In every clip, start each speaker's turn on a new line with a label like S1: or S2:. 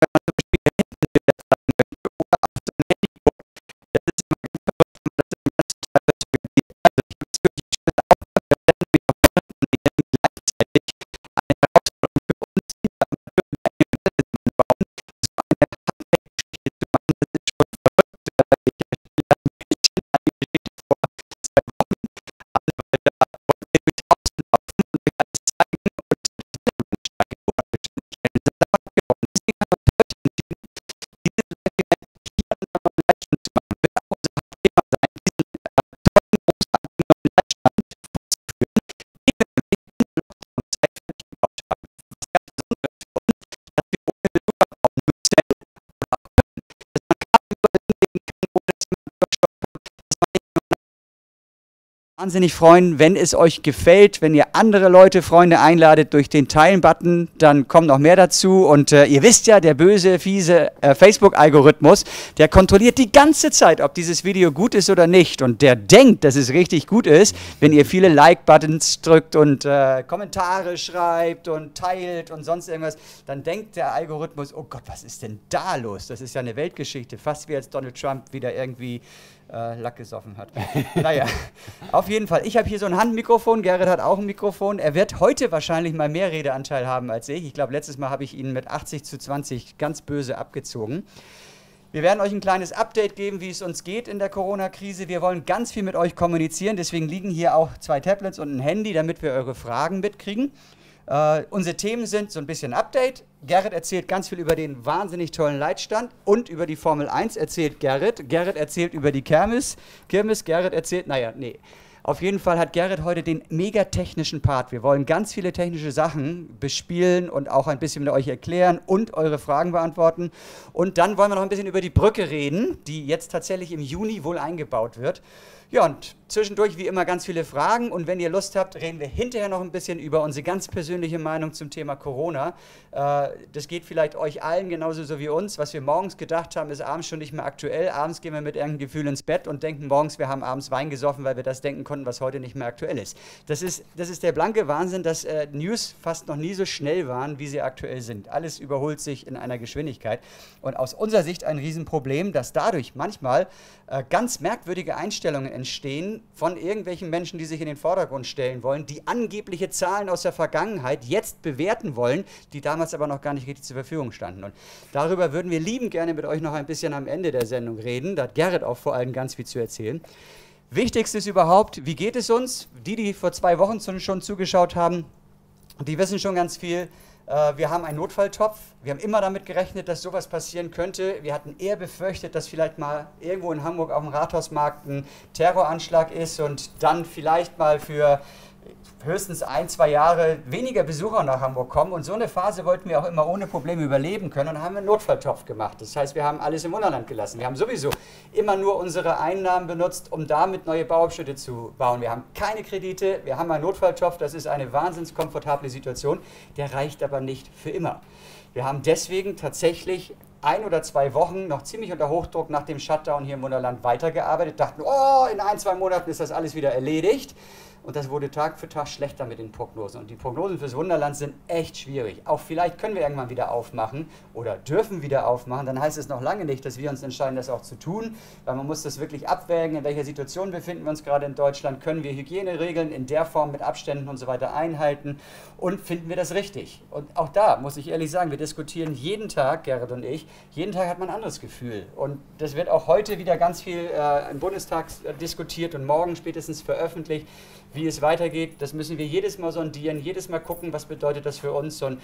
S1: down to wahnsinnig freuen, wenn es euch gefällt, wenn ihr andere Leute, Freunde einladet durch den Teilen-Button, dann kommt noch mehr dazu. Und äh, ihr wisst ja, der böse, fiese äh, Facebook-Algorithmus, der kontrolliert die ganze Zeit, ob dieses Video gut ist oder nicht. Und der denkt, dass es richtig gut ist, wenn ihr viele Like-Buttons drückt und äh, Kommentare schreibt und teilt und sonst irgendwas. Dann denkt der Algorithmus, oh Gott, was ist denn da los? Das ist ja eine Weltgeschichte, fast wie als Donald Trump wieder irgendwie äh, Lack gesoffen hat. naja, auf jeden Fall. Ich habe hier so ein Handmikrofon, Gerrit hat auch ein Mikrofon. Er wird heute wahrscheinlich mal mehr Redeanteil haben als ich. Ich glaube, letztes Mal habe ich ihn mit 80 zu 20 ganz böse abgezogen. Wir werden euch ein kleines Update geben, wie es uns geht in der Corona-Krise. Wir wollen ganz viel mit euch kommunizieren, deswegen liegen hier auch zwei Tablets und ein Handy, damit wir eure Fragen mitkriegen. Äh, unsere Themen sind so ein bisschen Update. Gerrit erzählt ganz viel über den wahnsinnig tollen Leitstand und über die Formel 1 erzählt Gerrit. Gerrit erzählt über die Kirmes. Kirmes, Gerrit erzählt, naja, nee. Auf jeden Fall hat Gerrit heute den mega technischen Part. Wir wollen ganz viele technische Sachen bespielen und auch ein bisschen mit euch erklären und eure Fragen beantworten. Und dann wollen wir noch ein bisschen über die Brücke reden, die jetzt tatsächlich im Juni wohl eingebaut wird. Ja, und zwischendurch wie immer ganz viele Fragen. Und wenn ihr Lust habt, reden wir hinterher noch ein bisschen über unsere ganz persönliche Meinung zum Thema Corona. Äh, das geht vielleicht euch allen genauso so wie uns. Was wir morgens gedacht haben, ist abends schon nicht mehr aktuell. Abends gehen wir mit irgendeinem Gefühl ins Bett und denken morgens, wir haben abends Wein gesoffen, weil wir das denken konnten, was heute nicht mehr aktuell ist. Das ist, das ist der blanke Wahnsinn, dass äh, News fast noch nie so schnell waren, wie sie aktuell sind. Alles überholt sich in einer Geschwindigkeit. Und aus unserer Sicht ein Riesenproblem, dass dadurch manchmal äh, ganz merkwürdige Einstellungen entstehen von irgendwelchen Menschen, die sich in den Vordergrund stellen wollen, die angebliche Zahlen aus der Vergangenheit jetzt bewerten wollen, die damals aber noch gar nicht richtig zur Verfügung standen. Und darüber würden wir lieben gerne mit euch noch ein bisschen am Ende der Sendung reden. Da hat Gerrit auch vor allem ganz viel zu erzählen. Wichtigstes überhaupt, wie geht es uns? Die, die vor zwei Wochen schon zugeschaut haben, die wissen schon ganz viel. Äh, wir haben einen Notfalltopf. Wir haben immer damit gerechnet, dass sowas passieren könnte. Wir hatten eher befürchtet, dass vielleicht mal irgendwo in Hamburg auf dem Rathausmarkt ein Terroranschlag ist und dann vielleicht mal für höchstens ein, zwei Jahre weniger Besucher nach Hamburg kommen. Und so eine Phase wollten wir auch immer ohne Probleme überleben können und haben einen Notfalltopf gemacht. Das heißt, wir haben alles im Wunderland gelassen. Wir haben sowieso immer nur unsere Einnahmen benutzt, um damit neue Bauabschnitte zu bauen. Wir haben keine Kredite, wir haben einen Notfalltopf. Das ist eine wahnsinnig komfortable Situation. Der reicht aber nicht für immer. Wir haben deswegen tatsächlich ein oder zwei Wochen noch ziemlich unter Hochdruck nach dem Shutdown hier im Wunderland weitergearbeitet, dachten, oh, in ein, zwei Monaten ist das alles wieder erledigt. Und das wurde Tag für Tag schlechter mit den Prognosen. Und die Prognosen fürs Wunderland sind echt schwierig. Auch vielleicht können wir irgendwann wieder aufmachen oder dürfen wieder aufmachen. Dann heißt es noch lange nicht, dass wir uns entscheiden, das auch zu tun. Weil man muss das wirklich abwägen, in welcher Situation befinden wir uns gerade in Deutschland. Können wir Hygieneregeln in der Form mit Abständen und so weiter einhalten? Und finden wir das richtig? Und auch da muss ich ehrlich sagen, wir diskutieren jeden Tag, Gerrit und ich, jeden Tag hat man ein anderes Gefühl. Und das wird auch heute wieder ganz viel äh, im Bundestag diskutiert und morgen spätestens veröffentlicht wie es weitergeht. Das müssen wir jedes Mal sondieren, jedes Mal gucken, was bedeutet das für uns. Und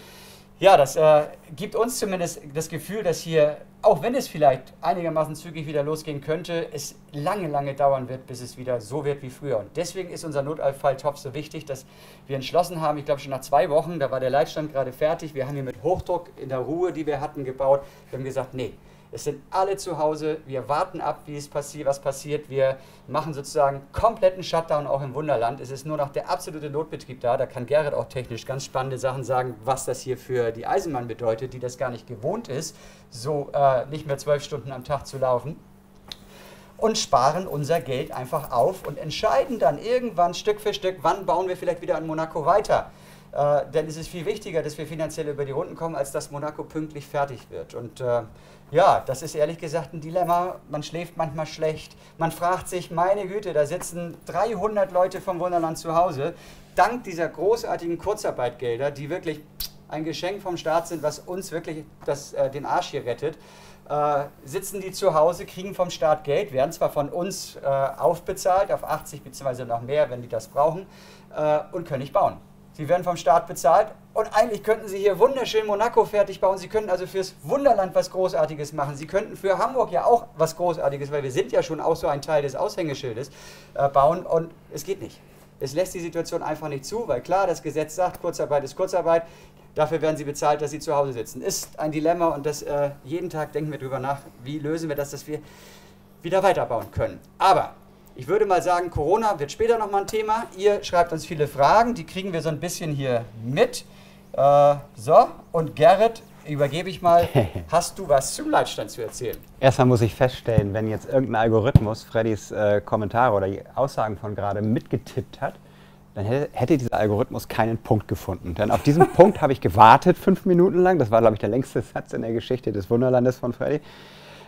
S1: ja, das äh, gibt uns zumindest das Gefühl, dass hier, auch wenn es vielleicht einigermaßen zügig wieder losgehen könnte, es lange, lange dauern wird, bis es wieder so wird wie früher. Und deswegen ist unser Notfalltopf so wichtig, dass wir entschlossen haben, ich glaube schon nach zwei Wochen, da war der Leitstand gerade fertig, wir haben hier mit Hochdruck in der Ruhe, die wir hatten, gebaut. Wir haben gesagt, nee, es sind alle zu Hause. Wir warten ab, wie es passiert, was passiert. Wir machen sozusagen kompletten Shutdown auch im Wunderland. Es ist nur noch der absolute Notbetrieb da. Da kann Gerrit auch technisch ganz spannende Sachen sagen, was das hier für die Eisenbahn bedeutet, die das gar nicht gewohnt ist, so äh, nicht mehr zwölf Stunden am Tag zu laufen und sparen unser Geld einfach auf und entscheiden dann irgendwann Stück für Stück, wann bauen wir vielleicht wieder in Monaco weiter. Äh, denn es ist viel wichtiger, dass wir finanziell über die Runden kommen, als dass Monaco pünktlich fertig wird. Und äh, ja, das ist ehrlich gesagt ein Dilemma. Man schläft manchmal schlecht. Man fragt sich, meine Güte, da sitzen 300 Leute vom Wunderland zu Hause. Dank dieser großartigen Kurzarbeitgelder, die wirklich ein Geschenk vom Staat sind, was uns wirklich das, äh, den Arsch hier rettet, äh, sitzen die zu Hause, kriegen vom Staat Geld, werden zwar von uns äh, aufbezahlt auf 80 bzw. noch mehr, wenn die das brauchen, äh, und können nicht bauen. Sie werden vom Staat bezahlt und eigentlich könnten Sie hier wunderschön Monaco fertig bauen. Sie könnten also fürs Wunderland was Großartiges machen. Sie könnten für Hamburg ja auch was Großartiges, weil wir sind ja schon auch so ein Teil des Aushängeschildes, äh, bauen und es geht nicht. Es lässt die Situation einfach nicht zu, weil klar, das Gesetz sagt, Kurzarbeit ist Kurzarbeit. Dafür werden sie bezahlt, dass sie zu Hause sitzen. Ist ein Dilemma und das, äh, jeden Tag denken wir darüber nach, wie lösen wir das, dass wir wieder weiterbauen können. Aber ich würde mal sagen, Corona wird später nochmal ein Thema. Ihr schreibt uns viele Fragen, die kriegen wir so ein bisschen hier mit. Äh, so, und Gerrit, übergebe ich mal. Hast du was zum Leitstand zu erzählen?
S2: Erstmal muss ich feststellen, wenn jetzt irgendein Algorithmus Freddys äh, Kommentare oder die Aussagen von gerade mitgetippt hat, dann hätte, hätte, dieser Algorithmus keinen Punkt gefunden. Denn auf diesen Punkt habe ich gewartet, fünf Minuten lang. Das war, glaube ich, der längste Satz in der Geschichte des Wunderlandes von Freddy.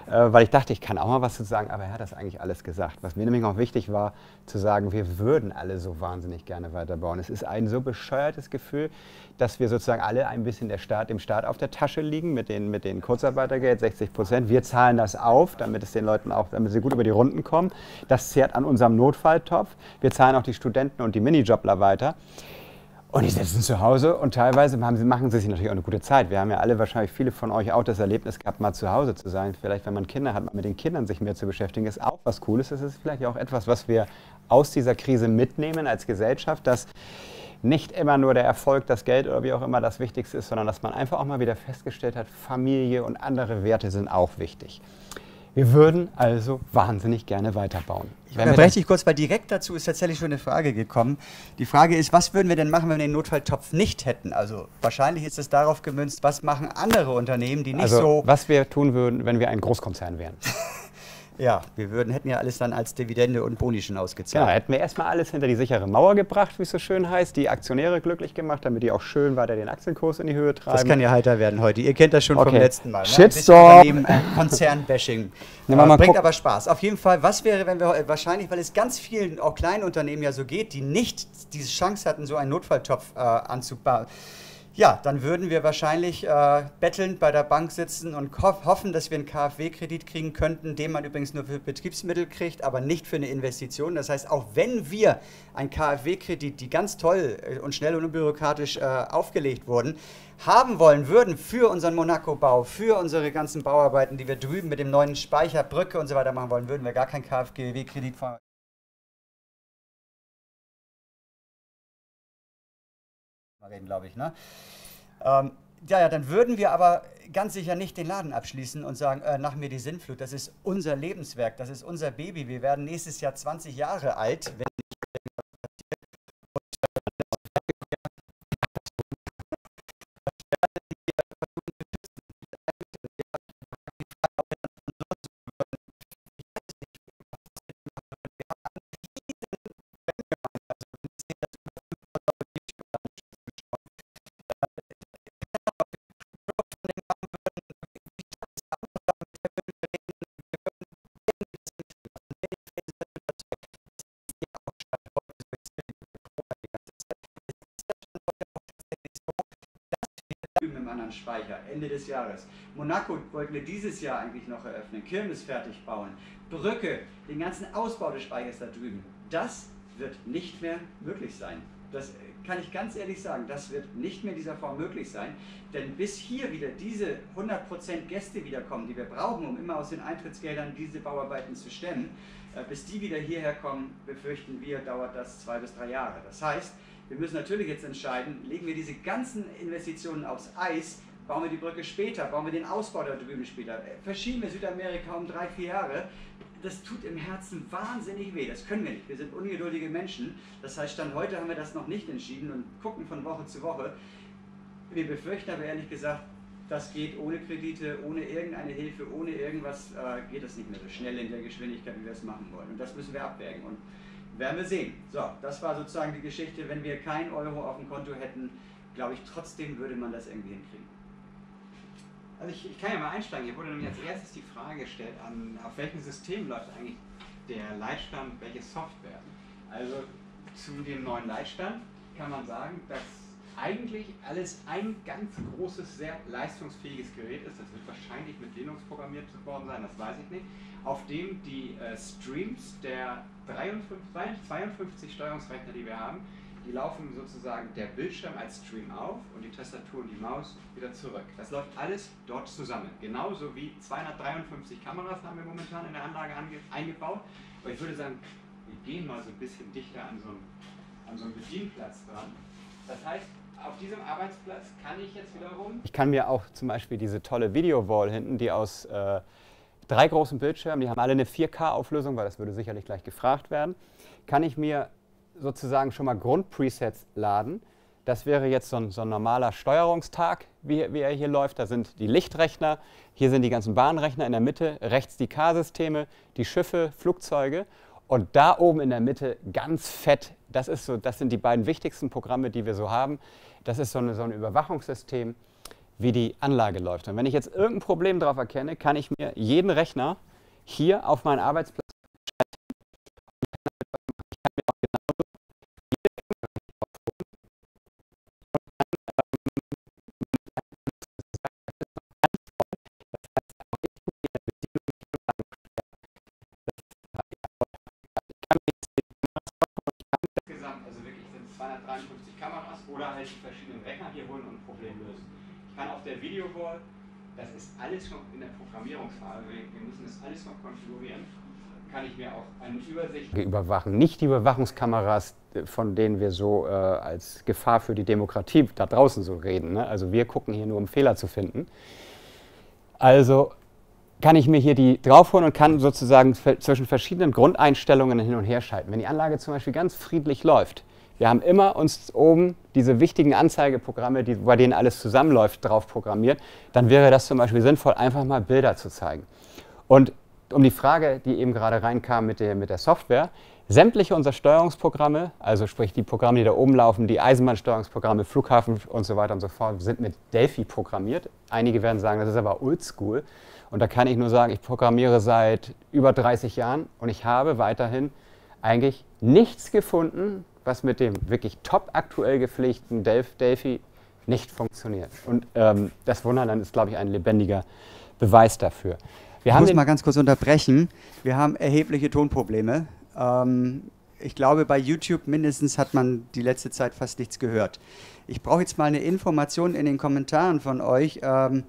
S2: Äh, weil ich dachte, ich kann auch mal was zu sagen, aber er hat das eigentlich alles gesagt. Was mir nämlich auch wichtig war, zu sagen, wir würden alle so wahnsinnig gerne weiterbauen. Es ist ein so bescheuertes Gefühl, dass wir sozusagen alle ein bisschen der Staat, dem Staat auf der Tasche liegen mit den, mit den Kurzarbeitergeld, 60 Prozent. Wir zahlen das auf, damit es den Leuten auch, damit sie gut über die Runden kommen. Das zehrt an unserem Notfalltopf. Wir zahlen auch die Studenten und die Minijobler weiter. Und die sitzen zu Hause und teilweise haben sie, machen sie sich natürlich auch eine gute Zeit. Wir haben ja alle wahrscheinlich viele von euch auch das Erlebnis gehabt, mal zu Hause zu sein. Vielleicht, wenn man Kinder hat, mal mit den Kindern sich mehr zu beschäftigen, ist auch was Cooles. Das ist vielleicht auch etwas, was wir aus dieser Krise mitnehmen als Gesellschaft, dass nicht immer nur der Erfolg, das Geld oder wie auch immer das Wichtigste ist, sondern dass man einfach auch mal wieder festgestellt hat, Familie und andere Werte sind auch wichtig. Wir würden also wahnsinnig gerne weiterbauen.
S1: Ich unterbreche dich kurz, weil direkt dazu ist tatsächlich schon eine Frage gekommen. Die Frage ist, was würden wir denn machen, wenn wir den Notfalltopf nicht hätten? Also wahrscheinlich ist es darauf gemünzt, was machen andere Unternehmen, die nicht
S2: also,
S1: so...
S2: Was wir tun würden, wenn wir ein Großkonzern wären.
S1: Ja, wir würden, hätten ja alles dann als Dividende und Boni schon ausgezahlt.
S2: Genau, hätten wir erstmal alles hinter die sichere Mauer gebracht, wie es so schön heißt, die Aktionäre glücklich gemacht, damit die auch schön weiter den Aktienkurs in die Höhe treiben.
S1: Das kann ja heiter werden heute. Ihr kennt das schon okay. vom letzten Mal. Ne?
S2: Shitstorm.
S1: Äh, Konzernbashing. ja, äh, bringt aber Spaß. Auf jeden Fall, was wäre, wenn wir wahrscheinlich, weil es ganz vielen, auch kleinen Unternehmen ja so geht, die nicht diese Chance hatten, so einen Notfalltopf äh, anzubauen ja, dann würden wir wahrscheinlich äh, bettelnd bei der Bank sitzen und ho hoffen, dass wir einen KfW-Kredit kriegen könnten, den man übrigens nur für Betriebsmittel kriegt, aber nicht für eine Investition. Das heißt, auch wenn wir einen KfW-Kredit, die ganz toll äh, und schnell und unbürokratisch äh, aufgelegt wurden, haben wollen würden für unseren Monaco-Bau, für unsere ganzen Bauarbeiten, die wir drüben mit dem neuen Speicher, Brücke und so weiter machen wollen, würden wir gar keinen KfW-Kredit reden, glaube ich. Ne? Ähm, ja, ja, dann würden wir aber ganz sicher nicht den Laden abschließen und sagen, äh, nach mir die Sinnflut, das ist unser Lebenswerk, das ist unser Baby. Wir werden nächstes Jahr 20 Jahre alt, wenn im anderen Speicher, Ende des Jahres. Monaco wollten wir dieses Jahr eigentlich noch eröffnen, Kirmes fertig bauen, Brücke, den ganzen Ausbau des Speichers da drüben. Das wird nicht mehr möglich sein. Das kann ich ganz ehrlich sagen, das wird nicht mehr in dieser Form möglich sein, denn bis hier wieder diese 100% Gäste wiederkommen, die wir brauchen, um immer aus den Eintrittsgeldern diese Bauarbeiten zu stemmen, äh, bis die wieder hierher kommen, befürchten wir, dauert das zwei bis drei Jahre. Das heißt, wir müssen natürlich jetzt entscheiden, legen wir diese ganzen Investitionen aufs Eis, bauen wir die Brücke später, bauen wir den Ausbau da drüben später, verschieben wir Südamerika um drei, vier Jahre. Das tut im Herzen wahnsinnig weh. Das können wir nicht. Wir sind ungeduldige Menschen. Das heißt, Stand heute haben wir das noch nicht entschieden und gucken von Woche zu Woche. Wir befürchten aber ehrlich gesagt, das geht ohne Kredite, ohne irgendeine Hilfe, ohne irgendwas, äh, geht das nicht mehr so schnell in der Geschwindigkeit, wie wir es machen wollen. Und das müssen wir abwägen. Und werden wir sehen. So, das war sozusagen die Geschichte. Wenn wir kein Euro auf dem Konto hätten, glaube ich, trotzdem würde man das irgendwie hinkriegen. Also ich, ich kann ja mal einsteigen. Hier wurde nämlich als erstes die Frage gestellt, an, auf welchem System läuft eigentlich der Leitstand, welche Software. Also zu dem neuen Leitstand kann man sagen, dass eigentlich alles ein ganz großes, sehr leistungsfähiges Gerät ist. Das wird wahrscheinlich mit Linux programmiert worden sein, das weiß ich nicht. Auf dem die äh, Streams der 53, 52 Steuerungsrechner, die wir haben, die laufen sozusagen der Bildschirm als Stream auf und die Tastatur und die Maus wieder zurück. Das läuft alles dort zusammen. Genauso wie 253 Kameras haben wir momentan in der Anlage eingebaut. Aber ich würde sagen, wir gehen mal so ein bisschen dichter an so einen, an so einen Bedienplatz dran. Das heißt, auf diesem Arbeitsplatz kann ich jetzt wiederum.
S2: Ich kann mir auch zum Beispiel diese tolle Video-Wall hinten, die aus äh, drei großen Bildschirmen, die haben alle eine 4K-Auflösung, weil das würde sicherlich gleich gefragt werden, kann ich mir sozusagen schon mal Grundpresets laden. Das wäre jetzt so ein, so ein normaler Steuerungstag, wie, wie, er hier läuft. Da sind die Lichtrechner, hier sind die ganzen Bahnrechner in der Mitte, rechts die K-Systeme, die Schiffe, Flugzeuge und da oben in der Mitte ganz fett, das, ist so, das sind die beiden wichtigsten Programme, die wir so haben. Das ist so, eine, so ein Überwachungssystem, wie die Anlage läuft. Und wenn ich jetzt irgendein Problem drauf erkenne, kann ich mir jeden Rechner hier auf meinen Arbeitsplatz
S1: oder halt die verschiedenen Rechner hier holen und ein Problem lösen. Kann auf der Videowall, das ist alles noch in der Programmierungsphase, wir müssen das alles noch konfigurieren, kann ich mir auch eine Übersicht
S2: überwachen. Nicht die Überwachungskameras, von denen wir so äh, als Gefahr für die Demokratie da draußen so reden. Ne? Also wir gucken hier nur, um Fehler zu finden. Also kann ich mir hier die draufholen und kann sozusagen zwischen verschiedenen Grundeinstellungen hin und her schalten. Wenn die Anlage zum Beispiel ganz friedlich läuft, wir haben immer uns oben diese wichtigen Anzeigeprogramme, die, bei denen alles zusammenläuft, drauf programmiert. Dann wäre das zum Beispiel sinnvoll, einfach mal Bilder zu zeigen. Und um die Frage, die eben gerade reinkam mit der, mit der Software, sämtliche unserer Steuerungsprogramme, also sprich die Programme, die da oben laufen, die Eisenbahnsteuerungsprogramme, Flughafen und so weiter und so fort, sind mit Delphi programmiert. Einige werden sagen, das ist aber oldschool. Und da kann ich nur sagen, ich programmiere seit über 30 Jahren und ich habe weiterhin eigentlich nichts gefunden, was mit dem wirklich top aktuell gepflegten Delph Delphi nicht funktioniert. Und ähm, das Wunderland ist, glaube ich, ein lebendiger Beweis dafür.
S1: Wir ich muss mal ganz kurz unterbrechen. Wir haben erhebliche Tonprobleme. Ähm, ich glaube, bei YouTube mindestens hat man die letzte Zeit fast nichts gehört. Ich brauche jetzt mal eine Information in den Kommentaren von euch. Ähm,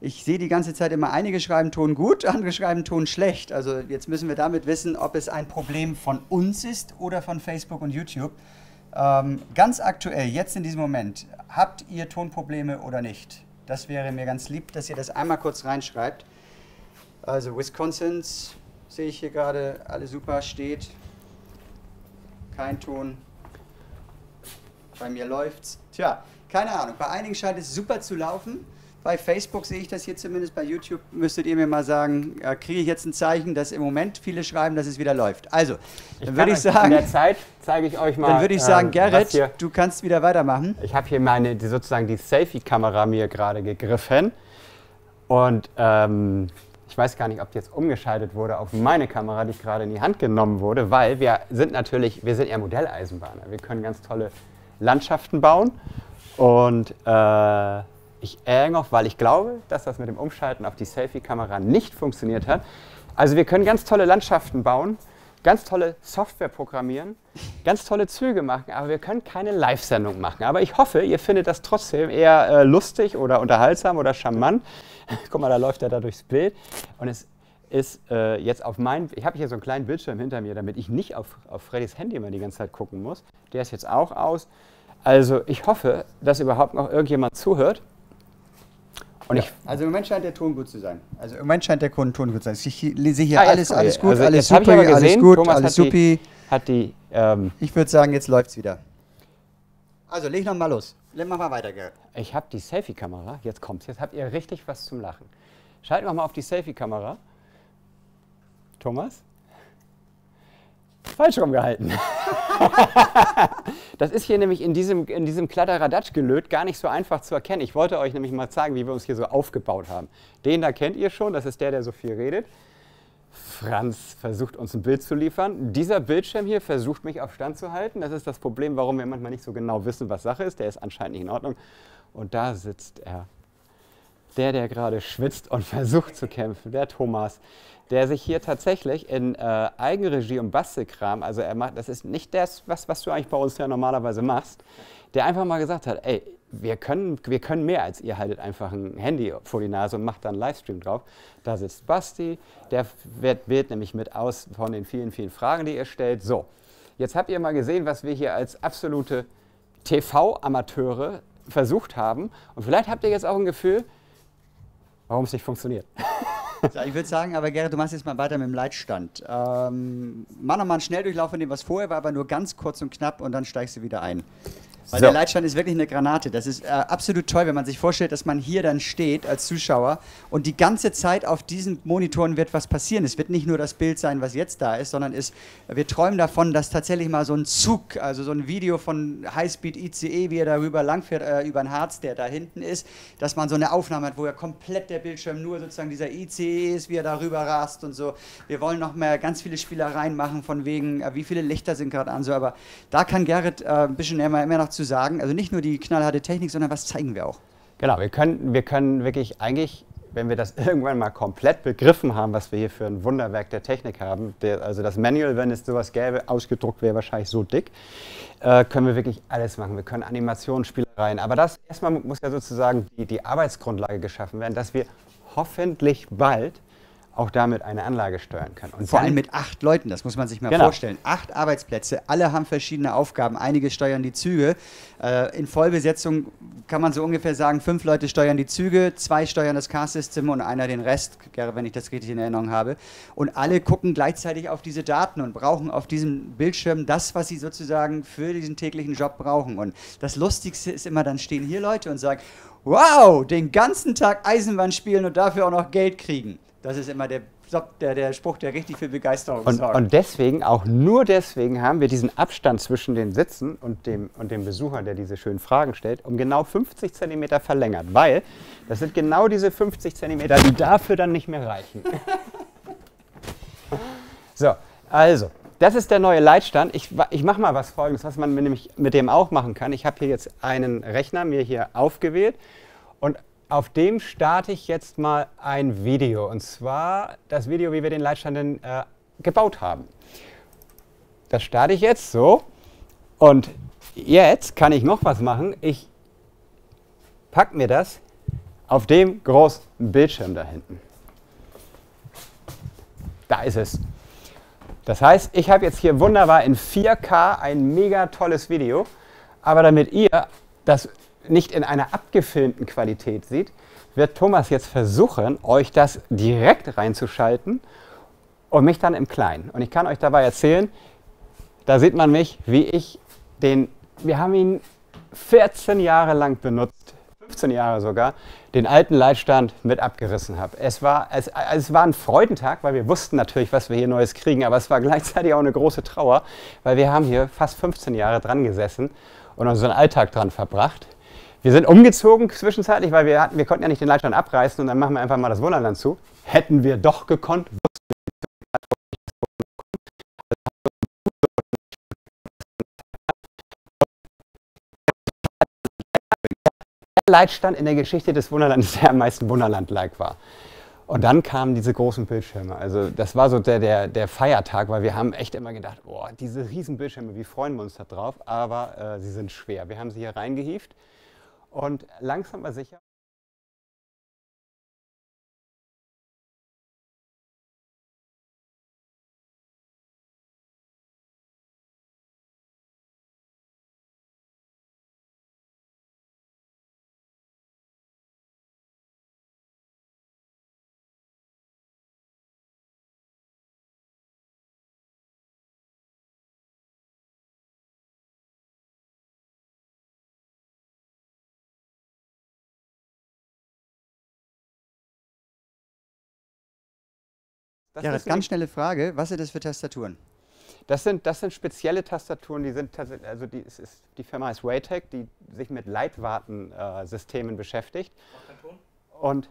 S1: ich sehe die ganze Zeit immer, einige schreiben Ton gut, andere schreiben Ton schlecht. Also jetzt müssen wir damit wissen, ob es ein Problem von uns ist oder von Facebook und YouTube. Ähm, ganz aktuell, jetzt in diesem Moment, habt ihr Tonprobleme oder nicht? Das wäre mir ganz lieb, dass ihr das einmal kurz reinschreibt. Also Wisconsin sehe ich hier gerade, alles super, steht. Kein Ton. Bei mir läuft's. Tja, keine Ahnung. Bei einigen scheint es super zu laufen. Bei Facebook sehe ich das hier zumindest, bei YouTube müsstet ihr mir mal sagen, äh, kriege ich jetzt ein Zeichen, dass im Moment viele schreiben, dass es wieder läuft. Also, dann würde ich sagen.
S2: In der Zeit zeige ich euch mal.
S1: Dann würde ich sagen, ähm, Gerrit, du kannst wieder weitermachen.
S2: Ich habe hier meine, die, sozusagen die Selfie-Kamera mir gerade gegriffen. Und ähm, ich weiß gar nicht, ob die jetzt umgeschaltet wurde auf meine Kamera, die gerade in die Hand genommen wurde, weil wir sind natürlich, wir sind ja Modelleisenbahner. Wir können ganz tolle Landschaften bauen. Und äh, ich noch, weil ich glaube, dass das mit dem Umschalten auf die Selfie-Kamera nicht funktioniert hat. Also wir können ganz tolle Landschaften bauen, ganz tolle Software programmieren, ganz tolle Züge machen, aber wir können keine Live-Sendung machen. Aber ich hoffe, ihr findet das trotzdem eher äh, lustig oder unterhaltsam oder charmant. Guck mal, da läuft er da durchs Bild. Und es ist äh, jetzt auf meinem, ich habe hier so einen kleinen Bildschirm hinter mir, damit ich nicht auf, auf Freddys Handy immer die ganze Zeit gucken muss. Der ist jetzt auch aus. Also ich hoffe, dass überhaupt noch irgendjemand zuhört.
S1: Und ja. ich, also im Moment scheint der Ton gut zu sein. Also im Moment scheint der Ton gut zu sein. Ich sehe hier ah, alles, alles gut, also alles super, alles gut, Thomas alles supi.
S2: Hat die, ähm,
S1: ich würde sagen, jetzt läuft es wieder. Also leg noch mal los. Mach mal weiter, Gerrit.
S2: Ich habe die Selfie-Kamera. Jetzt kommt's. Jetzt habt ihr richtig was zum Lachen. Schalten wir mal auf die Selfie-Kamera. Thomas? falsch rumgehalten. das ist hier nämlich in diesem, in diesem Kladderadatsch-Gelöt gar nicht so einfach zu erkennen. Ich wollte euch nämlich mal zeigen, wie wir uns hier so aufgebaut haben. Den da kennt ihr schon, das ist der, der so viel redet. Franz versucht uns ein Bild zu liefern. Dieser Bildschirm hier versucht mich auf Stand zu halten. Das ist das Problem, warum wir manchmal nicht so genau wissen, was Sache ist. Der ist anscheinend nicht in Ordnung. Und da sitzt er. Der, der gerade schwitzt und versucht zu kämpfen, der Thomas, der sich hier tatsächlich in äh, Eigenregie und Bastelkram, also er macht, das ist nicht das, was, was du eigentlich bei uns ja normalerweise machst, der einfach mal gesagt hat, ey, wir können, wir können mehr als ihr haltet einfach ein Handy vor die Nase und macht dann einen Livestream drauf. Da sitzt Basti, der wählt, wählt nämlich mit aus von den vielen, vielen Fragen, die ihr stellt. So, jetzt habt ihr mal gesehen, was wir hier als absolute TV-Amateure versucht haben. Und vielleicht habt ihr jetzt auch ein Gefühl, warum es nicht funktioniert.
S1: Ich würde sagen, aber Gerrit, du machst jetzt mal weiter mit dem Leitstand. Ähm, mach nochmal einen Schnelldurchlauf von dem, was vorher war, aber nur ganz kurz und knapp und dann steigst du wieder ein. Weil
S2: So.
S1: der Leitstand ist wirklich eine Granate. Das ist äh, absolut toll, wenn man sich vorstellt, dass man hier dann steht als Zuschauer und die ganze Zeit auf diesen Monitoren wird was passieren. Es wird nicht nur das Bild sein, was jetzt da ist, sondern es, wir träumen davon, dass tatsächlich mal so ein Zug, also so ein Video von Highspeed ICE, wie er darüber langfährt, äh, über den Harz, der da hinten ist, dass man so eine Aufnahme hat, wo er komplett der Bildschirm nur sozusagen dieser ICE ist, wie er darüber rast und so. Wir wollen noch mehr ganz viele Spielereien machen, von wegen, äh, wie viele Lichter sind gerade an, so. Aber da kann Gerrit äh, ein bisschen immer, immer noch zu sagen. Also nicht nur die knallharte Technik, sondern was zeigen wir auch.
S2: Genau, wir können, wir können wirklich eigentlich, wenn wir das irgendwann mal komplett begriffen haben, was wir hier für ein Wunderwerk der Technik haben, der, also das Manual, wenn es sowas gäbe, ausgedruckt wäre wahrscheinlich so dick, äh, können wir wirklich alles machen. Wir können Animationen, Spielereien, aber das erstmal muss ja sozusagen die, die Arbeitsgrundlage geschaffen werden, dass wir hoffentlich bald auch damit eine Anlage steuern können. Und
S1: Vor allem mit acht Leuten, das muss man sich mal
S2: Genau.
S1: vorstellen. Acht Arbeitsplätze, alle haben verschiedene Aufgaben. Einige steuern die Züge. Äh, in Vollbesetzung kann man so ungefähr sagen, fünf Leute steuern die Züge, zwei steuern das Car-System und einer den Rest, wenn ich das richtig in Erinnerung habe. Und alle gucken gleichzeitig auf diese Daten und brauchen auf diesem Bildschirm das, was sie sozusagen für diesen täglichen Job brauchen. Und das Lustigste ist immer, dann stehen hier Leute und sagen, wow, den ganzen Tag Eisenbahn spielen und dafür auch noch Geld kriegen. Das ist immer der, der, der Spruch, der richtig für Begeisterung
S2: Und,
S1: sorgt.
S2: und deswegen, auch nur deswegen, haben wir diesen Abstand zwischen den Sitzen und dem, und dem Besucher, der diese schönen Fragen stellt, um genau 50 Zentimeter verlängert. Weil das sind genau diese 50 Zentimeter, die dafür dann nicht mehr reichen. so, also, das ist der neue Leitstand. Ich, ich mache mal was Folgendes, was man nämlich mit dem auch machen kann. Ich habe hier jetzt einen Rechner mir hier aufgewählt und auf dem starte ich jetzt mal ein Video. Und zwar das Video, wie wir den Leitstand äh, gebaut haben. Das starte ich jetzt so. Und jetzt kann ich noch was machen. Ich packe mir das auf dem großen Bildschirm da hinten. Da ist es. Das heißt, ich habe jetzt hier wunderbar in 4K ein mega tolles Video. Aber damit ihr das nicht in einer abgefilmten Qualität seht, wird Thomas jetzt versuchen, euch das direkt reinzuschalten und mich dann im Kleinen. Und ich kann euch dabei erzählen, da sieht man mich, wie ich den, wir haben ihn 14 Jahre lang benutzt, 15 Jahre sogar, den alten Leitstand mit abgerissen habe. Es war, es, es war ein Freudentag, weil wir wussten natürlich, was wir hier Neues kriegen, aber es war gleichzeitig auch eine große Trauer, weil wir haben hier fast 15 Jahre dran gesessen und unseren Alltag dran verbracht. Wir sind umgezogen zwischenzeitlich, weil wir, hatten, wir konnten ja nicht den Leitstand abreißen und dann machen wir einfach mal das Wunderland zu. Hätten wir doch gekonnt, der Leitstand in der Geschichte des Wunderlandes, der am meisten Wunderland-like war. Und dann kamen diese großen Bildschirme. Also das war so der, der, der Feiertag, weil wir haben echt immer gedacht, oh, diese riesen Bildschirme, wie freuen wir uns da drauf? Aber äh, sie sind schwer. Wir haben sie hier reingehievt und langsam aber sicher. Das
S1: Gerrit,
S2: ist
S1: ganz schnelle Frage. Was sind das für Tastaturen?
S2: Das sind, das sind spezielle Tastaturen, die sind tatsächlich, also die, es ist, die Firma ist Waytech, die sich mit Leitwartensystemen beschäftigt. Und, und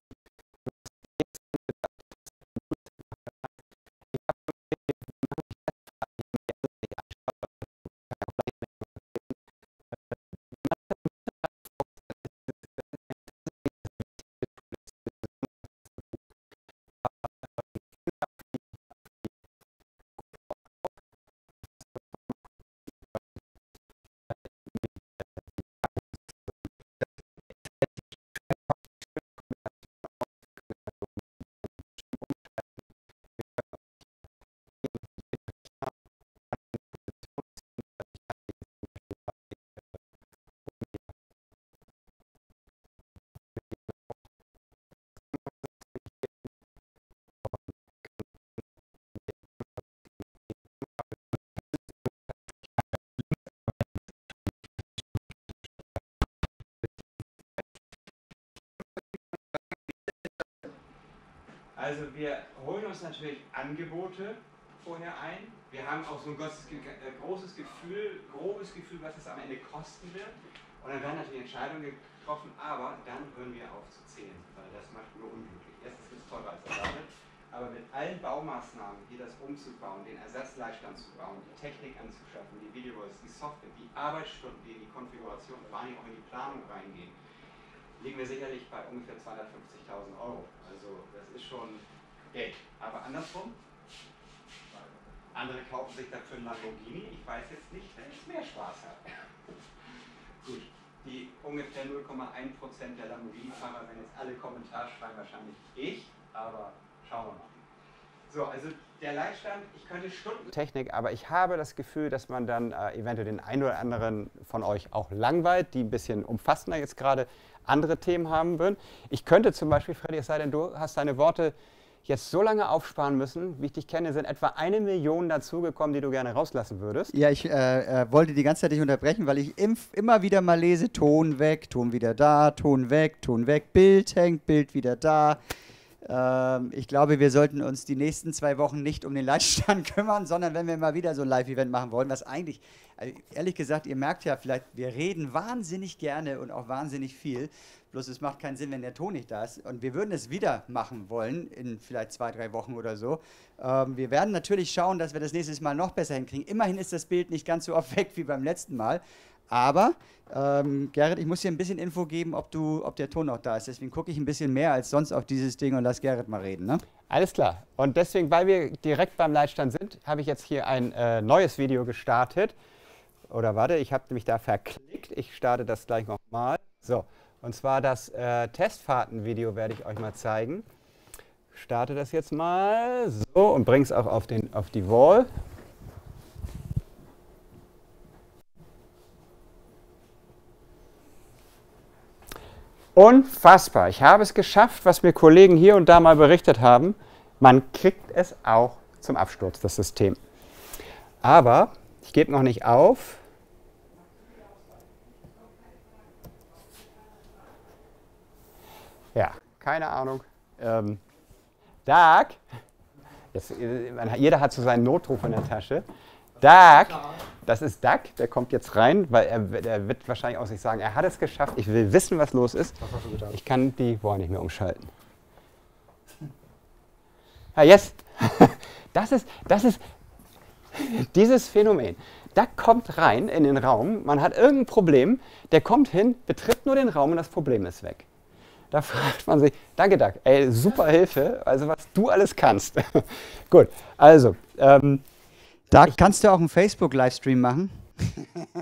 S2: Also wir holen uns natürlich Angebote vorher ein. Wir haben auch so ein äh, großes Gefühl, grobes Gefühl, was es am Ende kosten wird. Und dann werden natürlich Entscheidungen getroffen, aber dann hören wir auf zu zählen, weil das macht nur unglücklich. Erstens ist es teurer als erwartet, aber mit allen Baumaßnahmen, hier das umzubauen, den Ersatzleitstand zu bauen, die Technik anzuschaffen, die Videos, die Software, die Arbeitsstunden, die in die Konfiguration, vor allem auch in die Planung reingehen, liegen wir sicherlich bei ungefähr 250.000 Euro. Also das ist schon Geld. Aber andersrum, andere kaufen sich dafür einen Lamborghini. Ich weiß jetzt nicht, wer jetzt mehr Spaß hat. Gut, die ungefähr 0,1% der Lamborghini-Fahrer, wenn jetzt alle Kommentare schreiben, wahrscheinlich ich, aber schauen wir mal. So, also der Leitstand, ich könnte Stunden Technik, aber ich habe das Gefühl, dass man dann äh, eventuell den einen oder anderen von euch auch langweilt, die ein bisschen umfassender jetzt gerade andere Themen haben würden. Ich könnte zum Beispiel, Freddy, es sei denn, du hast deine Worte jetzt so lange aufsparen müssen, wie ich dich kenne, sind etwa eine Million dazugekommen, die du gerne rauslassen würdest.
S1: Ja, ich äh, äh, wollte die ganze Zeit nicht unterbrechen, weil ich im, immer wieder mal lese, Ton weg, Ton wieder da, Ton weg, Ton weg, Bild hängt, Bild wieder da. Ähm, ich glaube, wir sollten uns die nächsten zwei Wochen nicht um den Leitstand kümmern, sondern wenn wir mal wieder so ein Live-Event machen wollen, was eigentlich, also ehrlich gesagt, ihr merkt ja vielleicht, wir reden wahnsinnig gerne und auch wahnsinnig viel. Bloß es macht keinen Sinn, wenn der Ton nicht da ist. Und wir würden es wieder machen wollen, in vielleicht zwei, drei Wochen oder so. Ähm, wir werden natürlich schauen, dass wir das nächstes Mal noch besser hinkriegen. Immerhin ist das Bild nicht ganz so oft weg wie beim letzten Mal. Aber, ähm, Gerrit, ich muss dir ein bisschen Info geben, ob, du, ob der Ton auch da ist. Deswegen gucke ich ein bisschen mehr als sonst auf dieses Ding und lass Gerrit mal reden. Ne?
S2: Alles klar. Und deswegen, weil wir direkt beim Leitstand sind, habe ich jetzt hier ein äh, neues Video gestartet. Oder warte, ich habe mich da verklickt. Ich starte das gleich nochmal. So. Und zwar das äh, Testfahrtenvideo werde ich euch mal zeigen. Starte das jetzt mal so und bringe es auch auf, den, auf die Wall. Unfassbar. Ich habe es geschafft, was mir Kollegen hier und da mal berichtet haben. Man kriegt es auch zum Absturz, das System. Aber ich gebe noch nicht auf. Ja, keine Ahnung. Ähm, Dag, jetzt, jeder hat so seinen Notruf in der Tasche. Dag, das ist Dag, der kommt jetzt rein, weil er, er, wird wahrscheinlich auch sich sagen, er hat es geschafft, ich will wissen, was los ist. Ich kann die Wall nicht mehr umschalten. Ja, jetzt, das ist, das ist dieses Phänomen. Da kommt rein in den Raum, man hat irgendein Problem, der kommt hin, betritt nur den Raum und das Problem ist weg. Da fragt man sich, danke, Doug, ey, super Hilfe, also was du alles kannst. Gut, also. Ähm,
S1: Doug, kannst du auch einen Facebook-Livestream machen? das
S2: werden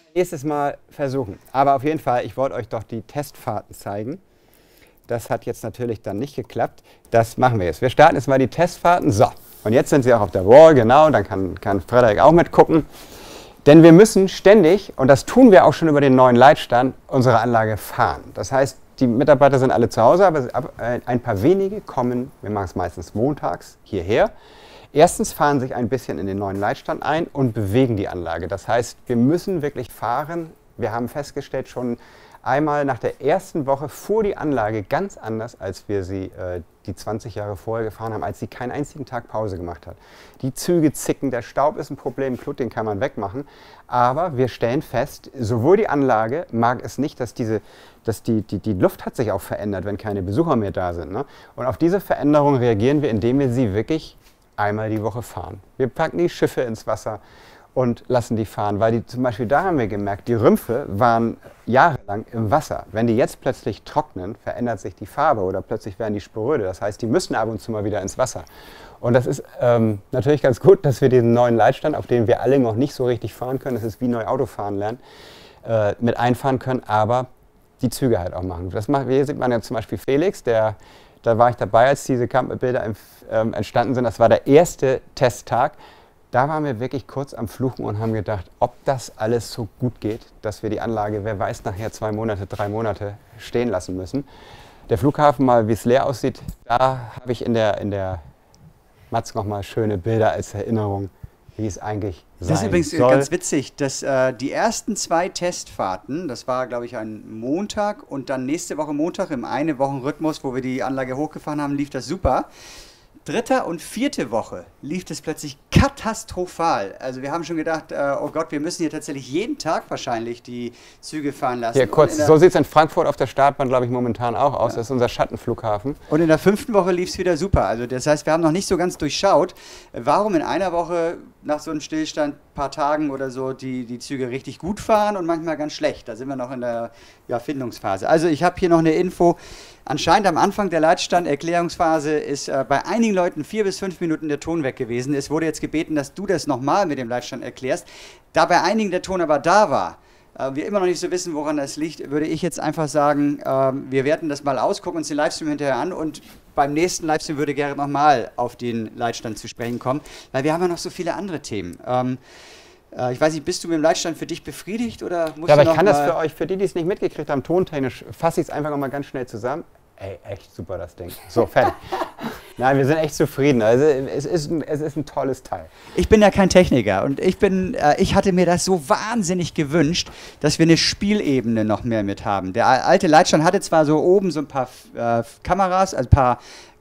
S2: wir nächstes Mal versuchen. Aber auf jeden Fall, ich wollte euch doch die Testfahrten zeigen. Das hat jetzt natürlich dann nicht geklappt. Das machen wir jetzt. Wir starten jetzt mal die Testfahrten. So, und jetzt sind sie auch auf der Wall, genau, dann kann, kann Frederik auch mitgucken. Denn wir müssen ständig, und das tun wir auch schon über den neuen Leitstand, unsere Anlage fahren. Das heißt, die Mitarbeiter sind alle zu Hause, aber ein paar wenige kommen, wir machen es meistens montags, hierher. Erstens fahren sich ein bisschen in den neuen Leitstand ein und bewegen die Anlage. Das heißt, wir müssen wirklich fahren. Wir haben festgestellt, schon einmal nach der ersten Woche fuhr die Anlage ganz anders, als wir sie äh, die 20 Jahre vorher gefahren haben, als sie keinen einzigen Tag Pause gemacht hat. Die Züge zicken, der Staub ist ein Problem, Klut, den kann man wegmachen. Aber wir stellen fest, sowohl die Anlage mag es nicht, dass diese dass die, die, die Luft hat sich auch verändert, wenn keine Besucher mehr da sind. Ne? Und auf diese Veränderung reagieren wir, indem wir sie wirklich einmal die Woche fahren. Wir packen die Schiffe ins Wasser und lassen die fahren, weil die zum Beispiel da haben wir gemerkt, die Rümpfe waren jahrelang im Wasser. Wenn die jetzt plötzlich trocknen, verändert sich die Farbe oder plötzlich werden die sporöde. Das heißt, die müssen ab und zu mal wieder ins Wasser. Und das ist ähm, natürlich ganz gut, dass wir diesen neuen Leitstand, auf den wir alle noch nicht so richtig fahren können, das ist wie neu Autofahren lernen, äh, mit einfahren können, aber die Züge halt auch machen. Das macht, hier sieht man ja zum Beispiel Felix, der, da war ich dabei, als diese Kampfbilder ähm, entstanden sind. Das war der erste Testtag da waren wir wirklich kurz am Fluchen und haben gedacht, ob das alles so gut geht, dass wir die Anlage, wer weiß, nachher zwei Monate, drei Monate stehen lassen müssen. Der Flughafen mal, wie es leer aussieht, da habe ich in der, in der Matz nochmal schöne Bilder als Erinnerung, wie es eigentlich sein
S1: Das ist übrigens
S2: soll.
S1: ganz witzig, dass äh, die ersten zwei Testfahrten, das war glaube ich ein Montag und dann nächste Woche Montag im eine Wochen Rhythmus, wo wir die Anlage hochgefahren haben, lief das super dritter und vierte Woche lief es plötzlich katastrophal. Also wir haben schon gedacht, äh, oh Gott, wir müssen hier tatsächlich jeden Tag wahrscheinlich die Züge fahren lassen.
S2: Ja, kurz, so sieht es in Frankfurt auf der Startbahn, glaube ich, momentan auch aus. Ja. Das ist unser Schattenflughafen.
S1: Und in der fünften Woche lief es wieder super. Also das heißt, wir haben noch nicht so ganz durchschaut, warum in einer Woche nach so einem Stillstand, paar Tagen oder so, die, die Züge richtig gut fahren und manchmal ganz schlecht. Da sind wir noch in der ja, Findungsphase. Also ich habe hier noch eine Info. Anscheinend am Anfang der Leitstand-Erklärungsphase ist äh, bei einigen Leuten vier bis fünf Minuten der Ton weg gewesen. Es wurde jetzt gebeten, dass du das nochmal mit dem Leitstand erklärst. Da bei einigen der Ton aber da war, äh, wir immer noch nicht so wissen, woran das liegt, würde ich jetzt einfach sagen, äh, wir werten das mal aus, gucken uns den Livestream hinterher an und beim nächsten Livestream würde Gerrit nochmal auf den Leitstand zu sprechen kommen, weil wir haben ja noch so viele andere Themen. Ähm, äh, ich weiß nicht, bist du mit dem Leitstand für dich befriedigt oder
S2: musst ja, aber ich kann das für euch, für die, die es nicht mitgekriegt haben, tontechnisch fasse ich es einfach nochmal ganz schnell zusammen. Ey, echt super das Ding. So, fertig. Nein, wir sind echt zufrieden. Also es ist, ein, es ist ein tolles Teil.
S1: Ich bin ja kein Techniker und ich bin, äh, ich hatte mir das so wahnsinnig gewünscht, dass wir eine Spielebene noch mehr mit haben. Der alte Leitstand hatte zwar so oben so ein paar äh, Kameras, also ein paar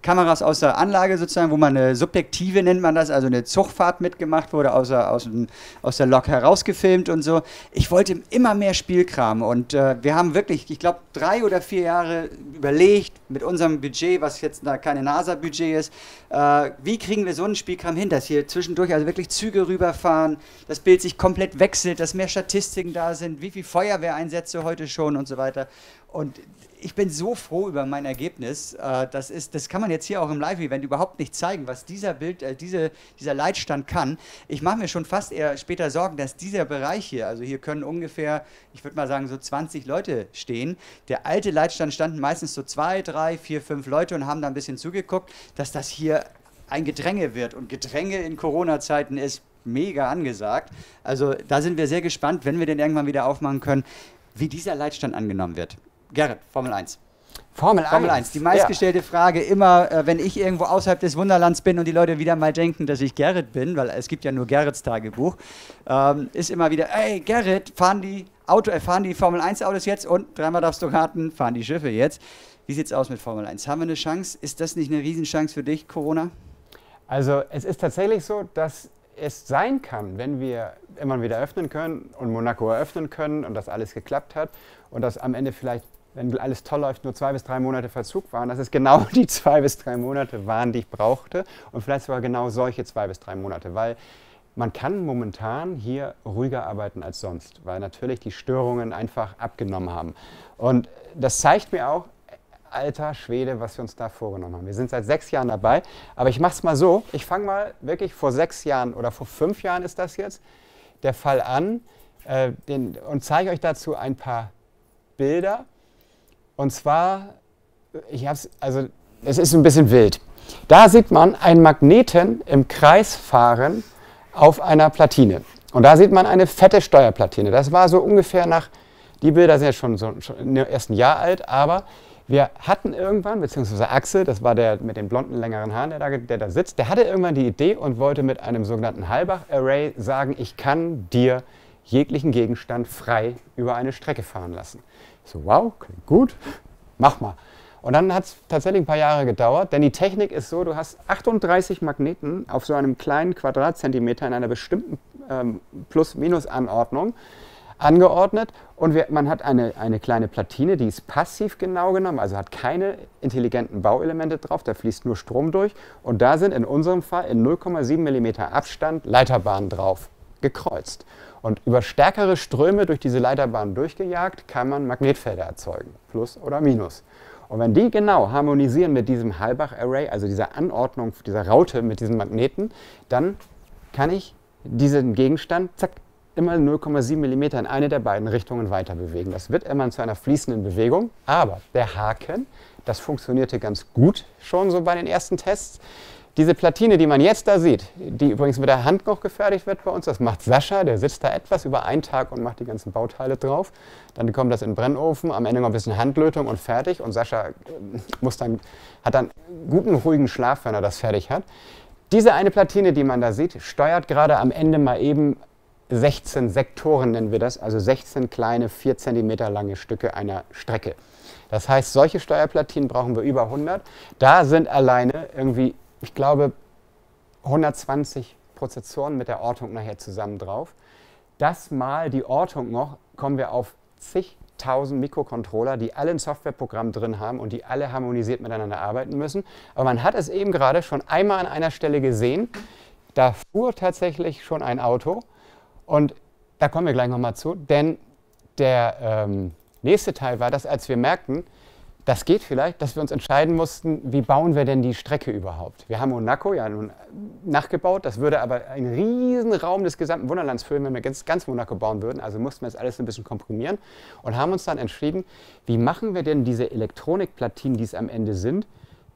S1: Kameras aus der Anlage sozusagen, wo man eine subjektive nennt man das, also eine Zugfahrt mitgemacht wurde, aus der, aus, dem, aus der Lok herausgefilmt und so. Ich wollte immer mehr Spielkram und äh, wir haben wirklich, ich glaube, drei oder vier Jahre überlegt mit unserem Budget, was jetzt da keine NASA-Budget ist, äh, wie kriegen wir so einen Spielkram hin, dass hier zwischendurch also wirklich Züge rüberfahren, das Bild sich komplett wechselt, dass mehr Statistiken da sind, wie viele Feuerwehreinsätze heute schon und so weiter. Und ich bin so froh über mein Ergebnis. Äh, das, ist, das kann man jetzt hier auch im Live-Event überhaupt nicht zeigen, was dieser Bild, äh, diese, dieser Leitstand kann. Ich mache mir schon fast eher später Sorgen, dass dieser Bereich hier, also hier können ungefähr, ich würde mal sagen, so 20 Leute stehen. Der alte Leitstand standen meistens so zwei, drei, vier, fünf Leute und haben da ein bisschen zugeguckt, dass das hier ein Gedränge wird. Und Gedränge in Corona-Zeiten ist mega angesagt. Also da sind wir sehr gespannt, wenn wir den irgendwann wieder aufmachen können, wie dieser Leitstand angenommen wird. Gerrit, Formel 1.
S2: Formel 1. Formel 1.
S1: Die meistgestellte ja. Frage immer, äh, wenn ich irgendwo außerhalb des Wunderlands bin und die Leute wieder mal denken, dass ich Gerrit bin, weil es gibt ja nur Gerrits Tagebuch, ähm, ist immer wieder, ey Gerrit, fahren die, Auto, äh, fahren die Formel 1 Autos jetzt und dreimal darfst du raten, fahren die Schiffe jetzt. Wie sieht es aus mit Formel 1? Haben wir eine Chance? Ist das nicht eine Riesenchance für dich, Corona?
S2: Also es ist tatsächlich so, dass es sein kann, wenn wir immer wieder öffnen können und Monaco eröffnen können und das alles geklappt hat und das am Ende vielleicht wenn alles toll läuft, nur zwei bis drei Monate Verzug waren, dass es genau die zwei bis drei Monate waren, die ich brauchte und vielleicht sogar genau solche zwei bis drei Monate, weil man kann momentan hier ruhiger arbeiten als sonst, weil natürlich die Störungen einfach abgenommen haben. Und das zeigt mir auch, alter Schwede, was wir uns da vorgenommen haben. Wir sind seit sechs Jahren dabei, aber ich mache es mal so, ich fange mal wirklich vor sechs Jahren oder vor fünf Jahren ist das jetzt, der Fall an äh, den, und zeige euch dazu ein paar Bilder und zwar, ich hab's, also es ist ein bisschen wild. Da sieht man einen Magneten im Kreis fahren auf einer Platine. Und da sieht man eine fette Steuerplatine. Das war so ungefähr nach, die Bilder sind ja schon, so, schon im ersten Jahr alt, aber Wir hatten irgendwann, beziehungsweise Axel, das war der mit den blonden, längeren Haaren, der da, der da sitzt, der hatte irgendwann die Idee und wollte mit einem sogenannten Halbach-Array sagen, ich kann dir jeglichen Gegenstand frei über eine Strecke fahren lassen. So, wow, klingt gut, mach mal. Und dann hat es tatsächlich ein paar Jahre gedauert, denn die Technik ist so, du hast 38 Magneten auf so einem kleinen Quadratzentimeter in einer bestimmten ähm, Plus-Minus-Anordnung angeordnet. Und wir, man hat eine, eine kleine Platine, die ist passiv genau genommen, also hat keine intelligenten Bauelemente drauf, da fließt nur Strom durch. Und da sind in unserem Fall in 0,7 mm Abstand Leiterbahnen drauf gekreuzt. Und über stärkere Ströme durch diese Leiterbahnen durchgejagt kann man Magnetfelder erzeugen, Plus oder Minus. Und wenn die genau harmonisieren mit diesem Halbach-Array, also dieser Anordnung, dieser Raute mit diesen Magneten, dann kann ich diesen Gegenstand, zack, immer 0,7 mm in eine der beiden Richtungen weiter bewegen. Das wird immer zu einer fließenden Bewegung, aber der Haken, das funktionierte ganz gut schon so bei den ersten Tests. Diese Platine, die man jetzt da sieht, die übrigens mit der Hand noch gefertigt wird bei uns, das macht Sascha, der sitzt da etwas über einen Tag und macht die ganzen Bauteile drauf. Dann kommt das in den Brennofen, am Ende noch ein bisschen Handlötung und fertig. Und Sascha äh, muss dann, hat dann guten, ruhigen Schlaf, wenn er das fertig hat. Diese eine Platine, die man da sieht, steuert gerade am Ende mal eben 16 Sektoren, nennen wir das, also 16 kleine, 4 cm lange Stücke einer Strecke. Das heißt, solche Steuerplatinen brauchen wir über 100. Da sind alleine irgendwie ich glaube, 120 Prozessoren mit der Ortung nachher zusammen drauf. Das mal die Ortung noch, kommen wir auf zigtausend Mikrocontroller, die alle ein Softwareprogramm drin haben und die alle harmonisiert miteinander arbeiten müssen. Aber man hat es eben gerade schon einmal an einer Stelle gesehen. Da fuhr tatsächlich schon ein Auto und da kommen wir gleich nochmal zu, denn der ähm, nächste Teil war, dass als wir merkten, das geht vielleicht, dass wir uns entscheiden mussten, wie bauen wir denn die Strecke überhaupt. Wir haben Monaco ja nun nachgebaut, das würde aber einen riesen Raum des gesamten Wunderlands füllen, wenn wir ganz, ganz Monaco bauen würden. Also mussten wir das alles ein bisschen komprimieren und haben uns dann entschieden, wie machen wir denn diese Elektronikplatinen, die es am Ende sind,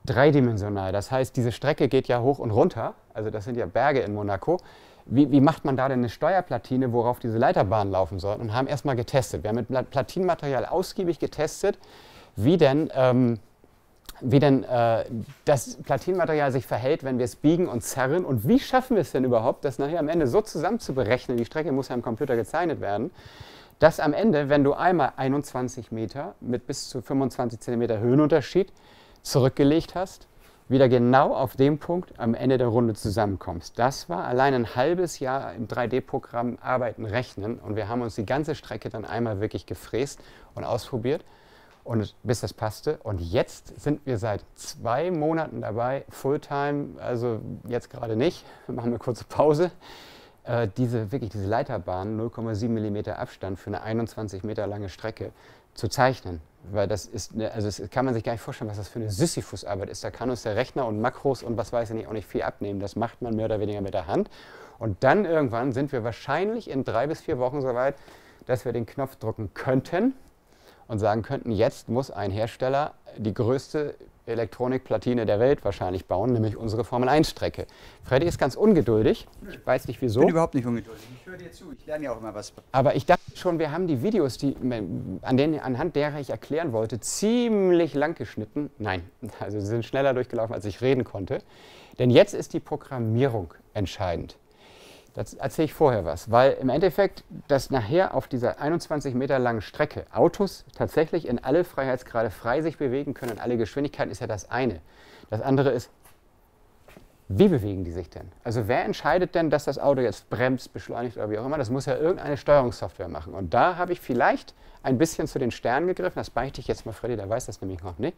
S2: dreidimensional. Das heißt, diese Strecke geht ja hoch und runter, also das sind ja Berge in Monaco. Wie, wie, macht man da denn eine Steuerplatine, worauf diese Leiterbahnen laufen sollen? Und haben erstmal getestet. Wir haben mit Platinenmaterial ausgiebig getestet, wie denn, ähm, wie denn äh, das Platinmaterial sich verhält, wenn wir es biegen und zerren? Und wie schaffen wir es denn überhaupt, das nachher am Ende so zusammen zu berechnen, die Strecke muss ja im Computer gezeichnet werden, dass am Ende, wenn du einmal 21 Meter mit bis zu 25 cm Höhenunterschied zurückgelegt hast, wieder genau auf dem Punkt am Ende der Runde zusammenkommst. Das war allein ein halbes Jahr im 3D-Programm Arbeiten, Rechnen. Und wir haben uns die ganze Strecke dann einmal wirklich gefräst und ausprobiert und bis das passte. Und jetzt sind wir seit zwei Monaten dabei, Fulltime, also jetzt gerade nicht, wir machen eine kurze Pause, äh, diese wirklich diese Leiterbahn 0,7 mm Abstand für eine 21 Meter lange Strecke zu zeichnen. Weil das ist, eine, also das kann man sich gar nicht vorstellen, was das für eine Sisyphus-Arbeit ist. Da kann uns der Rechner und Makros und was weiß ich nicht auch nicht viel abnehmen. Das macht man mehr oder weniger mit der Hand. Und dann irgendwann sind wir wahrscheinlich in drei bis vier Wochen soweit, dass wir den Knopf drücken könnten und sagen könnten, jetzt muss ein Hersteller die größte Elektronikplatine der Welt wahrscheinlich bauen, nämlich unsere Formel-1-Strecke. Freddy ist ganz ungeduldig. Ich weiß nicht wieso.
S1: Ich bin überhaupt nicht ungeduldig. Ich höre dir zu. Ich lerne ja auch immer was.
S2: Aber ich dachte schon, wir haben die Videos, die, an denen, anhand derer ich erklären wollte, ziemlich lang geschnitten. Nein, also sie sind schneller durchgelaufen, als ich reden konnte. Denn jetzt ist die Programmierung entscheidend. Das erzähle ich vorher was, weil im Endeffekt, dass nachher auf dieser 21 Meter langen Strecke Autos tatsächlich in alle Freiheitsgrade frei sich bewegen können, in alle Geschwindigkeiten, ist ja das eine. Das andere ist, wie bewegen die sich denn? Also wer entscheidet denn, dass das Auto jetzt bremst, beschleunigt oder wie auch immer? Das muss ja irgendeine Steuerungssoftware machen. Und da habe ich vielleicht ein bisschen zu den Sternen gegriffen. Das beichte ich jetzt mal Freddy, der weiß das nämlich noch nicht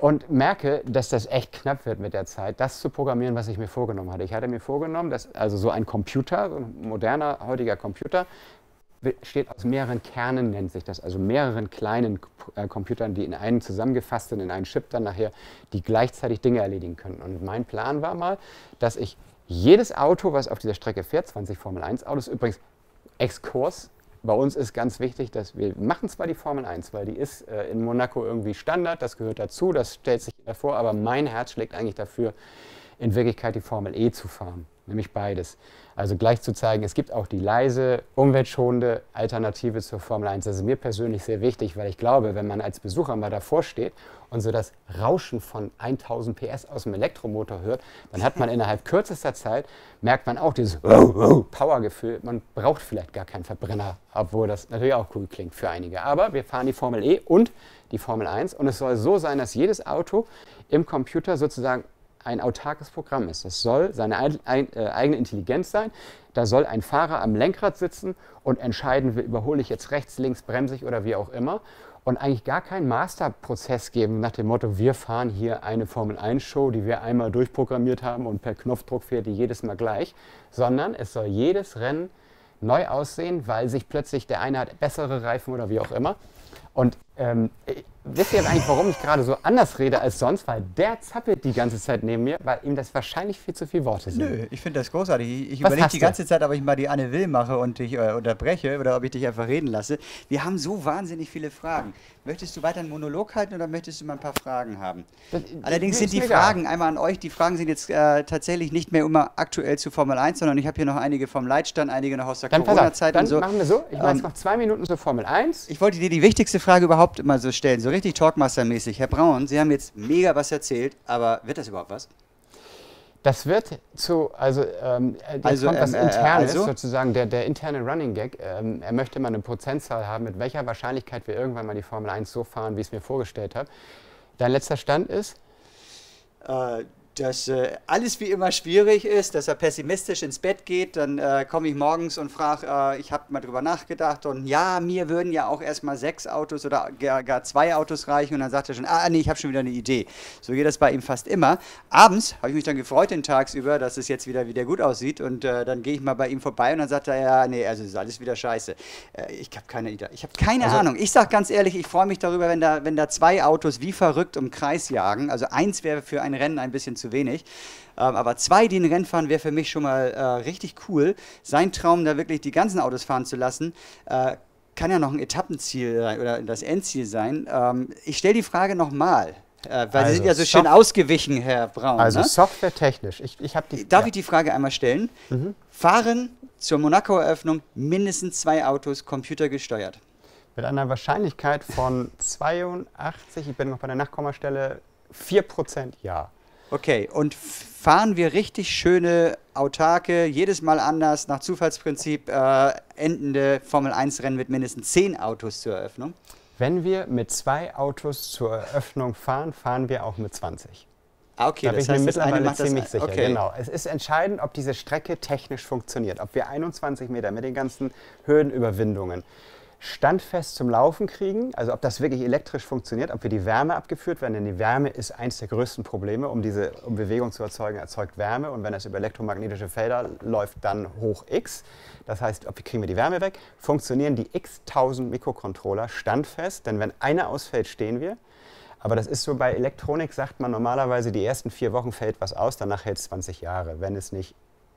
S2: und merke, dass das echt knapp wird mit der Zeit, das zu programmieren, was ich mir vorgenommen hatte. Ich hatte mir vorgenommen, dass also so ein Computer, so ein moderner heutiger Computer, besteht aus mehreren Kernen, nennt sich das, also mehreren kleinen äh, Computern, die in einen zusammengefasst sind, in einen Chip dann nachher, die gleichzeitig Dinge erledigen können. Und mein Plan war mal, dass ich jedes Auto, was auf dieser Strecke fährt, 20 Formel 1 Autos, übrigens Exkurs, bei uns ist ganz wichtig, dass wir machen zwar die Formel 1, weil die ist äh, in Monaco irgendwie Standard, das gehört dazu, das stellt sich vor, aber mein Herz schlägt eigentlich dafür, in Wirklichkeit die Formel E zu fahren. Nämlich beides. Also gleich zu zeigen, es gibt auch die leise, umweltschonende Alternative zur Formel 1. Das ist mir persönlich sehr wichtig, weil ich glaube, wenn man als Besucher mal davor steht und so das Rauschen von 1000 PS aus dem Elektromotor hört, dann hat man innerhalb kürzester Zeit, merkt man auch dieses Powergefühl. Man braucht vielleicht gar keinen Verbrenner, obwohl das natürlich auch cool klingt für einige. Aber wir fahren die Formel E und die Formel 1 und es soll so sein, dass jedes Auto im Computer sozusagen ein autarkes Programm ist. Das soll seine ein, ein, äh, eigene Intelligenz sein. Da soll ein Fahrer am Lenkrad sitzen und entscheiden, überhole ich jetzt rechts, links, bremse ich oder wie auch immer. Und eigentlich gar keinen Masterprozess geben nach dem Motto, wir fahren hier eine Formel-1-Show, die wir einmal durchprogrammiert haben und per Knopfdruck fährt die jedes Mal gleich, sondern es soll jedes Rennen neu aussehen, weil sich plötzlich der eine hat bessere Reifen oder wie auch immer. Und ähm, wisst ihr eigentlich, warum ich gerade so anders rede als sonst? Weil der zappelt die ganze Zeit neben mir, weil ihm das wahrscheinlich viel zu viele Worte sind.
S1: Nö, ich finde das großartig. Ich, überlege die ganze Zeit, ob ich mal die Anne Will mache und dich äh, unterbreche oder ob ich dich einfach reden lasse. Wir haben so wahnsinnig viele Fragen. Möchtest du weiter einen Monolog halten oder möchtest du mal ein paar Fragen haben?
S2: Das-
S1: Allerdings sind die. Fragen einmal an euch. Die Fragen sind jetzt äh, tatsächlich nicht mehr immer aktuell zu Formel 1, sondern ich habe hier noch einige vom Leitstand, einige noch aus der
S2: Dann
S1: Corona-Zeit
S2: dann
S1: und so.
S2: machen wir so. Ich mache
S1: Ähm,
S2: jetzt noch zwei Minuten zur Formel 1.
S1: Ich wollte dir die wichtigste Frage überhaupt immer so stellen, so richtig Talkmaster-mäßig. Herr Braun, Sie haben jetzt mega was erzählt, aber wird das überhaupt was?
S2: Das wird zu, also, ähm, äh,
S1: Also,
S2: kommt was
S1: ähm, äh,
S2: Internes,
S1: also?
S2: sozusagen der, der interne Running Gag. Ähm, er möchte mal eine Prozentzahl haben, mit welcher Wahrscheinlichkeit wir irgendwann mal die Formel 1 so fahren, wie ich es mir vorgestellt habe. Dein letzter Stand ist?
S1: äh, dass äh, alles wie immer schwierig ist, dass er pessimistisch ins Bett geht, dann äh, komme ich morgens und frage, äh, ich habe mal drüber nachgedacht und ja, mir würden ja auch erstmal sechs Autos oder gar, gar zwei Autos reichen und dann sagt er schon, ah nee, ich habe schon wieder eine Idee. So geht das bei ihm fast immer. Abends habe ich mich dann gefreut den tagsüber, dass es jetzt wieder wieder gut aussieht und äh, dann gehe ich mal bei ihm vorbei und dann sagt er, ja, nee, also ist alles wieder scheiße. Äh, ich habe keine Idee. Ich habe keine
S2: Also-
S1: Ahnung. Ich sage ganz ehrlich, ich freue mich darüber, wenn da, wenn da zwei Autos wie verrückt um Kreis jagen. Also eins wäre für ein Rennen ein bisschen zu wenig. Ähm, aber zwei, die ein Rennen fahren, wäre für mich schon mal äh, richtig cool. Sein Traum, da wirklich die ganzen Autos fahren zu lassen, äh, kann ja noch ein Etappenziel sein oder das Endziel sein. Ähm, ich stelle die Frage nochmal, äh, weil Sie
S2: Also,
S1: sind ja so schön ausgewichen, Herr Braun.
S2: Also
S1: ne?
S2: softwaretechnisch. Ich, ich die.
S1: Darf
S2: ja.
S1: ich die Frage einmal stellen? Fahren zur Monaco-Eröffnung mindestens zwei Autos computergesteuert?
S2: Mit einer Wahrscheinlichkeit von 82, ich bin noch bei der Nachkommastelle, 4% ja.
S1: Okay, und fahren wir richtig schöne, autarke, jedes Mal anders, nach Zufallsprinzip äh, endende Formel-1-Rennen mit mindestens zehn Autos zur Eröffnung?
S2: Wenn wir mit zwei Autos zur Eröffnung fahren, fahren wir auch mit 20.
S1: Ah, okay,
S2: da bin
S1: das
S2: ich mir mittlerweile ziemlich sicher.
S1: okay.
S2: Genau. Es ist entscheidend, ob diese Strecke technisch funktioniert. Ob wir 21 Meter mit den ganzen Höhenüberwindungen standfest zum Laufen kriegen, also ob das wirklich elektrisch funktioniert, ob wir die Wärme abgeführt werden, denn die Wärme ist eins der größten Probleme, um diese um Bewegung zu erzeugen, erzeugt Wärme und wenn es über elektromagnetische Felder läuft, dann hoch X. Das heißt, ob wir kriegen wir die Wärme weg, funktionieren die x tausend Mikrocontroller standfest, denn wenn einer ausfällt, stehen wir. Aber das ist so bei Elektronik, sagt man normalerweise, die ersten vier Wochen fällt was aus, danach hält es 20 Jahre, wenn es nicht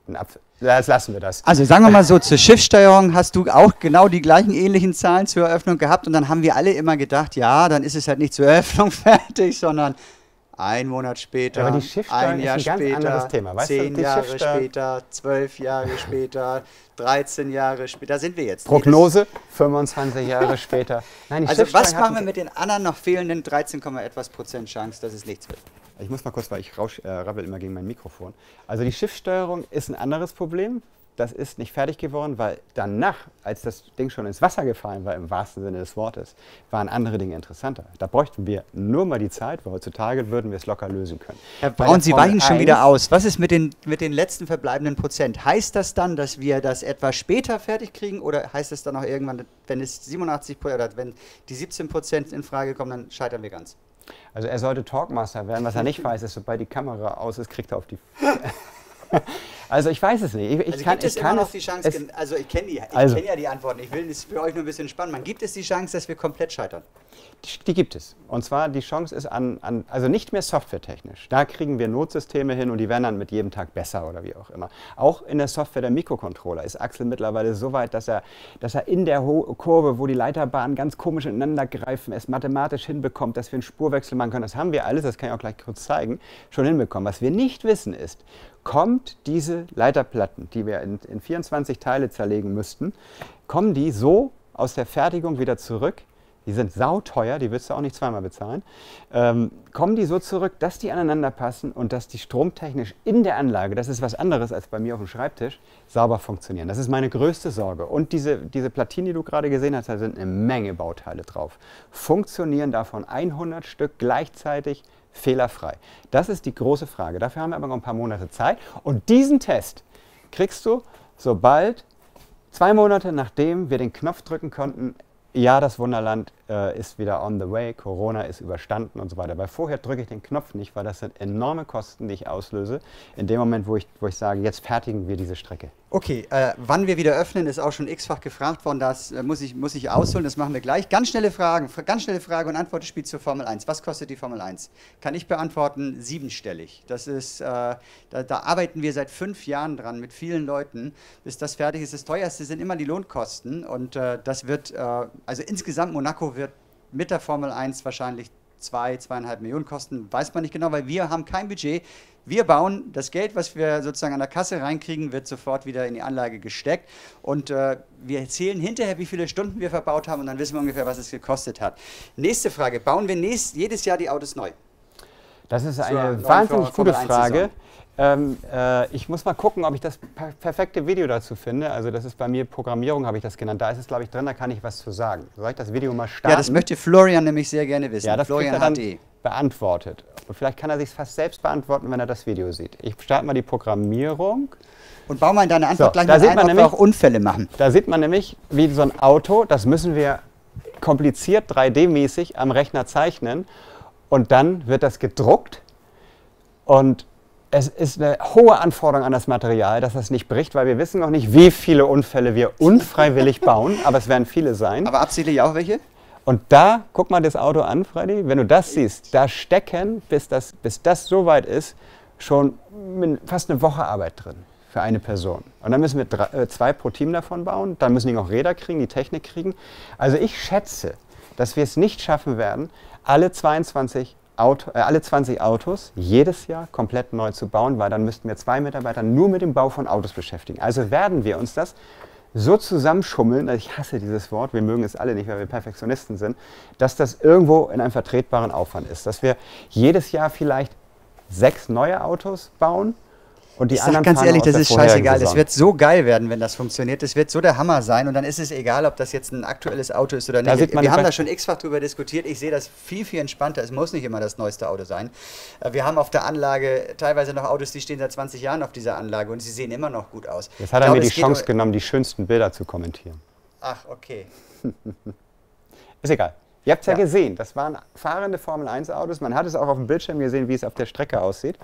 S2: ein Apfel. Jetzt lassen wir das.
S1: Also sagen wir mal so, zur Schiffssteuerung hast du auch genau die gleichen ähnlichen Zahlen zur Eröffnung gehabt und dann haben wir alle immer gedacht, ja, dann ist es halt nicht zur Eröffnung fertig, sondern ein Monat später,
S2: Aber die Schiffssteuerung
S1: ein
S2: ist
S1: Jahr
S2: ein ganz
S1: später,
S2: anderes Thema, weißt
S1: zehn Jahre später, zwölf Jahre später, 13 Jahre später, da sind wir jetzt.
S2: Prognose 25 Jahre später. Nein,
S1: Also was machen wir
S2: ein-
S1: mit den anderen noch fehlenden 13, etwas Prozent Chance, dass es nichts wird?
S2: Ich muss mal kurz, weil ich rausch, äh, rabbel immer gegen mein Mikrofon. Also die Schiffssteuerung ist ein anderes Problem. Das ist nicht fertig geworden, weil danach, als das Ding schon ins Wasser gefallen war, im wahrsten Sinne des Wortes, waren andere Dinge interessanter. Da bräuchten wir nur mal die Zeit, weil heutzutage würden wir es locker lösen können.
S1: Herr Braun, Sie weichen schon
S2: 1
S1: wieder aus. Was ist mit den, mit den letzten verbleibenden Prozent? Heißt das dann, dass wir das etwas später fertig kriegen oder heißt es dann auch irgendwann, wenn es 87 Pro- oder wenn die 17 Prozent in Frage kommen, dann scheitern wir ganz?
S2: Also er sollte Talkmaster werden. Was er nicht weiß, ist, sobald die Kamera aus ist, kriegt er auf die... also ich weiß es nicht. Ich, ich
S1: Also
S2: kann,
S1: gibt es
S2: ich
S1: immer noch die Chance,
S2: es,
S1: also ich kenne
S2: Also-
S1: kenn ja die Antworten, ich will es für euch nur ein bisschen spannen. Man gibt es die Chance, dass wir komplett scheitern?
S2: Die, die gibt es. Und zwar die Chance ist an, an, also nicht mehr softwaretechnisch. Da kriegen wir Notsysteme hin und die werden dann mit jedem Tag besser oder wie auch immer. Auch in der Software der Mikrocontroller ist Axel mittlerweile so weit, dass er, dass er in der Ho Kurve, wo die Leiterbahnen ganz komisch ineinander greifen, es mathematisch hinbekommt, dass wir einen Spurwechsel machen können. Das haben wir alles, das kann ich auch gleich kurz zeigen, schon hinbekommen. Was wir nicht wissen ist, kommt diese Leiterplatten, die wir in, in 24 Teile zerlegen müssten, kommen die so aus der Fertigung wieder zurück, die sind sauteuer, die wirst du auch nicht zweimal bezahlen, ähm, kommen die so zurück, dass die aneinander passen und dass die stromtechnisch in der Anlage, das ist was anderes als bei mir auf dem Schreibtisch, sauber funktionieren. Das ist meine größte Sorge. Und diese, diese Platinen, die du gerade gesehen hast, da sind eine Menge Bauteile drauf. Funktionieren davon 100 Stück gleichzeitig fehlerfrei? Das ist die große Frage. Dafür haben wir aber noch ein paar Monate Zeit. Und diesen Test kriegst du, sobald zwei Monate nachdem wir den Knopf drücken konnten, ja, das Wunderland äh, ist wieder on the way, Corona ist überstanden und so weiter. Weil vorher drücke ich den Knopf nicht, weil das sind enorme Kosten, die ich auslöse, in dem Moment, wo ich, wo ich sage, jetzt fertigen wir diese Strecke.
S1: Okay, äh, wann wir wieder öffnen, ist auch schon x-fach gefragt worden. Das äh, muss, ich, muss ich ausholen, das machen wir gleich. Ganz schnelle Fragen, ganz schnelle Frage- und Antwortspiel zur Formel 1. Was kostet die Formel 1? Kann ich beantworten, siebenstellig. Das ist, äh, da, da, arbeiten wir seit fünf Jahren dran mit vielen Leuten, bis das fertig ist. Das teuerste sind immer die Lohnkosten und äh, das wird, äh, also insgesamt Monaco wird mit der Formel 1 wahrscheinlich zwei, zweieinhalb Millionen kosten, weiß man nicht genau, weil wir haben kein Budget. Wir bauen das Geld, was wir sozusagen an der Kasse reinkriegen, wird sofort wieder in die Anlage gesteckt und äh, wir zählen hinterher, wie viele Stunden wir verbaut haben und dann wissen wir ungefähr, was es gekostet hat. Nächste Frage, bauen wir nächst, jedes Jahr die Autos neu?
S2: Das ist eine wahnsinnig gute Frage. Ähm, äh, ich muss mal gucken, ob ich das per perfekte Video dazu finde. Also das ist bei mir Programmierung, habe ich das genannt. Da ist es, glaube ich, drin, da kann ich was zu sagen. Soll ich das Video mal starten?
S1: Ja, das möchte Florian nämlich sehr gerne wissen.
S2: Ja, das
S1: Florian
S2: er dann beantwortet. Und vielleicht kann er sich fast selbst beantworten, wenn er das Video sieht. Ich starte mal die Programmierung.
S1: Und bau mal in deine Antwort
S2: so,
S1: gleich
S2: da
S1: mal
S2: sieht
S1: ein,
S2: man nämlich,
S1: wir auch Unfälle machen.
S2: Da sieht man nämlich, wie so ein Auto, das müssen wir kompliziert 3D-mäßig am Rechner zeichnen. Und dann wird das gedruckt und es ist eine hohe Anforderung an das Material, dass das nicht bricht, weil wir wissen noch nicht, wie viele Unfälle wir unfreiwillig bauen, aber es werden viele sein.
S1: Aber absichtlich auch welche?
S2: Und da, guck mal das Auto an, Freddy, wenn du das siehst, da stecken, bis das, bis das so weit ist, schon fast eine Woche Arbeit drin für eine Person. Und dann müssen wir drei, äh, zwei pro Team davon bauen, dann müssen die noch Räder kriegen, die Technik kriegen. Also ich schätze, dass wir es nicht schaffen werden, alle 22 Auto, äh, alle 20 Autos jedes Jahr komplett neu zu bauen, weil dann müssten wir zwei Mitarbeiter nur mit dem Bau von Autos beschäftigen. Also werden wir uns das so zusammenschummeln, also ich hasse dieses Wort, wir mögen es alle nicht, weil wir Perfektionisten sind, dass das irgendwo in einem vertretbaren Aufwand ist. Dass wir jedes Jahr vielleicht sechs neue Autos bauen und die
S1: ich
S2: anderen
S1: sag ganz ehrlich, das ist scheißegal. Es wird so geil werden, wenn das funktioniert. Das wird so der Hammer sein. Und dann ist es egal, ob das jetzt ein aktuelles Auto ist oder nicht. Wir haben
S2: einfach-
S1: da schon x-fach drüber diskutiert. Ich sehe das viel, viel entspannter. Es muss nicht immer das neueste Auto sein. Äh, Wir haben auf der Anlage teilweise noch Autos, die stehen seit 20 Jahren auf dieser Anlage und sie sehen immer noch gut aus.
S2: Jetzt hat er mir die
S1: es
S2: Chance genommen, die schönsten Bilder zu kommentieren.
S1: Ach, okay.
S2: Ist egal. Ihr habt es ja.
S1: Ja.
S2: gesehen, das waren fahrende Formel-1-Autos. Man hat es auch auf dem Bildschirm gesehen, wie es auf der Strecke aussieht.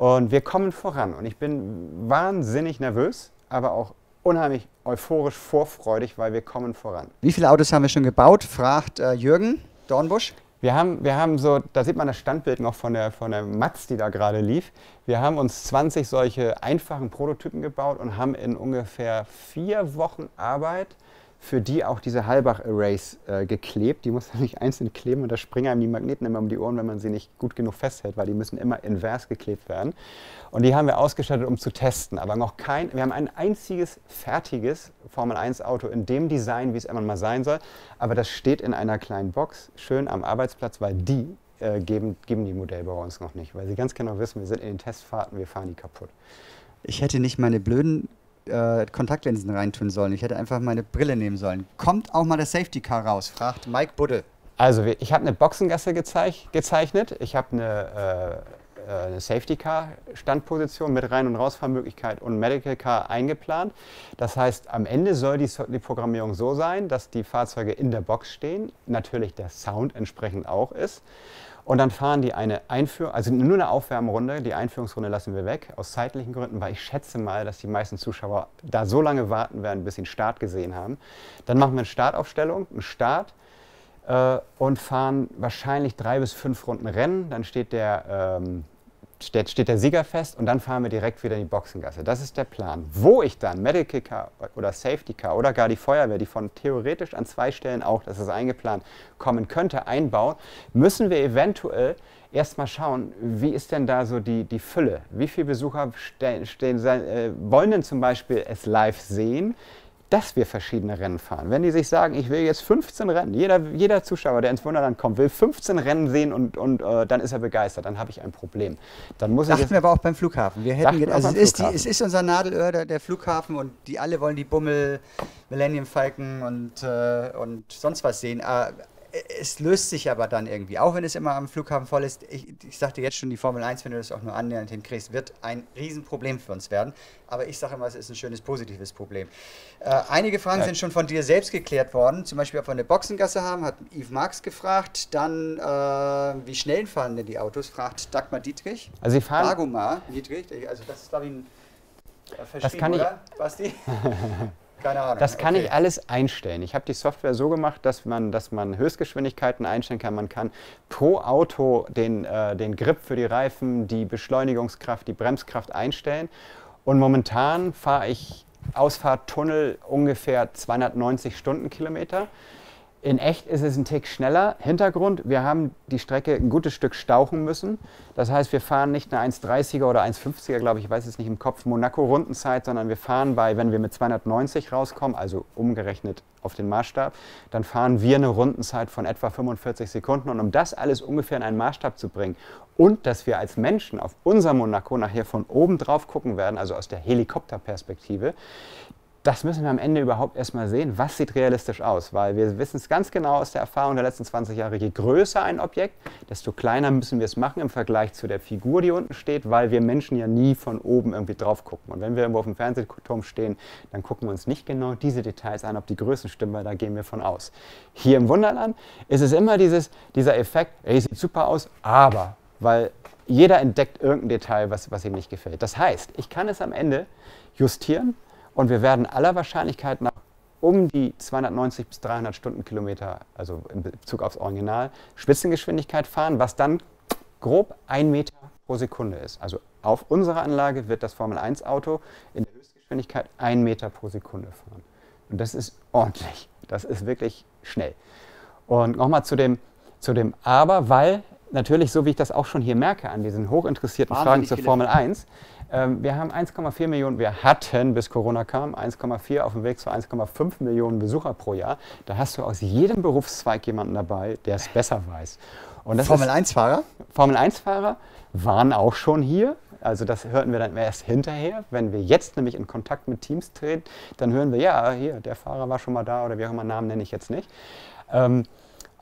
S2: Und wir kommen voran. Und ich bin wahnsinnig nervös, aber auch unheimlich euphorisch vorfreudig, weil wir kommen voran.
S1: Wie viele Autos haben wir schon gebaut? fragt äh, Jürgen Dornbusch.
S2: Wir haben, wir haben so, da sieht man das Standbild noch von der, von der Matz, die da gerade lief. Wir haben uns 20 solche einfachen Prototypen gebaut und haben in ungefähr vier Wochen Arbeit für die auch diese Halbach-Arrays äh, geklebt. Die muss man nicht einzeln kleben und da springen einem die Magneten immer um die Ohren, wenn man sie nicht gut genug festhält, weil die müssen immer invers geklebt werden. Und die haben wir ausgestattet, um zu testen. Aber noch kein, wir haben ein einziges fertiges Formel-1-Auto in dem Design, wie es immer mal sein soll. Aber das steht in einer kleinen Box, schön am Arbeitsplatz, weil die äh, geben, geben die Modellbauer uns noch nicht. Weil sie ganz genau wissen, wir sind in den Testfahrten, wir fahren die kaputt.
S1: Ich hätte nicht meine blöden äh, Kontaktlinsen reintun sollen. Ich hätte einfach meine Brille nehmen sollen. Kommt auch mal das Safety Car raus? fragt Mike Budde.
S2: Also ich habe eine Boxengasse gezeich gezeichnet, ich habe eine, äh, äh, eine Safety Car Standposition mit Rein- und Rausfahrmöglichkeit und Medical Car eingeplant. Das heißt, am Ende soll die, die Programmierung so sein, dass die Fahrzeuge in der Box stehen, natürlich der Sound entsprechend auch ist. Und dann fahren die eine Einführung, also nur eine Aufwärmrunde, die Einführungsrunde lassen wir weg, aus zeitlichen Gründen, weil ich schätze mal, dass die meisten Zuschauer da so lange warten werden, bis sie einen Start gesehen haben. Dann machen wir eine Startaufstellung, einen Start, äh, und fahren wahrscheinlich drei bis fünf Runden Rennen. Dann steht der, ähm, steht, steht der Sieger fest und dann fahren wir direkt wieder in die Boxengasse. Das ist der Plan. Wo ich dann Medical Car oder Safety Car oder gar die Feuerwehr, die von theoretisch an zwei Stellen auch, das ist eingeplant, kommen könnte, einbauen, müssen wir eventuell erstmal schauen, wie ist denn da so die, die Fülle? Wie viele Besucher stehen, stehen, äh, wollen denn zum Beispiel es live sehen? Dass wir verschiedene Rennen fahren. Wenn die sich sagen, ich will jetzt 15 Rennen, jeder, jeder Zuschauer, der ins Wunderland kommt, will 15 Rennen sehen und, und äh, dann ist er begeistert, dann habe ich ein Problem. Dann muss
S1: Dachten
S2: ich
S1: wir aber auch beim Flughafen. Wir hätten also es, ist die, es ist unser Nadelöhr, der, der Flughafen und die alle wollen die Bummel, Millennium Falcon und, äh, und sonst was sehen. Es löst sich aber dann irgendwie, auch wenn es immer am Flughafen voll ist. Ich, ich sagte jetzt schon, die Formel 1, wenn du das auch nur annähernd hinkriegst, wird ein Riesenproblem für uns werden. Aber ich sage immer, es ist ein schönes, positives Problem. Äh, einige Fragen
S2: Ja.
S1: sind schon von dir selbst geklärt worden. Zum Beispiel, ob wir eine Boxengasse haben, hat Yves Marx gefragt. Dann, äh, wie schnell fahren denn die Autos, fragt Dagmar Dietrich.
S2: Also sie fahren,
S1: Dagmar Dietrich, also das ist, glaube ich, ein äh, verschrieben,
S2: kann ich-
S1: oder, Basti? Keine Ahnung.
S2: Das kann
S1: okay.
S2: ich alles einstellen. Ich habe die Software so gemacht, dass man, dass man Höchstgeschwindigkeiten einstellen kann. Man kann pro Auto den, äh, den Grip für die Reifen, die Beschleunigungskraft, die Bremskraft einstellen. Und momentan fahre ich Ausfahrttunnel ungefähr 290 Stundenkilometer. In echt ist es ein Tick schneller. Hintergrund, wir haben die Strecke ein gutes Stück stauchen müssen. Das heißt, wir fahren nicht eine 1,30er oder 1,50er, glaube ich, ich weiß es nicht im Kopf, Monaco-Rundenzeit, sondern wir fahren bei, wenn wir mit 290 rauskommen, also umgerechnet auf den Maßstab, dann fahren wir eine Rundenzeit von etwa 45 Sekunden. Und um das alles ungefähr in einen Maßstab zu bringen und dass wir als Menschen auf unser Monaco nachher von oben drauf gucken werden, also aus der Helikopterperspektive, das müssen wir am Ende überhaupt erstmal sehen, was sieht realistisch aus, weil wir wissen es ganz genau aus der Erfahrung der letzten 20 Jahre, je größer ein Objekt, desto kleiner müssen wir es machen im Vergleich zu der Figur, die unten steht, weil wir Menschen ja nie von oben irgendwie drauf gucken. Und wenn wir irgendwo auf dem Fernsehturm stehen, dann gucken wir uns nicht genau diese Details an, ob die Größen stimmen, weil da gehen wir von aus. Hier im Wunderland ist es immer dieses, dieser Effekt, ey, sieht super aus, aber, weil jeder entdeckt irgendein Detail, was, was ihm nicht gefällt. Das heißt, ich kann es am Ende justieren, und wir werden aller Wahrscheinlichkeit nach um die 290 bis 300 Stundenkilometer, also in Bezug aufs Original, Spitzengeschwindigkeit fahren, was dann grob ein Meter pro Sekunde ist. Also auf unserer Anlage wird das Formel 1 Auto in der Höchstgeschwindigkeit ein Meter pro Sekunde fahren. Und das ist ordentlich. Das ist wirklich schnell. Und nochmal zu dem, zu dem Aber, weil natürlich, so wie ich das auch schon hier merke, an diesen hochinteressierten Fragen zur Formel 1, ähm, wir haben 1,4 Millionen, wir hatten, bis Corona kam, 1,4 auf dem Weg zu 1,5 Millionen Besucher pro Jahr. Da hast du aus jedem Berufszweig jemanden dabei, der es besser weiß. Und das
S1: Formel
S2: ist,
S1: 1-Fahrer?
S2: Formel 1-Fahrer waren auch schon hier. Also das hörten wir dann erst hinterher. Wenn wir jetzt nämlich in Kontakt mit Teams treten, dann hören wir, ja, hier, der Fahrer war schon mal da oder wie auch immer, Namen nenne ich jetzt nicht. Ähm,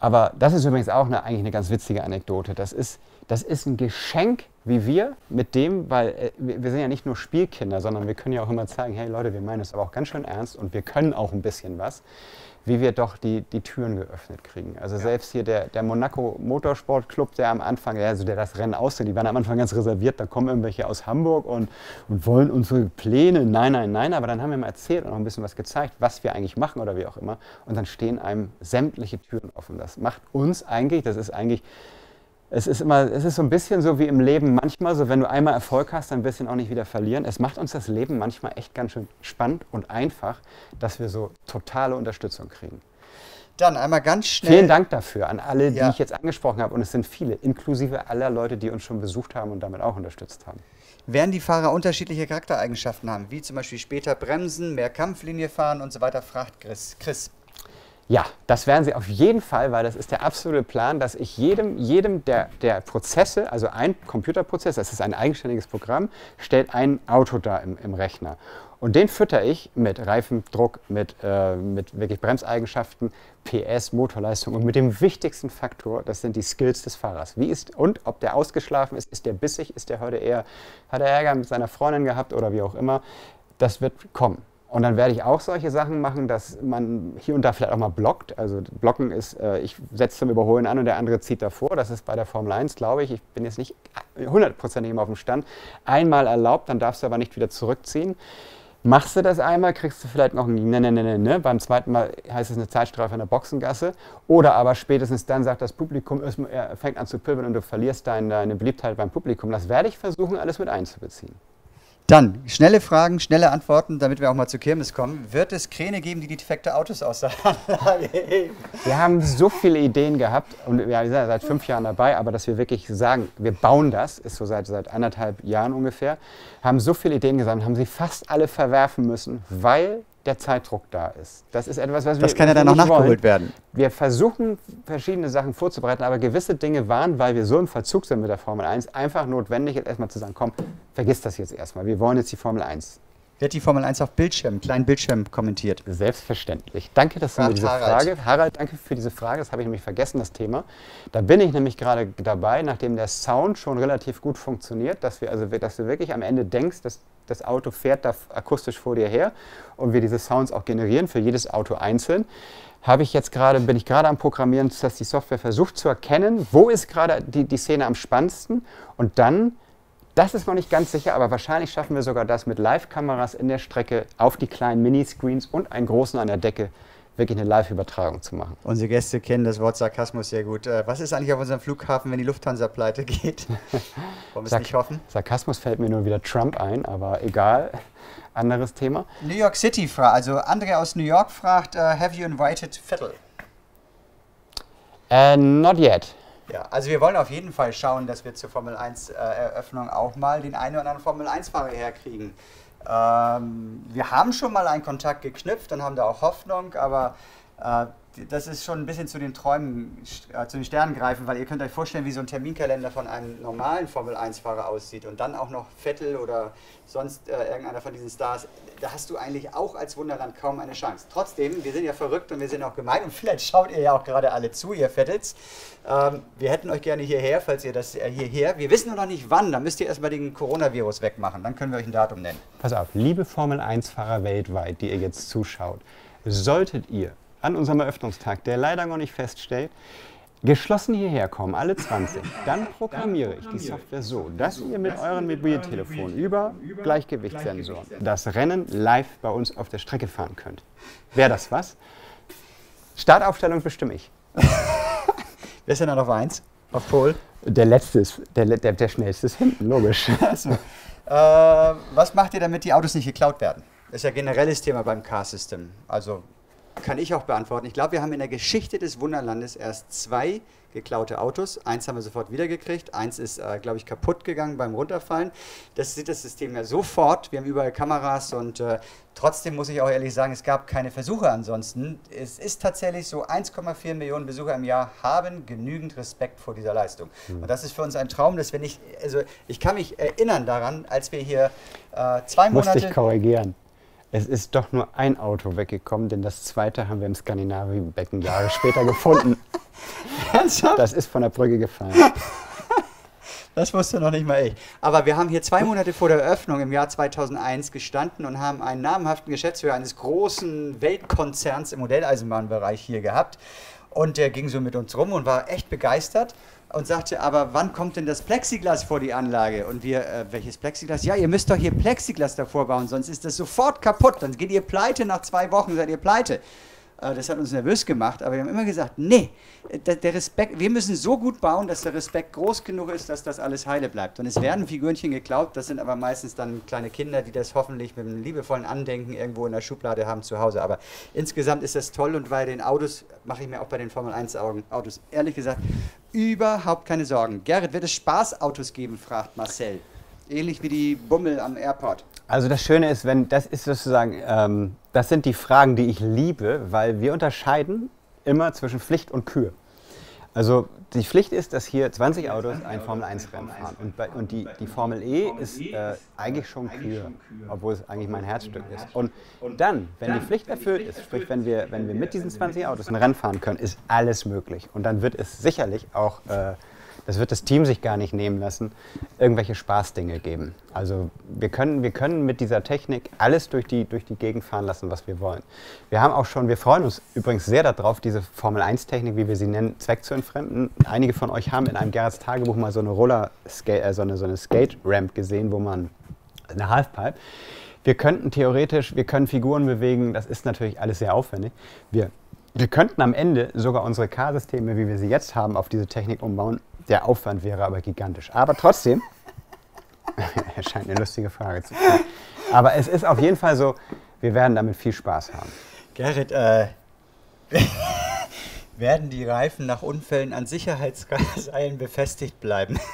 S2: aber das ist übrigens auch eine, eigentlich eine ganz witzige Anekdote. Das ist, das ist ein Geschenk wie wir mit dem, weil äh, wir, sind ja nicht nur Spielkinder, sondern wir können ja auch immer zeigen, hey Leute, wir meinen es aber auch ganz schön ernst und wir können auch ein bisschen was, wie wir doch die, die Türen geöffnet kriegen. Also selbst hier der, der Monaco Motorsport Club, der am Anfang, ja, also der das Rennen aussieht, die waren am Anfang ganz reserviert, da kommen irgendwelche aus Hamburg und, und wollen unsere Pläne, nein, nein, nein, aber dann haben wir mal erzählt und auch ein bisschen was gezeigt, was wir eigentlich machen oder wie auch immer und dann stehen einem sämtliche Türen offen. Das macht uns eigentlich, das ist eigentlich es ist immer, es ist so ein bisschen so wie im Leben manchmal, so wenn du einmal Erfolg hast, dann wirst du ihn auch nicht wieder verlieren. Es macht uns das Leben manchmal echt ganz schön spannend und einfach, dass wir so totale Unterstützung kriegen.
S1: Dann einmal ganz schnell.
S2: Vielen Dank dafür an alle, die
S1: Ja.
S2: ich jetzt angesprochen habe. Und es sind viele, inklusive aller Leute, die uns schon besucht haben und damit auch unterstützt haben.
S1: Werden die Fahrer unterschiedliche Charaktereigenschaften haben, wie zum Beispiel später bremsen, mehr Kampflinie fahren und so weiter, fragt Chris. Chris,
S2: Ja, das werden sie auf jeden Fall, weil das ist der absolute Plan, dass ich jedem, jedem der, der Prozesse, also ein Computerprozess, das ist ein eigenständiges Programm, stellt ein Auto dar im, im Rechner. Und den fütter ich mit Reifendruck, mit, äh, mit wirklich Bremseigenschaften, PS, Motorleistung und mit dem wichtigsten Faktor, das sind die Skills des Fahrers. Wie ist, und ob der ausgeschlafen ist, ist der bissig, ist der heute eher, hat er Ärger mit seiner Freundin gehabt oder wie auch immer, das wird kommen. Und dann werde ich auch solche Sachen machen, dass man hier und da vielleicht auch mal blockt. Also blocken ist, äh, ich setze zum Überholen an und der andere zieht davor. Das ist bei der Formel 1, glaube ich, ich bin jetzt nicht hundertprozentig immer auf dem Stand, einmal erlaubt, dann darfst du aber nicht wieder zurückziehen. Machst du das einmal, kriegst du vielleicht noch ein ne, ne, ne, ne, ne. Beim zweiten Mal heißt es eine Zeitstrafe in der Boxengasse. Oder aber spätestens dann sagt das Publikum, es fängt an zu pöbeln und du verlierst dein, deine Beliebtheit beim Publikum. Das werde ich versuchen, alles mit einzubeziehen.
S1: Dann, schnelle Fragen, schnelle Antworten, damit wir auch mal zur Kirmes kommen. Wird es Kräne geben, die die defekte Autos aus der Anlage?
S2: Wir haben so viele Ideen gehabt und wir sind seit fünf Jahren dabei, aber dass wir wirklich sagen, wir bauen das, ist so seit, seit anderthalb Jahren ungefähr, haben so viele Ideen gesammelt, haben sie fast alle verwerfen müssen, weil der Zeitdruck da ist. Das ist etwas, was
S1: Das
S2: wir
S1: kann ja dann noch nachgeholt
S2: wollen.
S1: werden.
S2: Wir versuchen, verschiedene Sachen vorzubereiten, aber gewisse Dinge waren, weil wir so im Verzug sind mit der Formel 1, einfach notwendig, jetzt erstmal zu sagen, komm, vergiss das jetzt erstmal. Wir wollen jetzt die Formel 1.
S1: Wird die Formel 1 auf Bildschirm, kleinen Bildschirm kommentiert?
S2: Selbstverständlich. Danke, dass du
S1: Fragt
S2: mir diese
S1: Harald.
S2: Frage. Harald, danke für diese Frage. Das habe ich nämlich vergessen, das Thema. Da bin ich nämlich gerade dabei, nachdem der Sound schon relativ gut funktioniert, dass, wir also, dass du wirklich am Ende denkst, dass das Auto fährt da akustisch vor dir her und wir diese Sounds auch generieren für jedes Auto einzeln. Habe ich jetzt gerade, bin ich gerade am Programmieren, dass die Software versucht zu erkennen, wo ist gerade die, die Szene am spannendsten und dann das ist noch nicht ganz sicher, aber wahrscheinlich schaffen wir sogar das mit Live-Kameras in der Strecke auf die kleinen Miniscreens und einen großen an der Decke wirklich eine Live-Übertragung zu machen.
S1: Unsere Gäste kennen das Wort Sarkasmus sehr gut. Äh, Was ist eigentlich auf unserem Flughafen, wenn die Lufthansa pleite geht? Wollen wir es nicht hoffen?
S2: Sarkasmus fällt mir nur wieder Trump ein, aber egal. Anderes Thema.
S1: New York City fragt, also André aus New York fragt, äh, have you invited Vettel?
S2: Äh, not yet.
S1: Ja, also wir wollen auf jeden Fall schauen, dass wir zur Formel 1 äh, Eröffnung auch mal den einen oder anderen Formel 1 Fahrer herkriegen. Ähm, wir haben schon mal einen Kontakt geknüpft und haben da auch Hoffnung, aber äh, das ist schon ein bisschen zu den Träumen, äh, zu den Sternen greifen, weil ihr könnt euch vorstellen, wie so ein Terminkalender von einem normalen Formel 1 Fahrer aussieht und dann auch noch Vettel oder sonst äh, irgendeiner von diesen Stars. Da hast du eigentlich auch als Wunderland kaum eine Chance. Trotzdem, wir sind ja verrückt und wir sind auch gemein und vielleicht schaut ihr ja auch gerade alle zu, ihr Vettels. Ähm, wir hätten euch gerne hierher, falls ihr das äh, hierher. Wir wissen nur noch nicht wann, da müsst ihr erstmal den Coronavirus wegmachen, dann können wir euch ein Datum nennen.
S2: Pass auf, liebe Formel 1-Fahrer weltweit, die ihr jetzt zuschaut, solltet ihr an unserem Eröffnungstag, der leider noch nicht feststeht, geschlossen hierher kommen, alle 20, dann programmiere ich die Software so, dass ihr mit euren Mobiltelefonen über Gleichgewichtssensoren das Rennen live bei uns auf der Strecke fahren könnt. Wäre das was? Startaufstellung bestimme ich.
S1: Wer ist denn dann auf 1? Auf Pol?
S2: Der letzte ist, der, der, der schnellste ist hinten, logisch.
S1: Achso. Äh, was macht ihr, damit die Autos nicht geklaut werden? Das ist ja generelles Thema beim Car-System. Also kann ich auch beantworten. Ich glaube, wir haben in der Geschichte des Wunderlandes erst zwei geklaute Autos. Eins haben wir sofort wiedergekriegt. Eins ist, äh, glaube ich, kaputt gegangen beim Runterfallen. Das sieht das System ja sofort. Wir haben überall Kameras und äh, trotzdem muss ich auch ehrlich sagen, es gab keine Versuche ansonsten. Es ist tatsächlich so, 1,4 Millionen Besucher im Jahr haben genügend Respekt vor dieser Leistung. Und das ist für uns ein Traum, dass wir nicht, also ich kann mich erinnern daran, als wir hier äh, zwei
S2: Musste
S1: Monate...
S2: ich korrigieren. Es ist doch nur ein Auto weggekommen, denn das zweite haben wir im Skandinavienbecken Jahre später gefunden.
S1: Ernsthaft?
S2: Das ist von der Brücke gefallen.
S1: Das wusste noch nicht mal ich. Aber wir haben hier zwei Monate vor der Eröffnung im Jahr 2001 gestanden und haben einen namhaften Geschäftsführer eines großen Weltkonzerns im Modelleisenbahnbereich hier gehabt. Und der ging so mit uns rum und war echt begeistert und sagte, aber wann kommt denn das Plexiglas vor die Anlage? Und wir, äh, welches Plexiglas? Ja, ihr müsst doch hier Plexiglas davor bauen, sonst ist das sofort kaputt. Dann geht ihr pleite, nach zwei Wochen seid ihr pleite. Äh, Das hat uns nervös gemacht, aber wir haben immer gesagt, nee, der Respekt, wir müssen so gut bauen, dass der Respekt groß genug ist, dass das alles heile bleibt. Und es werden Figürchen geklaut, das sind aber meistens dann kleine Kinder, die das hoffentlich mit einem liebevollen Andenken irgendwo in der Schublade haben zu Hause. Aber insgesamt ist das toll und bei den Autos mache ich mir auch bei den Formel 1 Augen- Autos ehrlich gesagt überhaupt keine Sorgen. Gerrit, wird es Spaßautos geben, fragt Marcel. Ähnlich wie die Bummel am Airport.
S2: Also das Schöne ist, wenn das ist sozusagen, ähm, das sind die Fragen, die ich liebe, weil wir unterscheiden immer zwischen Pflicht und Kür. Also die Pflicht ist, dass hier 20 Autos ein Formel-1-Rennen fahren. Und, bei, und die, die Formel E ist äh, eigentlich schon Kür, obwohl es eigentlich mein Herzstück ist. Und dann, wenn die Pflicht erfüllt ist, sprich wenn wir, wenn wir mit diesen 20 Autos ein Rennen fahren können, ist alles möglich. Und dann wird es sicherlich auch, äh, das wird das Team sich gar nicht nehmen lassen, irgendwelche Spaßdinge geben. Also wir können, wir können mit dieser Technik alles durch die, durch die Gegend fahren lassen, was wir wollen. Wir haben auch schon, wir freuen uns übrigens sehr darauf, diese Formel-1-Technik, wie wir sie nennen, Zweck zu entfremden. Einige von euch haben in einem Gerhards Tagebuch mal so eine Roller, äh, so eine, so eine Skate-Ramp gesehen, wo man, eine Halfpipe. wir könnten theoretisch, wir können Figuren bewegen, das ist natürlich alles sehr aufwendig. Wir, wir könnten am Ende sogar unsere K-Systeme, wie wir sie jetzt haben, auf diese Technik umbauen. Der Aufwand wäre aber gigantisch. Aber trotzdem, scheint eine lustige Frage zu sein. Aber es ist auf jeden Fall so, wir werden damit viel Spaß haben.
S1: Gerrit, äh, werden die Reifen nach Unfällen an Sicherheitsseilen befestigt bleiben?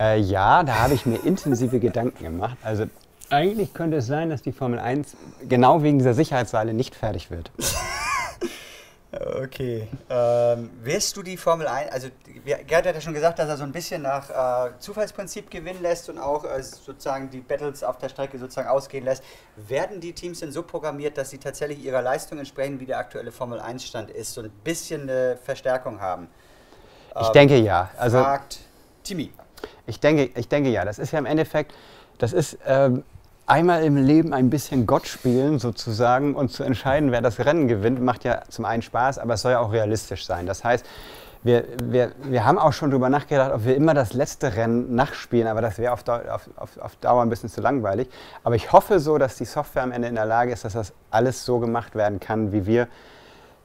S2: Äh, ja, da habe ich mir intensive Gedanken gemacht. Also eigentlich könnte es sein, dass die Formel 1 genau wegen dieser Sicherheitsseile nicht fertig wird.
S1: Okay. Ähm, wirst du die Formel 1, also Gerd hat ja schon gesagt, dass er so ein bisschen nach äh, Zufallsprinzip gewinnen lässt und auch äh, sozusagen die Battles auf der Strecke sozusagen ausgehen lässt. Werden die Teams denn so programmiert, dass sie tatsächlich ihrer Leistung entsprechen, wie der aktuelle Formel 1 Stand ist, so ein bisschen eine Verstärkung haben?
S2: Ich ähm, denke ja.
S1: Also, fragt Timmy.
S2: Ich denke, ich denke ja. Das ist ja im Endeffekt, das ist ähm, einmal im Leben ein bisschen Gott spielen sozusagen und zu entscheiden, wer das Rennen gewinnt, macht ja zum einen Spaß, aber es soll ja auch realistisch sein. Das heißt, wir, wir, wir haben auch schon darüber nachgedacht, ob wir immer das letzte Rennen nachspielen, aber das wäre auf, auf, auf, auf Dauer ein bisschen zu langweilig. Aber ich hoffe so, dass die Software am Ende in der Lage ist, dass das alles so gemacht werden kann, wie wir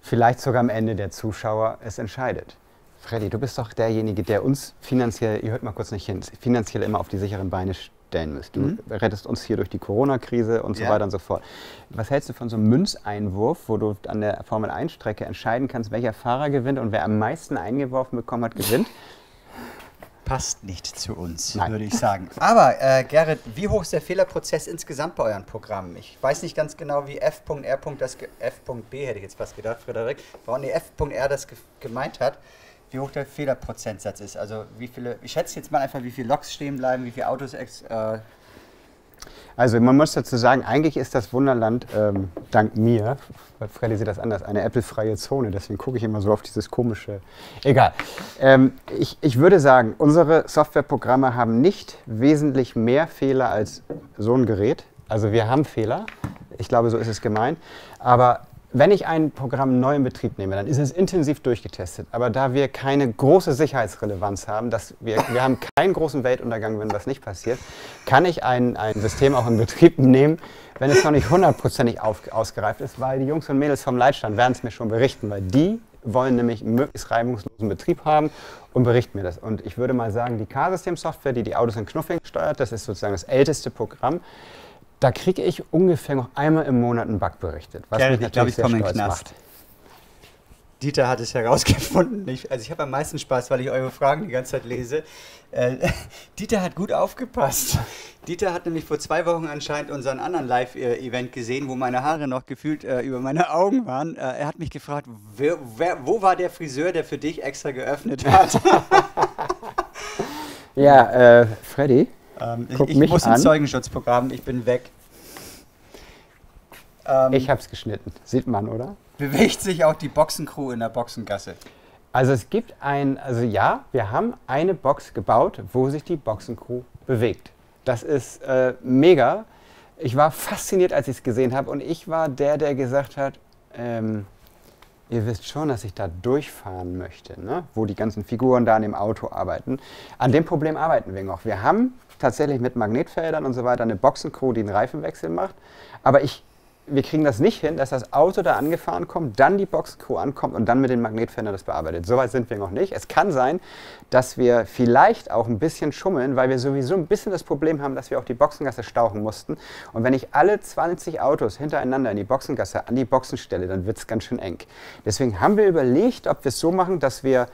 S2: vielleicht sogar am Ende der Zuschauer es entscheidet. Freddy, du bist doch derjenige, der uns finanziell, ihr hört mal kurz nicht hin, finanziell immer auf die sicheren Beine stellen müsst. Du mhm. rettest uns hier durch die Corona-Krise und so ja. weiter und so fort. Was hältst du von so einem Münzeinwurf, wo du an der Formel-1-Strecke entscheiden kannst, welcher Fahrer gewinnt und wer am meisten eingeworfen bekommen hat, gewinnt?
S1: Passt nicht zu uns, Nein. würde ich sagen. Aber äh, Gerrit, wie hoch ist der Fehlerprozess insgesamt bei euren Programmen? Ich weiß nicht ganz genau, wie F.R. das F.B hätte ich jetzt fast gedacht, Frederik, warum nee, F.R. das ge gemeint hat wie hoch der Fehlerprozentsatz ist. Also wie viele, ich schätze jetzt mal einfach, wie viele Loks stehen bleiben, wie viele Autos. Äh
S2: also man muss dazu sagen, eigentlich ist das Wunderland ähm, dank mir, weil Freddy sieht das anders, eine Apple-freie Zone. Deswegen gucke ich immer so auf dieses komische. Egal. Ähm, ich, ich würde sagen, unsere Softwareprogramme haben nicht wesentlich mehr Fehler als so ein Gerät. Also wir haben Fehler. Ich glaube, so ist es gemeint. Aber wenn ich ein Programm neu in Betrieb nehme, dann ist es intensiv durchgetestet. Aber da wir keine große Sicherheitsrelevanz haben, dass wir, wir haben keinen großen Weltuntergang, wenn das nicht passiert, kann ich ein, ein System auch in Betrieb nehmen, wenn es noch nicht hundertprozentig ausgereift ist, weil die Jungs und Mädels vom Leitstand werden es mir schon berichten, weil die wollen nämlich möglichst reibungslosen Betrieb haben und berichten mir das. Und ich würde mal sagen, die K-System-Software, die die Autos in Knuffing steuert, das ist sozusagen das älteste Programm, da kriege ich ungefähr noch einmal im Monat einen Bug berichtet.
S1: Was Gerrit, mich natürlich ich glaube, ich komme in den Knast. Macht. Dieter hat es herausgefunden. Ich, also ich habe am meisten Spaß, weil ich eure Fragen die ganze Zeit lese. Äh, Dieter hat gut aufgepasst. Dieter hat nämlich vor zwei Wochen anscheinend unseren anderen Live-Event gesehen, wo meine Haare noch gefühlt äh, über meine Augen waren. Äh, er hat mich gefragt, wer, wer, wo war der Friseur, der für dich extra geöffnet hat?
S2: ja, äh, Freddy.
S1: Ähm, ich, ich muss an. ein Zeugenschutzprogramm, ich bin weg.
S2: Ähm, ich hab's geschnitten. Sieht man, oder?
S1: Bewegt sich auch die Boxencrew in der Boxengasse?
S2: Also es gibt ein, also ja, wir haben eine Box gebaut, wo sich die Boxencrew bewegt. Das ist äh, mega. Ich war fasziniert, als ich es gesehen habe und ich war der, der gesagt hat, ähm, ihr wisst schon, dass ich da durchfahren möchte, ne? wo die ganzen Figuren da an dem Auto arbeiten. An dem Problem arbeiten wir noch. Wir haben tatsächlich mit Magnetfeldern und so weiter eine Boxencrew, die einen Reifenwechsel macht. Aber ich, wir kriegen das nicht hin, dass das Auto da angefahren kommt, dann die Boxencrew ankommt und dann mit den Magnetfeldern das bearbeitet. Soweit sind wir noch nicht. Es kann sein, dass wir vielleicht auch ein bisschen schummeln, weil wir sowieso ein bisschen das Problem haben, dass wir auch die Boxengasse stauchen mussten. Und wenn ich alle 20 Autos hintereinander in die Boxengasse an die Boxen stelle, dann wird es ganz schön eng. Deswegen haben wir überlegt, ob wir es so machen, dass wir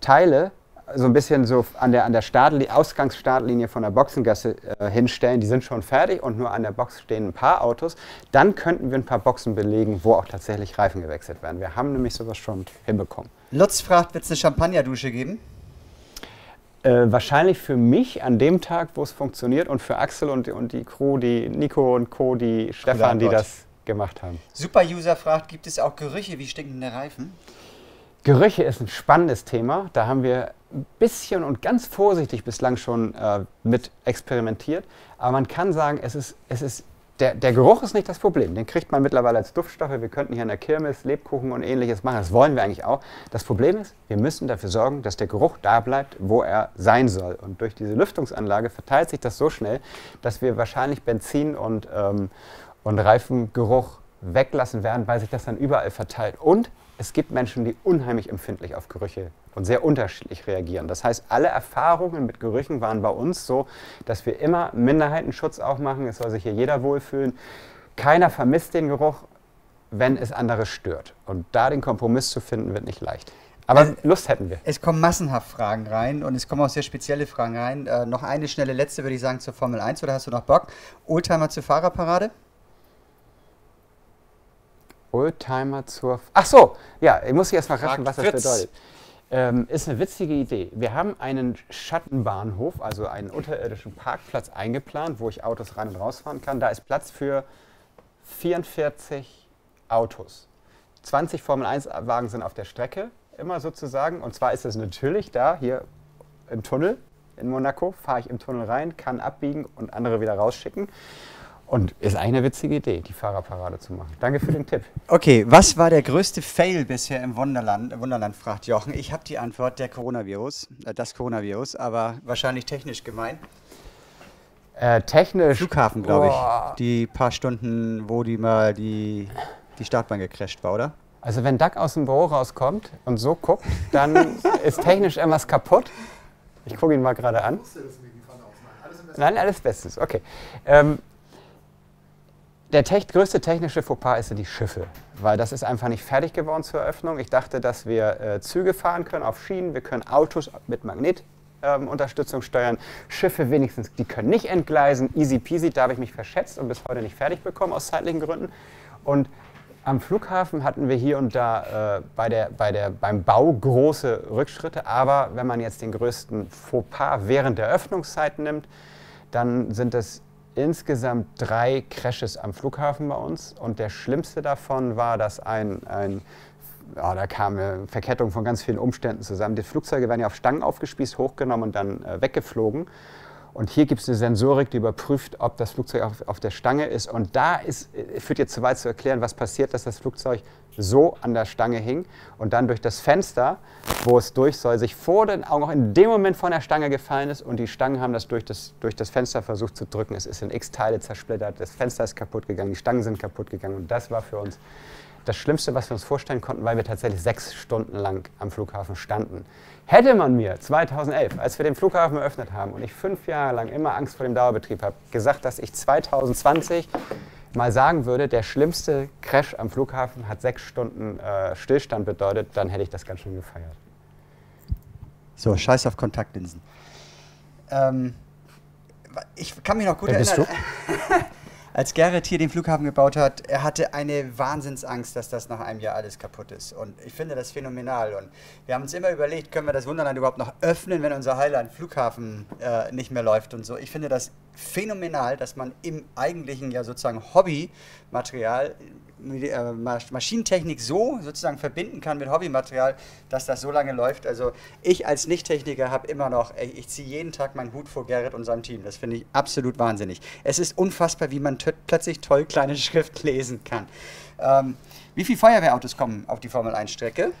S2: Teile so ein bisschen so an der, an der Startli Ausgangsstartlinie von der Boxengasse äh, hinstellen. Die sind schon fertig und nur an der Box stehen ein paar Autos. Dann könnten wir ein paar Boxen belegen, wo auch tatsächlich Reifen gewechselt werden. Wir haben nämlich sowas schon hinbekommen.
S1: Lutz fragt, wird es eine Champagnerdusche geben?
S2: Äh, wahrscheinlich für mich an dem Tag, wo es funktioniert und für Axel und, und die Crew, die Nico und Co., die Stefan, die das gemacht haben.
S1: Super-User fragt, gibt es auch Gerüche wie stinkende Reifen?
S2: Gerüche ist ein spannendes Thema. Da haben wir bisschen und ganz vorsichtig bislang schon äh, mit experimentiert. Aber man kann sagen, es ist, es ist der, der Geruch ist nicht das Problem. Den kriegt man mittlerweile als Duftstoffe. Wir könnten hier in der Kirmes Lebkuchen und ähnliches machen. Das wollen wir eigentlich auch. Das Problem ist, wir müssen dafür sorgen, dass der Geruch da bleibt, wo er sein soll. Und durch diese Lüftungsanlage verteilt sich das so schnell, dass wir wahrscheinlich Benzin und, ähm, und Reifengeruch weglassen werden, weil sich das dann überall verteilt. Und es gibt Menschen, die unheimlich empfindlich auf Gerüche und sehr unterschiedlich reagieren. Das heißt, alle Erfahrungen mit Gerüchen waren bei uns so, dass wir immer Minderheitenschutz auch machen. Es soll sich hier jeder wohlfühlen. Keiner vermisst den Geruch, wenn es andere stört. Und da den Kompromiss zu finden, wird nicht leicht. Aber
S1: Also-
S2: Lust hätten wir.
S1: Es kommen massenhaft Fragen rein und es kommen auch sehr spezielle Fragen rein. Äh, noch eine schnelle letzte, würde ich sagen, zur Formel 1. Oder hast du noch Bock? Oldtimer zur Fahrerparade?
S2: Oldtimer zur. Ach so, ja, ich muss erst mal raffen, was das
S1: Fritz.
S2: bedeutet. Ähm, ist eine witzige Idee. Wir haben einen Schattenbahnhof, also einen unterirdischen Parkplatz eingeplant, wo ich Autos rein und rausfahren kann. Da ist Platz für 44 Autos. 20 Formel-1-Wagen sind auf der Strecke, immer sozusagen. Und zwar ist es natürlich da, hier im Tunnel in Monaco, fahre ich im Tunnel rein, kann abbiegen und andere wieder rausschicken. Und ist eigentlich eine witzige Idee, die Fahrerparade zu machen. Danke für den Tipp.
S1: Okay, was war der größte Fail bisher im Wunderland? Wunderland fragt Jochen. Ich habe die Antwort, der Coronavirus, äh, das Coronavirus, aber wahrscheinlich technisch gemeint.
S2: Äh, technisch.
S1: Flughafen, glaube ich. Die paar Stunden, wo die mal die, die Startbahn gecrasht war, oder?
S2: Also wenn Doug aus dem Büro rauskommt und so guckt, dann ist technisch irgendwas kaputt. Ich gucke ihn mal gerade an. Nein, alles bestens. Okay. Ähm, der tech größte technische Fauxpas sind die Schiffe, weil das ist einfach nicht fertig geworden zur Eröffnung. Ich dachte, dass wir äh, Züge fahren können auf Schienen, wir können Autos mit Magnetunterstützung ähm, steuern, Schiffe wenigstens, die können nicht entgleisen, easy peasy, da habe ich mich verschätzt und bis heute nicht fertig bekommen aus zeitlichen Gründen. Und am Flughafen hatten wir hier und da äh, bei der, bei der, beim Bau große Rückschritte, aber wenn man jetzt den größten Fauxpas während der Öffnungszeit nimmt, dann sind es insgesamt drei Crashes am Flughafen bei uns. Und der schlimmste davon war, dass ein, ein ja, da kam eine Verkettung von ganz vielen Umständen zusammen. Die Flugzeuge werden ja auf Stangen aufgespießt, hochgenommen und dann äh, weggeflogen. Und hier gibt es eine Sensorik, die überprüft, ob das Flugzeug auf, auf der Stange ist. Und da ist, äh, führt jetzt zu weit zu erklären, was passiert, dass das Flugzeug so an der Stange hing und dann durch das Fenster, wo es durch soll, sich vor den Augen auch in dem Moment von der Stange gefallen ist und die Stangen haben das durch das, durch das Fenster versucht zu drücken. Es ist in x Teile zersplittert, das Fenster ist kaputt gegangen, die Stangen sind kaputt gegangen und das war für uns das Schlimmste, was wir uns vorstellen konnten, weil wir tatsächlich sechs Stunden lang am Flughafen standen. Hätte man mir 2011, als wir den Flughafen eröffnet haben und ich fünf Jahre lang immer Angst vor dem Dauerbetrieb habe, gesagt, dass ich 2020 mal sagen würde, der schlimmste Crash am Flughafen hat sechs Stunden äh, Stillstand bedeutet, dann hätte ich das ganz schön gefeiert.
S1: So, scheiß auf Kontaktlinsen. Ähm, ich kann mich noch gut
S2: Wer bist
S1: erinnern, als Gerrit hier den Flughafen gebaut hat, er hatte eine Wahnsinnsangst, dass das nach einem Jahr alles kaputt ist. Und ich finde das phänomenal. Und wir haben uns immer überlegt, können wir das Wunderland überhaupt noch öffnen, wenn unser Heiland Flughafen äh, nicht mehr läuft und so. Ich finde das phänomenal, dass man im eigentlichen ja sozusagen Hobbymaterial Maschinentechnik so sozusagen verbinden kann mit Hobbymaterial, dass das so lange läuft. Also ich als Nicht-Techniker habe immer noch, ich ziehe jeden Tag meinen Hut vor Gerrit und seinem Team. Das finde ich absolut wahnsinnig. Es ist unfassbar, wie man plötzlich toll kleine Schrift lesen kann. Ähm, wie viele Feuerwehrautos kommen auf die Formel-1-Strecke?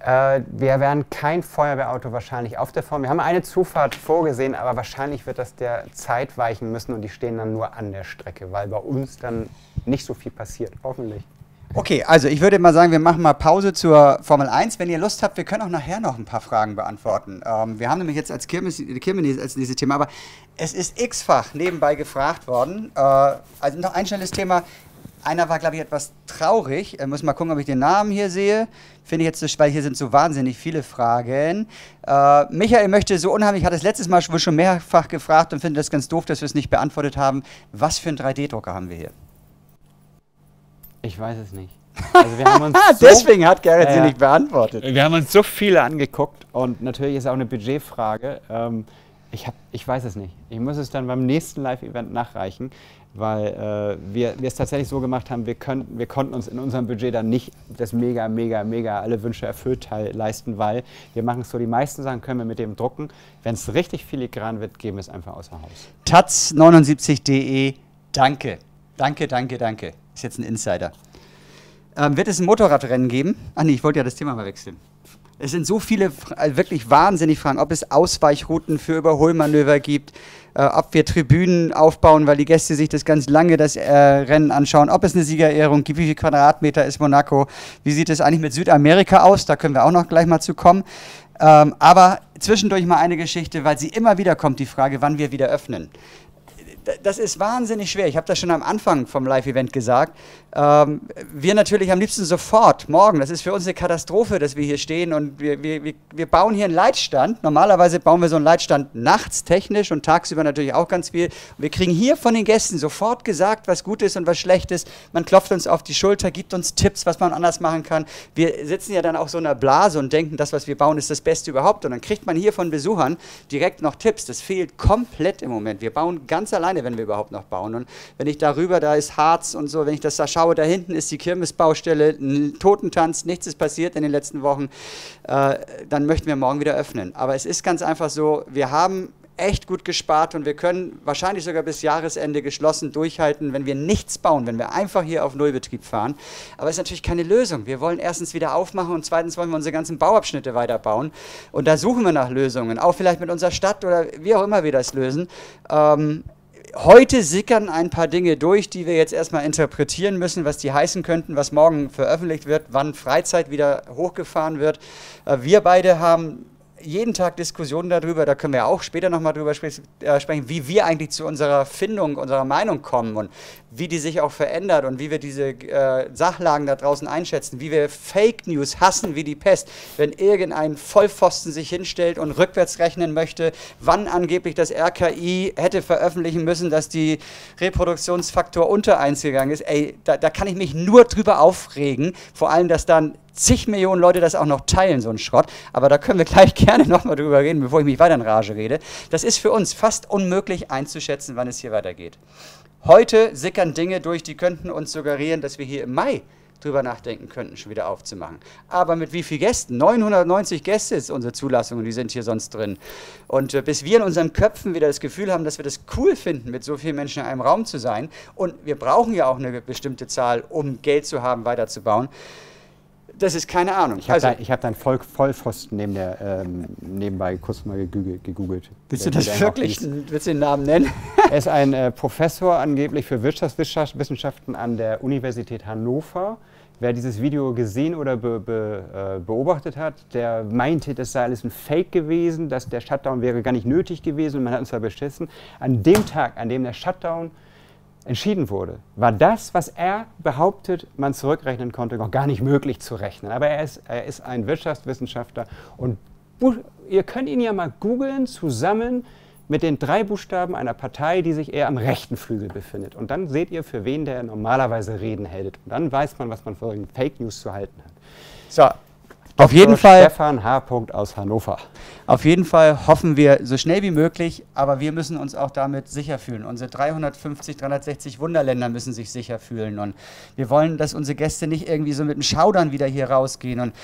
S2: Äh, wir werden kein Feuerwehrauto wahrscheinlich auf der Form. Wir haben eine Zufahrt vorgesehen, aber wahrscheinlich wird das der Zeit weichen müssen und die stehen dann nur an der Strecke, weil bei uns dann nicht so viel passiert, hoffentlich.
S1: Okay, also ich würde mal sagen, wir machen mal Pause zur Formel 1. Wenn ihr Lust habt, wir können auch nachher noch ein paar Fragen beantworten. Ähm, wir haben nämlich jetzt als Kirmes, Kirmes als dieses Thema, aber es ist x-fach nebenbei gefragt worden. Äh, also noch ein schnelles Thema. Einer war, glaube ich, etwas traurig. Äh, muss mal gucken, ob ich den Namen hier sehe. Finde ich jetzt, so, weil hier sind so wahnsinnig viele Fragen. Äh, Michael möchte so unheimlich, hat es letztes Mal wohl schon mehrfach gefragt und findet das ganz doof, dass wir es nicht beantwortet haben. Was für einen 3D-Drucker haben wir hier?
S2: Ich weiß es nicht. Also wir haben uns
S1: Ah,
S2: so,
S1: deswegen hat Gerrit
S2: Ja,
S1: sie nicht beantwortet.
S2: wir haben uns so viele angeguckt und natürlich ist auch eine Budgetfrage. Ähm, ich, hab, ich weiß es nicht. Ich muss es dann beim nächsten Live-Event nachreichen, weil äh, wir, wir es tatsächlich so gemacht haben, wir, können, wir konnten uns in unserem Budget dann nicht das mega, mega, mega alle Wünsche erfüllt Teil leisten, weil wir machen es so, die meisten Sachen können wir mit dem drucken. Wenn es richtig filigran wird, geben wir es einfach außer Haus.
S1: taz79.de, danke. Danke, danke, danke. Ist jetzt ein Insider. Ähm, wird es ein Motorradrennen geben? Ach nee, ich wollte ja das Thema mal wechseln. Es sind so viele äh, wirklich wahnsinnig Fragen, ob es Ausweichrouten für Überholmanöver gibt, äh, ob wir Tribünen aufbauen, weil die Gäste sich das ganz lange das äh, Rennen anschauen, ob es eine Siegerehrung gibt, wie viel Quadratmeter ist Monaco, wie sieht es eigentlich mit Südamerika aus, da können wir auch noch gleich mal zu kommen. Ähm, aber zwischendurch mal eine Geschichte, weil sie immer wieder kommt, die Frage, wann wir wieder öffnen das ist wahnsinnig schwer. Ich habe das schon am Anfang vom Live-Event gesagt. Ähm, wir natürlich am liebsten sofort, morgen. Das ist für uns eine Katastrophe, dass wir hier stehen und wir, wir, wir bauen hier einen Leitstand. Normalerweise bauen wir so einen Leitstand nachts technisch und tagsüber natürlich auch ganz viel. Wir kriegen hier von den Gästen sofort gesagt, was gut ist und was schlecht ist. Man klopft uns auf die Schulter, gibt uns Tipps, was man anders machen kann. Wir sitzen ja dann auch so in einer Blase und denken, das, was wir bauen, ist das Beste überhaupt. Und dann kriegt man hier von Besuchern direkt noch Tipps. Das fehlt komplett im Moment. Wir bauen ganz alleine, wenn wir überhaupt noch bauen. Und wenn ich darüber, da ist Harz und so, wenn ich das da schaue, da hinten ist die Kirmesbaustelle, ein Totentanz, nichts ist passiert in den letzten Wochen, äh, dann möchten wir morgen wieder öffnen. Aber es ist ganz einfach so, wir haben echt gut gespart und wir können wahrscheinlich sogar bis Jahresende geschlossen durchhalten, wenn wir nichts bauen, wenn wir einfach hier auf Nullbetrieb fahren. Aber es ist natürlich keine Lösung. Wir wollen erstens wieder aufmachen und zweitens wollen wir unsere ganzen Bauabschnitte weiterbauen. Und da suchen wir nach Lösungen, auch vielleicht mit unserer Stadt oder wie auch immer wir das lösen. Ähm, heute sickern ein paar Dinge durch, die wir jetzt erstmal interpretieren müssen, was die heißen könnten, was morgen veröffentlicht wird, wann Freizeit wieder hochgefahren wird. Äh, wir beide haben jeden Tag Diskussionen darüber, da können wir auch später nochmal drüber äh, sprechen, wie wir eigentlich zu unserer Findung, unserer Meinung kommen und wie die sich auch verändert und wie wir diese äh, Sachlagen da draußen einschätzen, wie wir Fake News hassen wie die Pest, wenn irgendein Vollpfosten sich hinstellt und rückwärts rechnen möchte, wann angeblich das RKI hätte veröffentlichen müssen, dass die Reproduktionsfaktor unter 1 gegangen ist. Ey, da, da kann ich mich nur drüber aufregen, vor allem, dass dann zig Millionen Leute das auch noch teilen, so ein Schrott. Aber da können wir gleich gerne nochmal drüber reden, bevor ich mich weiter in Rage rede. Das ist für uns fast unmöglich einzuschätzen, wann es hier weitergeht. Heute sickern Dinge durch, die könnten uns suggerieren, dass wir hier im Mai drüber nachdenken könnten, schon wieder aufzumachen. Aber mit wie vielen Gästen? 990 Gäste ist unsere Zulassung und die sind hier sonst drin. Und äh, bis wir in unseren Köpfen wieder das Gefühl haben, dass wir das cool finden, mit so vielen Menschen in einem Raum zu sein, und wir brauchen ja auch eine bestimmte Zahl, um Geld zu haben, weiterzubauen, das ist keine Ahnung.
S2: Ich habe also, da, hab deinen Voll Vollpfosten neben der, ähm, nebenbei kurz mal gegoogelt.
S1: Willst du das wirklich? Willst du den Namen nennen?
S2: er ist ein äh, Professor angeblich für Wirtschaftswissenschaften an der Universität Hannover. Wer dieses Video gesehen oder be, be, äh, beobachtet hat, der meinte, das sei alles ein Fake gewesen, dass der Shutdown wäre gar nicht nötig gewesen und man hat uns da beschissen. An dem Tag, an dem der Shutdown entschieden wurde, war das, was er behauptet, man zurückrechnen konnte, noch gar nicht möglich zu rechnen. Aber er ist, er ist ein Wirtschaftswissenschaftler und ihr könnt ihn ja mal googeln zusammen mit den drei Buchstaben einer Partei, die sich eher am rechten Flügel befindet. Und dann seht ihr, für wen der normalerweise Reden hält. Und dann weiß man, was man von Fake News zu halten hat.
S1: So, auf jeden Fall.
S2: Stefan H. aus Hannover.
S1: Auf jeden Fall hoffen wir so schnell wie möglich, aber wir müssen uns auch damit sicher fühlen. Unsere 350, 360 Wunderländer müssen sich sicher fühlen. Und wir wollen, dass unsere Gäste nicht irgendwie so mit einem Schaudern wieder hier rausgehen. Und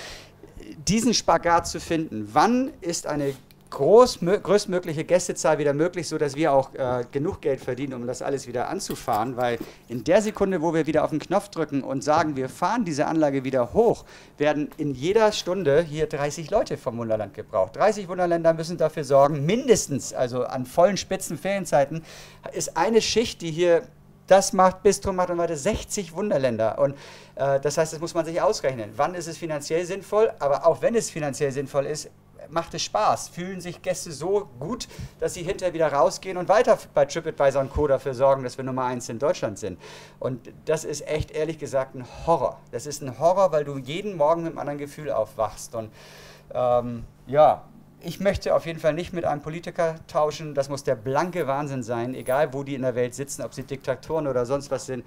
S1: diesen Spagat zu finden, wann ist eine groß, größtmögliche Gästezahl wieder möglich, sodass wir auch äh, genug Geld verdienen, um das alles wieder anzufahren. Weil in der Sekunde, wo wir wieder auf den Knopf drücken und sagen, wir fahren diese Anlage wieder hoch, werden in jeder Stunde hier 30 Leute vom Wunderland gebraucht. 30 Wunderländer müssen dafür sorgen, mindestens, also an vollen Spitzen Ferienzeiten, ist eine Schicht, die hier das macht Bistro macht und weiter 60 Wunderländer. Und äh, das heißt, das muss man sich ausrechnen. Wann ist es finanziell sinnvoll? Aber auch wenn es finanziell sinnvoll ist, macht es Spaß. Fühlen sich Gäste so gut, dass sie hinterher wieder rausgehen und weiter bei TripAdvisor und Co. dafür sorgen, dass wir Nummer eins in Deutschland sind. Und das ist echt ehrlich gesagt ein Horror. Das ist ein Horror, weil du jeden Morgen mit einem anderen Gefühl aufwachst. Und ähm, ja, ich möchte auf jeden Fall nicht mit einem Politiker tauschen. Das muss der blanke Wahnsinn sein, egal wo die in der Welt sitzen, ob sie Diktatoren oder sonst was sind.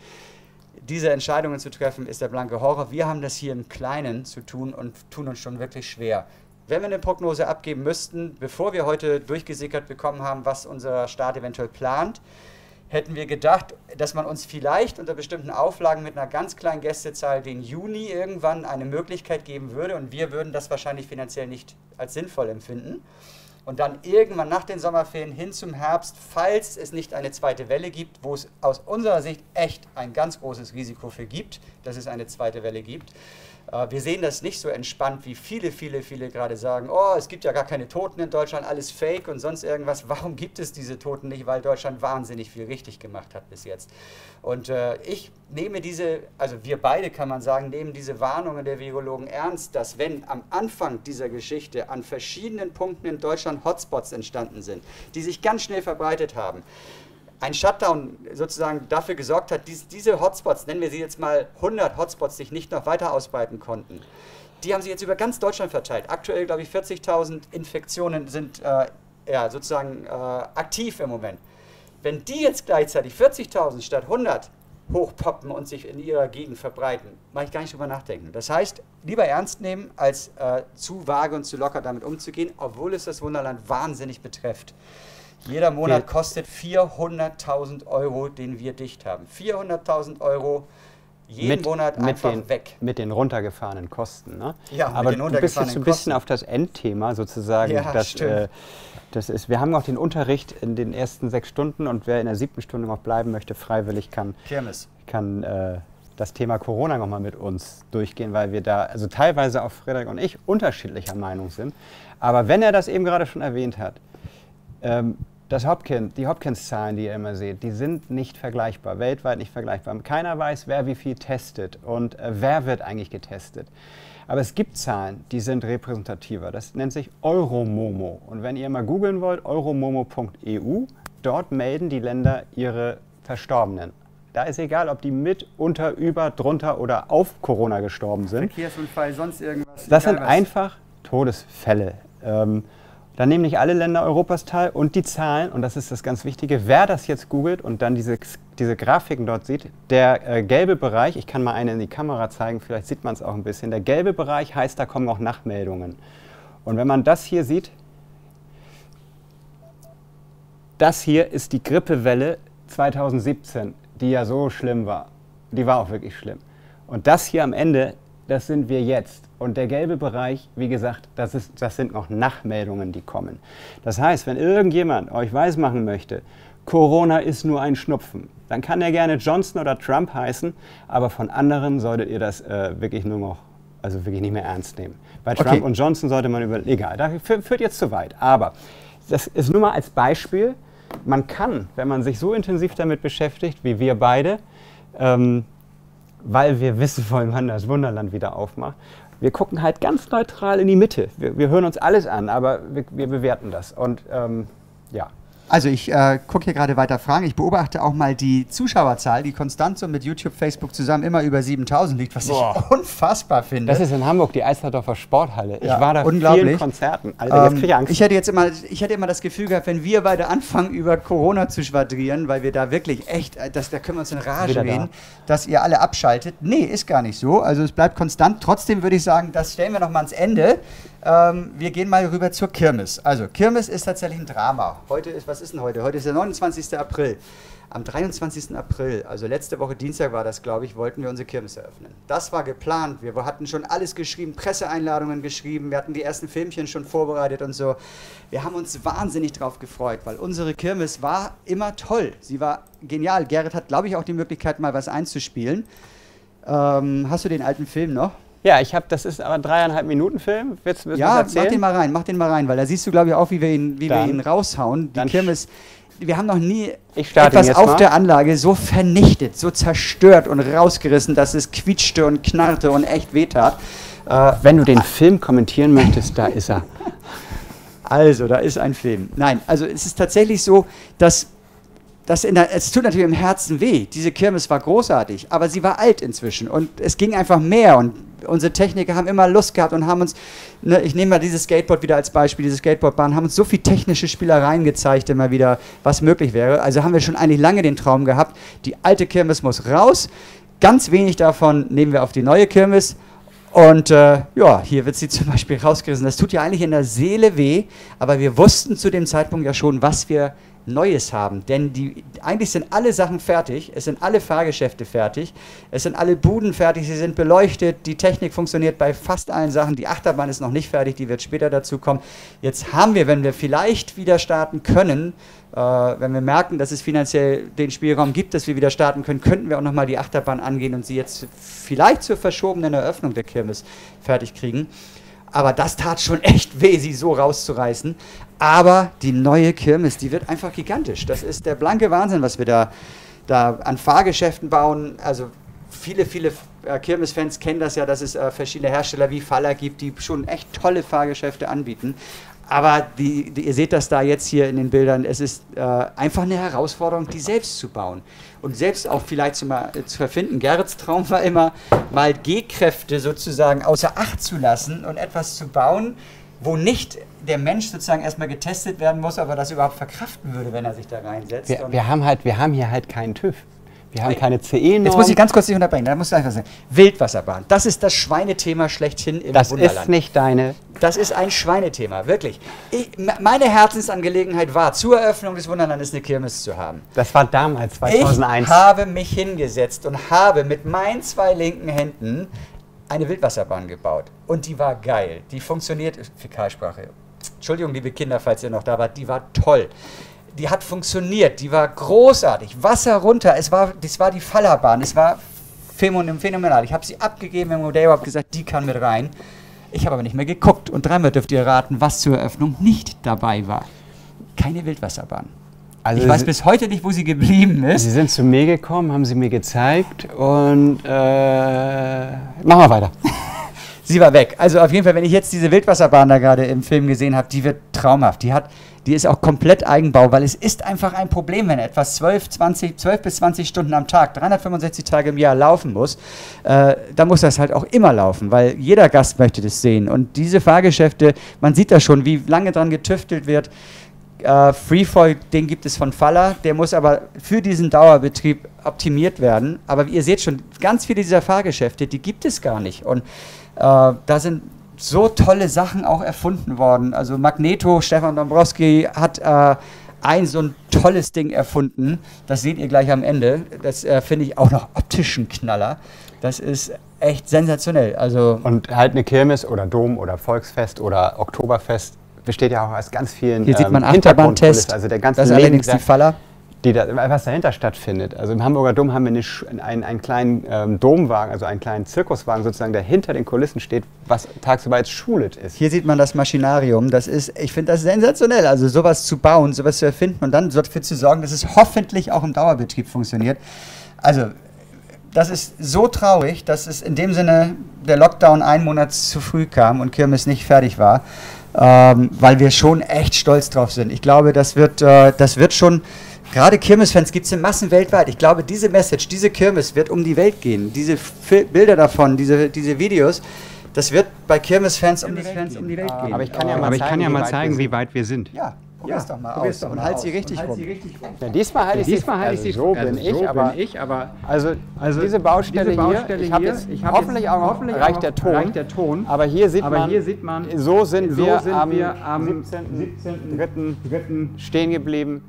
S1: Diese Entscheidungen zu treffen, ist der blanke Horror. Wir haben das hier im Kleinen zu tun und tun uns schon wirklich schwer. Wenn wir eine Prognose abgeben müssten, bevor wir heute durchgesickert bekommen haben, was unser Staat eventuell plant, hätten wir gedacht, dass man uns vielleicht unter bestimmten Auflagen mit einer ganz kleinen Gästezahl den Juni irgendwann eine Möglichkeit geben würde und wir würden das wahrscheinlich finanziell nicht als sinnvoll empfinden. und dann irgendwann nach den Sommerferien hin zum Herbst, falls es nicht eine zweite Welle gibt, wo es aus unserer Sicht echt ein ganz großes Risiko für gibt, dass es eine zweite Welle gibt. Äh, wir sehen das nicht so entspannt, wie viele, viele, viele gerade sagen, oh, es gibt ja gar keine Toten in Deutschland, alles Fake und sonst irgendwas. Warum gibt es diese Toten nicht? Weil Deutschland wahnsinnig viel richtig gemacht hat bis jetzt. Und äh, ich nehme diese, also wir beide kann man sagen, nehmen diese Warnungen der Virologen ernst, dass wenn am Anfang dieser Geschichte an verschiedenen Punkten in Deutschland Hotspots entstanden sind, die sich ganz schnell verbreitet haben, ein Shutdown sozusagen dafür gesorgt hat, dies, diese Hotspots, nennen wir sie jetzt mal 100 Hotspots, sich nicht noch weiter ausbreiten konnten, die haben sie jetzt über ganz Deutschland verteilt. Aktuell, glaube ich, 40.000 Infektionen sind äh, ja, sozusagen äh, aktiv im Moment. Wenn die jetzt gleichzeitig 40.000 statt 100 hochpoppen und sich in ihrer Gegend verbreiten, mache ich gar nicht drüber nachdenken. Das heißt, lieber ernst nehmen, als äh, zu vage und zu locker damit umzugehen, obwohl es das Wunderland wahnsinnig betrifft. Jeder Monat kostet 400.000 Euro, den wir dicht haben. 400.000 Euro jeden
S2: mit,
S1: Monat
S2: mit
S1: einfach
S2: den,
S1: weg.
S2: Mit den runtergefahrenen Kosten. Ne?
S1: Ja, mit
S2: aber
S1: den
S2: du bist jetzt ein
S1: runtergefahrenen
S2: bisschen
S1: Kosten.
S2: auf das Endthema sozusagen.
S1: Ja,
S2: dass,
S1: stimmt.
S2: äh, das ist, wir haben noch den Unterricht in den ersten sechs Stunden und wer in der siebten Stunde noch bleiben möchte, freiwillig kann,
S1: Kirmes.
S2: kann äh, das Thema Corona nochmal mit uns durchgehen, weil wir da, also teilweise auch Frederik und ich, unterschiedlicher Meinung sind. Aber wenn er das eben gerade schon erwähnt hat, ähm, das Hopkins, die Hopkins-Zahlen, die ihr immer seht, die sind nicht vergleichbar, weltweit nicht vergleichbar. Keiner weiß, wer wie viel testet und äh, wer wird eigentlich getestet. Aber es gibt Zahlen, die sind repräsentativer. Das nennt sich Euromomo. Und wenn ihr mal googeln wollt, euromomo.eu, dort melden die Länder ihre Verstorbenen. Da ist egal, ob die mit, unter, über, drunter oder auf Corona gestorben sind.
S1: Verkehrsunfall, sonst irgendwas.
S2: Das sind
S1: was.
S2: einfach Todesfälle. Ähm, da nehmen nicht alle Länder Europas teil und die Zahlen, und das ist das ganz Wichtige, wer das jetzt googelt und dann diese, diese Grafiken dort sieht, der äh, gelbe Bereich, ich kann mal eine in die Kamera zeigen, vielleicht sieht man es auch ein bisschen, der gelbe Bereich heißt, da kommen auch Nachmeldungen. Und wenn man das hier sieht, das hier ist die Grippewelle 2017, die ja so schlimm war. Die war auch wirklich schlimm. Und das hier am Ende, das sind wir jetzt. Und der gelbe Bereich, wie gesagt, das, ist, das sind noch Nachmeldungen, die kommen. Das heißt, wenn irgendjemand euch weismachen möchte, Corona ist nur ein Schnupfen, dann kann er gerne Johnson oder Trump heißen, aber von anderen solltet ihr das äh, wirklich nur noch, also wirklich nicht mehr ernst nehmen. Bei Trump
S1: Okay.
S2: und Johnson sollte man überlegen, egal, führt, führt jetzt zu weit. Aber das ist nur mal als Beispiel, man kann, wenn man sich so intensiv damit beschäftigt, wie wir beide, ähm, weil wir wissen wollen, wann das Wunderland wieder aufmacht, wir gucken halt ganz neutral in die Mitte. Wir, wir hören uns alles an, aber wir, wir bewerten das. Und ähm, ja.
S1: Also ich äh, gucke hier gerade weiter Fragen. Ich beobachte auch mal die Zuschauerzahl, die konstant so mit YouTube, Facebook zusammen immer über 7000 liegt, was
S2: Boah.
S1: ich unfassbar finde.
S2: Das ist in Hamburg die Eislandorfer Sporthalle.
S1: Ja,
S2: ich war da
S1: unglaublich.
S2: vielen Konzerten. Alter, jetzt ich
S1: Ähm,
S2: Angst.
S1: ich hätte jetzt immer, ich hätte immer das Gefühl gehabt, wenn wir beide anfangen, über Corona zu schwadrieren, weil wir da wirklich echt, äh, das, da können wir uns in Rage
S2: Wieder da.
S1: reden, dass ihr alle abschaltet. Nee, ist gar nicht so. Also es bleibt konstant. Trotzdem würde ich sagen, das stellen wir noch mal ans Ende. Ähm, wir gehen mal rüber zur Kirmes. Also Kirmes ist tatsächlich ein Drama. Heute ist, was ist denn heute? Heute ist der 29. April. Am 23. April, also letzte Woche Dienstag war das, glaube ich, wollten wir unsere Kirmes eröffnen. Das war geplant. Wir hatten schon alles geschrieben, Presseeinladungen geschrieben, wir hatten die ersten Filmchen schon vorbereitet und so. Wir haben uns wahnsinnig drauf gefreut, weil unsere Kirmes war immer toll. Sie war genial. Gerrit hat, glaube ich, auch die Möglichkeit, mal was einzuspielen. Ähm, hast du den alten Film noch?
S2: Ja, ich habe, das ist aber ein dreieinhalb Minuten Film. Willst, willst
S1: Ja, mach den mal rein, mach den mal rein, weil da siehst du, glaube ich, auch, wie wir ihn, wie wir
S2: Dann-
S1: ihn raushauen. Die Kirmes, wir haben noch nie etwas auf
S2: mal.
S1: der Anlage so vernichtet, so zerstört und rausgerissen, dass es quietschte und knarrte und echt wehtat. Äh,
S2: Wenn du den Film kommentieren möchtest, da ist er.
S1: also, da ist ein Film. Nein, also es ist tatsächlich so, dass das der, es tut natürlich im Herzen weh. Diese Kirmes war großartig, aber sie war alt inzwischen und es ging einfach mehr und unsere Techniker haben immer Lust gehabt und haben uns, ne, ich nehme mal dieses Skateboard wieder als Beispiel, diese Skateboardbahn, haben uns so viel technische Spielereien gezeigt, immer wieder, was möglich wäre. Also haben wir schon eigentlich lange den Traum gehabt, die alte Kirmes muss raus. Ganz wenig davon nehmen wir auf die neue Kirmes. Und äh, ja, hier wird sie zum Beispiel rausgerissen. Das tut ja eigentlich in der Seele weh, aber wir wussten zu dem Zeitpunkt ja schon, was wir Neues haben. Denn die, eigentlich sind alle Sachen fertig, es sind alle Fahrgeschäfte fertig, es sind alle Buden fertig, sie sind beleuchtet, die Technik funktioniert bei fast allen Sachen. Die Achterbahn ist noch nicht fertig, die wird später dazu kommen. Jetzt haben wir, wenn wir vielleicht wieder starten können, äh, wenn wir merken, dass es finanziell den Spielraum gibt, dass wir wieder starten können, könnten wir auch nochmal die Achterbahn angehen und sie jetzt vielleicht zur verschobenen Eröffnung der Kirmes fertig kriegen. Aber das tat schon echt weh, sie so rauszureißen. Aber die neue Kirmes, die wird einfach gigantisch. Das ist der blanke Wahnsinn, was wir da, da an Fahrgeschäften bauen. Also viele, viele äh, Kirmes-Fans kennen das ja, dass es äh, verschiedene Hersteller wie Faller gibt, die schon echt tolle Fahrgeschäfte anbieten. Aber die, die, ihr seht das da jetzt hier in den Bildern, es ist äh, einfach eine Herausforderung, die selbst zu bauen. Und selbst auch vielleicht zu, mal, äh, zu erfinden. Gerrits Traum war immer, mal G-Kräfte sozusagen außer Acht zu lassen und etwas zu bauen, wo nicht der Mensch sozusagen erstmal getestet werden muss, aber das überhaupt verkraften würde, wenn er sich da reinsetzt.
S2: Wir, wir, haben halt, wir haben hier halt keinen TÜV. Wir haben keine CE-Norm.
S1: Jetzt muss ich ganz kurz dich unterbrechen, da musst du einfach sagen. Wildwasserbahn, das ist das Schweinethema schlechthin im
S2: das
S1: Wunderland.
S2: ist nicht deine.
S1: Das ist ein Schweinethema, wirklich. Ich, me- meine Herzensangelegenheit war, zur Eröffnung des Wunderlandes eine Kirmes zu haben.
S2: Das war damals, 2001.
S1: Ich habe mich hingesetzt und habe mit meinen zwei linken Händen eine Wildwasserbahn gebaut. Und die war geil. Die funktioniert, Fäkalsprache. Entschuldigung, liebe Kinder, falls ihr noch da wart, die war toll. Die hat funktioniert, die war großartig. Wasser runter, es war, das war die Fallerbahn, es war phänomen- phänomenal. Ich habe sie abgegeben im Modell, habe gesagt, die kann mit rein. Ich habe aber nicht mehr geguckt und dreimal dürft ihr raten, was zur Eröffnung nicht dabei war. Keine Wildwasserbahn.
S2: Also
S1: ich weiß bis heute nicht, wo sie geblieben ist.
S2: Sie sind zu mir gekommen, haben sie mir gezeigt und äh, machen wir weiter.
S1: Sie war weg. Also auf jeden Fall, wenn ich jetzt diese Wildwasserbahn da gerade im Film gesehen habe, die wird traumhaft. Die hat, die ist auch komplett Eigenbau, weil es ist einfach ein Problem, wenn etwas 12, 20, 12 bis 20 Stunden am Tag, 365 Tage im Jahr laufen muss. Äh, da muss das halt auch immer laufen, weil jeder Gast möchte das sehen. Und diese Fahrgeschäfte, man sieht da schon, wie lange dran getüftelt wird. Äh, Freefall, den gibt es von Faller, der muss aber für diesen Dauerbetrieb optimiert werden. Aber wie ihr seht schon, ganz viele dieser Fahrgeschäfte, die gibt es gar nicht. Und äh, da sind so tolle Sachen auch erfunden worden. Also Magneto, Stefan Dombrowski hat äh, ein so ein tolles Ding erfunden. Das seht ihr gleich am Ende. Das äh, finde ich auch noch optischen Knaller. Das ist echt sensationell. Also
S2: Und halt eine Kirmes oder Dom oder Volksfest oder Oktoberfest besteht ja auch aus ganz vielen
S1: hier sieht man
S2: ähm. Hintergrundkulissen, Also der ganze
S1: das ist allerdings die Faller.
S2: Die da, was dahinter stattfindet. Also im Hamburger Dom haben wir eine, einen, einen kleinen ähm, Domwagen, also einen kleinen Zirkuswagen sozusagen, der hinter den Kulissen steht, was tagsüber als Schulet ist.
S1: Hier sieht man das Maschinarium. Das ist, ich finde das sensationell. Also sowas zu bauen, sowas zu erfinden und dann dafür zu sorgen, dass es hoffentlich auch im Dauerbetrieb funktioniert. Also das ist so traurig, dass es in dem Sinne der Lockdown einen Monat zu früh kam und Kirmes nicht fertig war, ähm, weil wir schon echt stolz drauf sind. Ich glaube, das wird, äh, das wird schon, gerade Kirmesfans gibt es in Massen weltweit. Ich glaube, diese Message, diese Kirmes wird um die Welt gehen. Diese Fil Bilder davon, diese, diese Videos, das wird bei Kirmesfans um die Welt, um die Welt gehen.
S2: Aber ich kann ja mal
S3: Aber ich kann ja
S2: zeigen,
S3: mal
S2: wie weit
S3: zeigen,
S2: wir
S3: wie weit wir sind.
S1: Ja, probier's doch mal
S3: probier's
S1: aus
S3: doch
S1: und
S3: mal
S1: halt
S3: aus
S1: sie richtig
S3: und halt
S1: rum.
S3: sie richtig rum.
S2: Ja, diesmal halte ich sie,
S3: Diesmal halte ich sie
S2: also so bin
S3: also
S2: ich,
S3: so
S2: aber
S3: bin ich, aber
S2: also,
S3: also
S2: diese Baustelle,
S3: diese Baustelle
S2: hier, ich habe
S3: hier,
S2: jetzt
S3: ich hab
S2: hoffentlich
S3: jetzt
S2: auch
S3: hoffentlich
S2: reicht
S3: auch
S2: der Ton,
S3: reicht der Ton.
S2: aber hier sieht
S3: Aber
S2: man,
S3: hier sieht man,
S2: so sind
S3: so
S2: wir
S3: sind
S2: am,
S3: wir am
S2: 17.3. stehen geblieben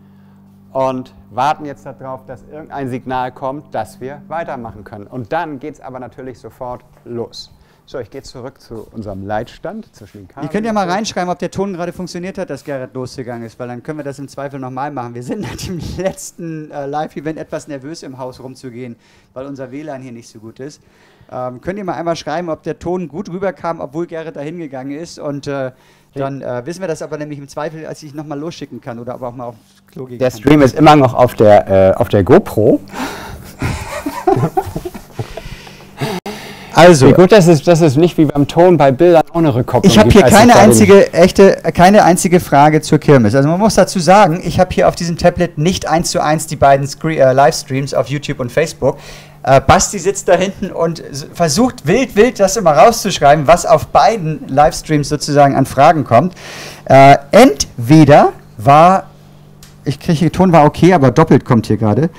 S2: und warten jetzt darauf, dass irgendein Signal kommt, dass wir weitermachen können. Und dann geht es aber natürlich sofort los. So, ich gehe zurück zu unserem Leitstand zwischen den Kabeln.
S1: Ihr könnt ja mal reinschreiben, ob der Ton gerade funktioniert hat, dass Gerrit losgegangen ist, weil dann können wir das im Zweifel nochmal machen. Wir sind nach dem letzten äh, Live-Event etwas nervös im Haus rumzugehen, weil unser WLAN hier nicht so gut ist. Ähm, könnt ihr mal einmal schreiben, ob der Ton gut rüberkam, obwohl Gerrit da hingegangen ist und äh, dann äh, wissen wir das aber nämlich im Zweifel, als ich nochmal losschicken kann oder aber auch mal aufs Klo gehen
S2: Der
S1: kann.
S2: Stream ist immer noch auf der, äh, auf der GoPro.
S1: Also,
S2: Wie gut, dass es, dass es nicht wie beim Ton bei Bildern ohne Rückkopplung
S1: Ich habe hier keine einzige echte, äh, keine einzige Frage zur Kirmes. Also man muss dazu sagen, ich habe hier auf diesem Tablet nicht eins zu eins die beiden Scre äh, Livestreams auf YouTube und Facebook. Äh, Basti sitzt da hinten und versucht wild, wild das immer rauszuschreiben, was auf beiden Livestreams sozusagen an Fragen kommt. Äh, entweder war, ich kriege, Ton war okay, aber doppelt kommt hier gerade.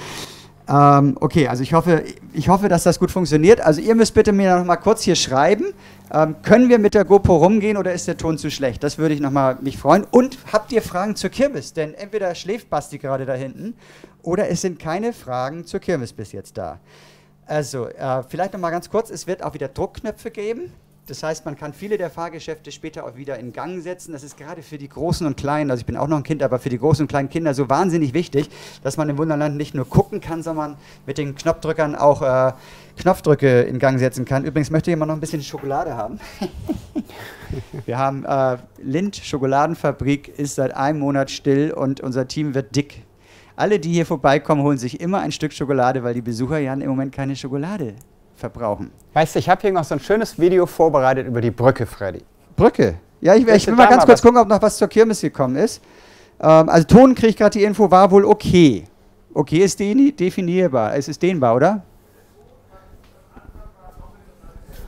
S1: Ähm, okay, also ich hoffe, ich hoffe, dass das gut funktioniert. Also ihr müsst bitte mir noch mal kurz hier schreiben. Ähm, können wir mit der GoPro rumgehen oder ist der Ton zu schlecht? Das würde ich noch mal mich freuen. Und habt ihr Fragen zur Kirmes? Denn entweder schläft Basti gerade da hinten oder es sind keine Fragen zur Kirmes bis jetzt da. Also, äh, vielleicht noch mal ganz kurz, es wird auch wieder Druckknöpfe geben. Das heißt, man kann viele der Fahrgeschäfte später auch wieder in Gang setzen. Das ist gerade für die Großen und Kleinen, also ich bin auch noch ein Kind, aber für die großen und kleinen Kinder so wahnsinnig wichtig, dass man im Wunderland nicht nur gucken kann, sondern mit den Knopfdrückern auch äh, Knopfdrücke in Gang setzen kann. Übrigens möchte jemand noch ein bisschen Schokolade haben. Wir haben äh, Lind Schokoladenfabrik ist seit einem Monat still und unser Team wird dick. Alle, die hier vorbeikommen, holen sich immer ein Stück Schokolade, weil die Besucher ja im Moment keine Schokolade verbrauchen.
S2: Weißt du, ich habe hier noch so ein schönes Video vorbereitet über die Brücke, Freddy.
S1: Brücke. Ja, ich, ich will mal ganz kurz gucken, ob noch was zur Kirmes gekommen ist. Ähm, also Ton kriege ich gerade die Info, war wohl okay. Okay ist definierbar. Es ist dehnbar, oder?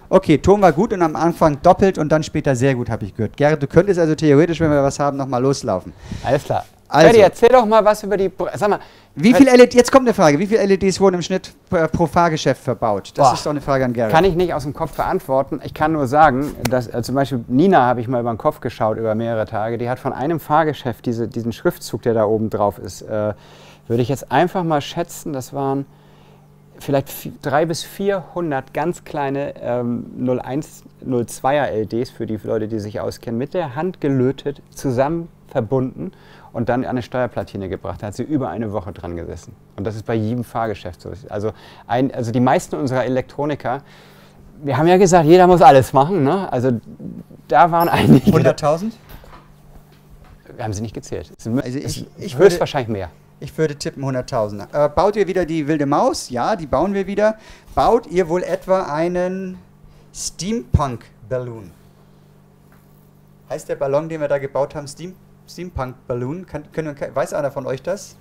S1: Okay, Ton war gut und am Anfang doppelt und dann später sehr gut, habe ich gehört. Gerrit, du könntest also theoretisch, wenn wir was haben, nochmal loslaufen.
S2: Alles klar.
S1: Also.
S2: Freddy, erzähl doch mal was über die. Sag mal,
S1: Wie viel LED, jetzt kommt eine Frage, wie viele LEDs wurden im Schnitt pro Fahrgeschäft verbaut? Das
S2: Boah.
S1: ist doch eine Frage an Gerrit.
S2: Kann ich nicht aus dem Kopf beantworten. Ich kann nur sagen, dass äh, zum Beispiel Nina habe ich mal über den Kopf geschaut über mehrere Tage. Die hat von einem Fahrgeschäft diese, diesen Schriftzug, der da oben drauf ist, äh, würde ich jetzt einfach mal schätzen, das waren vielleicht 300 bis 400 ganz kleine ähm, 01, 02er LEDs für die Leute, die sich auskennen, mit der Hand gelötet, zusammen verbunden und dann an eine Steuerplatine gebracht. Da hat sie über eine Woche dran gesessen. Und das ist bei jedem Fahrgeschäft so. Also, ein, also die meisten unserer Elektroniker, wir haben ja gesagt, jeder muss alles machen. Ne? Also da waren einige.
S1: 100.000?
S2: Wir haben sie nicht gezählt.
S1: Also ich- ich würde-
S2: höchstwahrscheinlich mehr.
S1: Ich würde tippen 100.000. Äh, baut ihr wieder die wilde Maus? Ja, die bauen wir wieder. Baut ihr wohl etwa einen Steampunk-Balloon? Heißt der Ballon, den wir da gebaut haben, Steam, Steampunk-Balloon? Kann, können, weiß einer von euch das?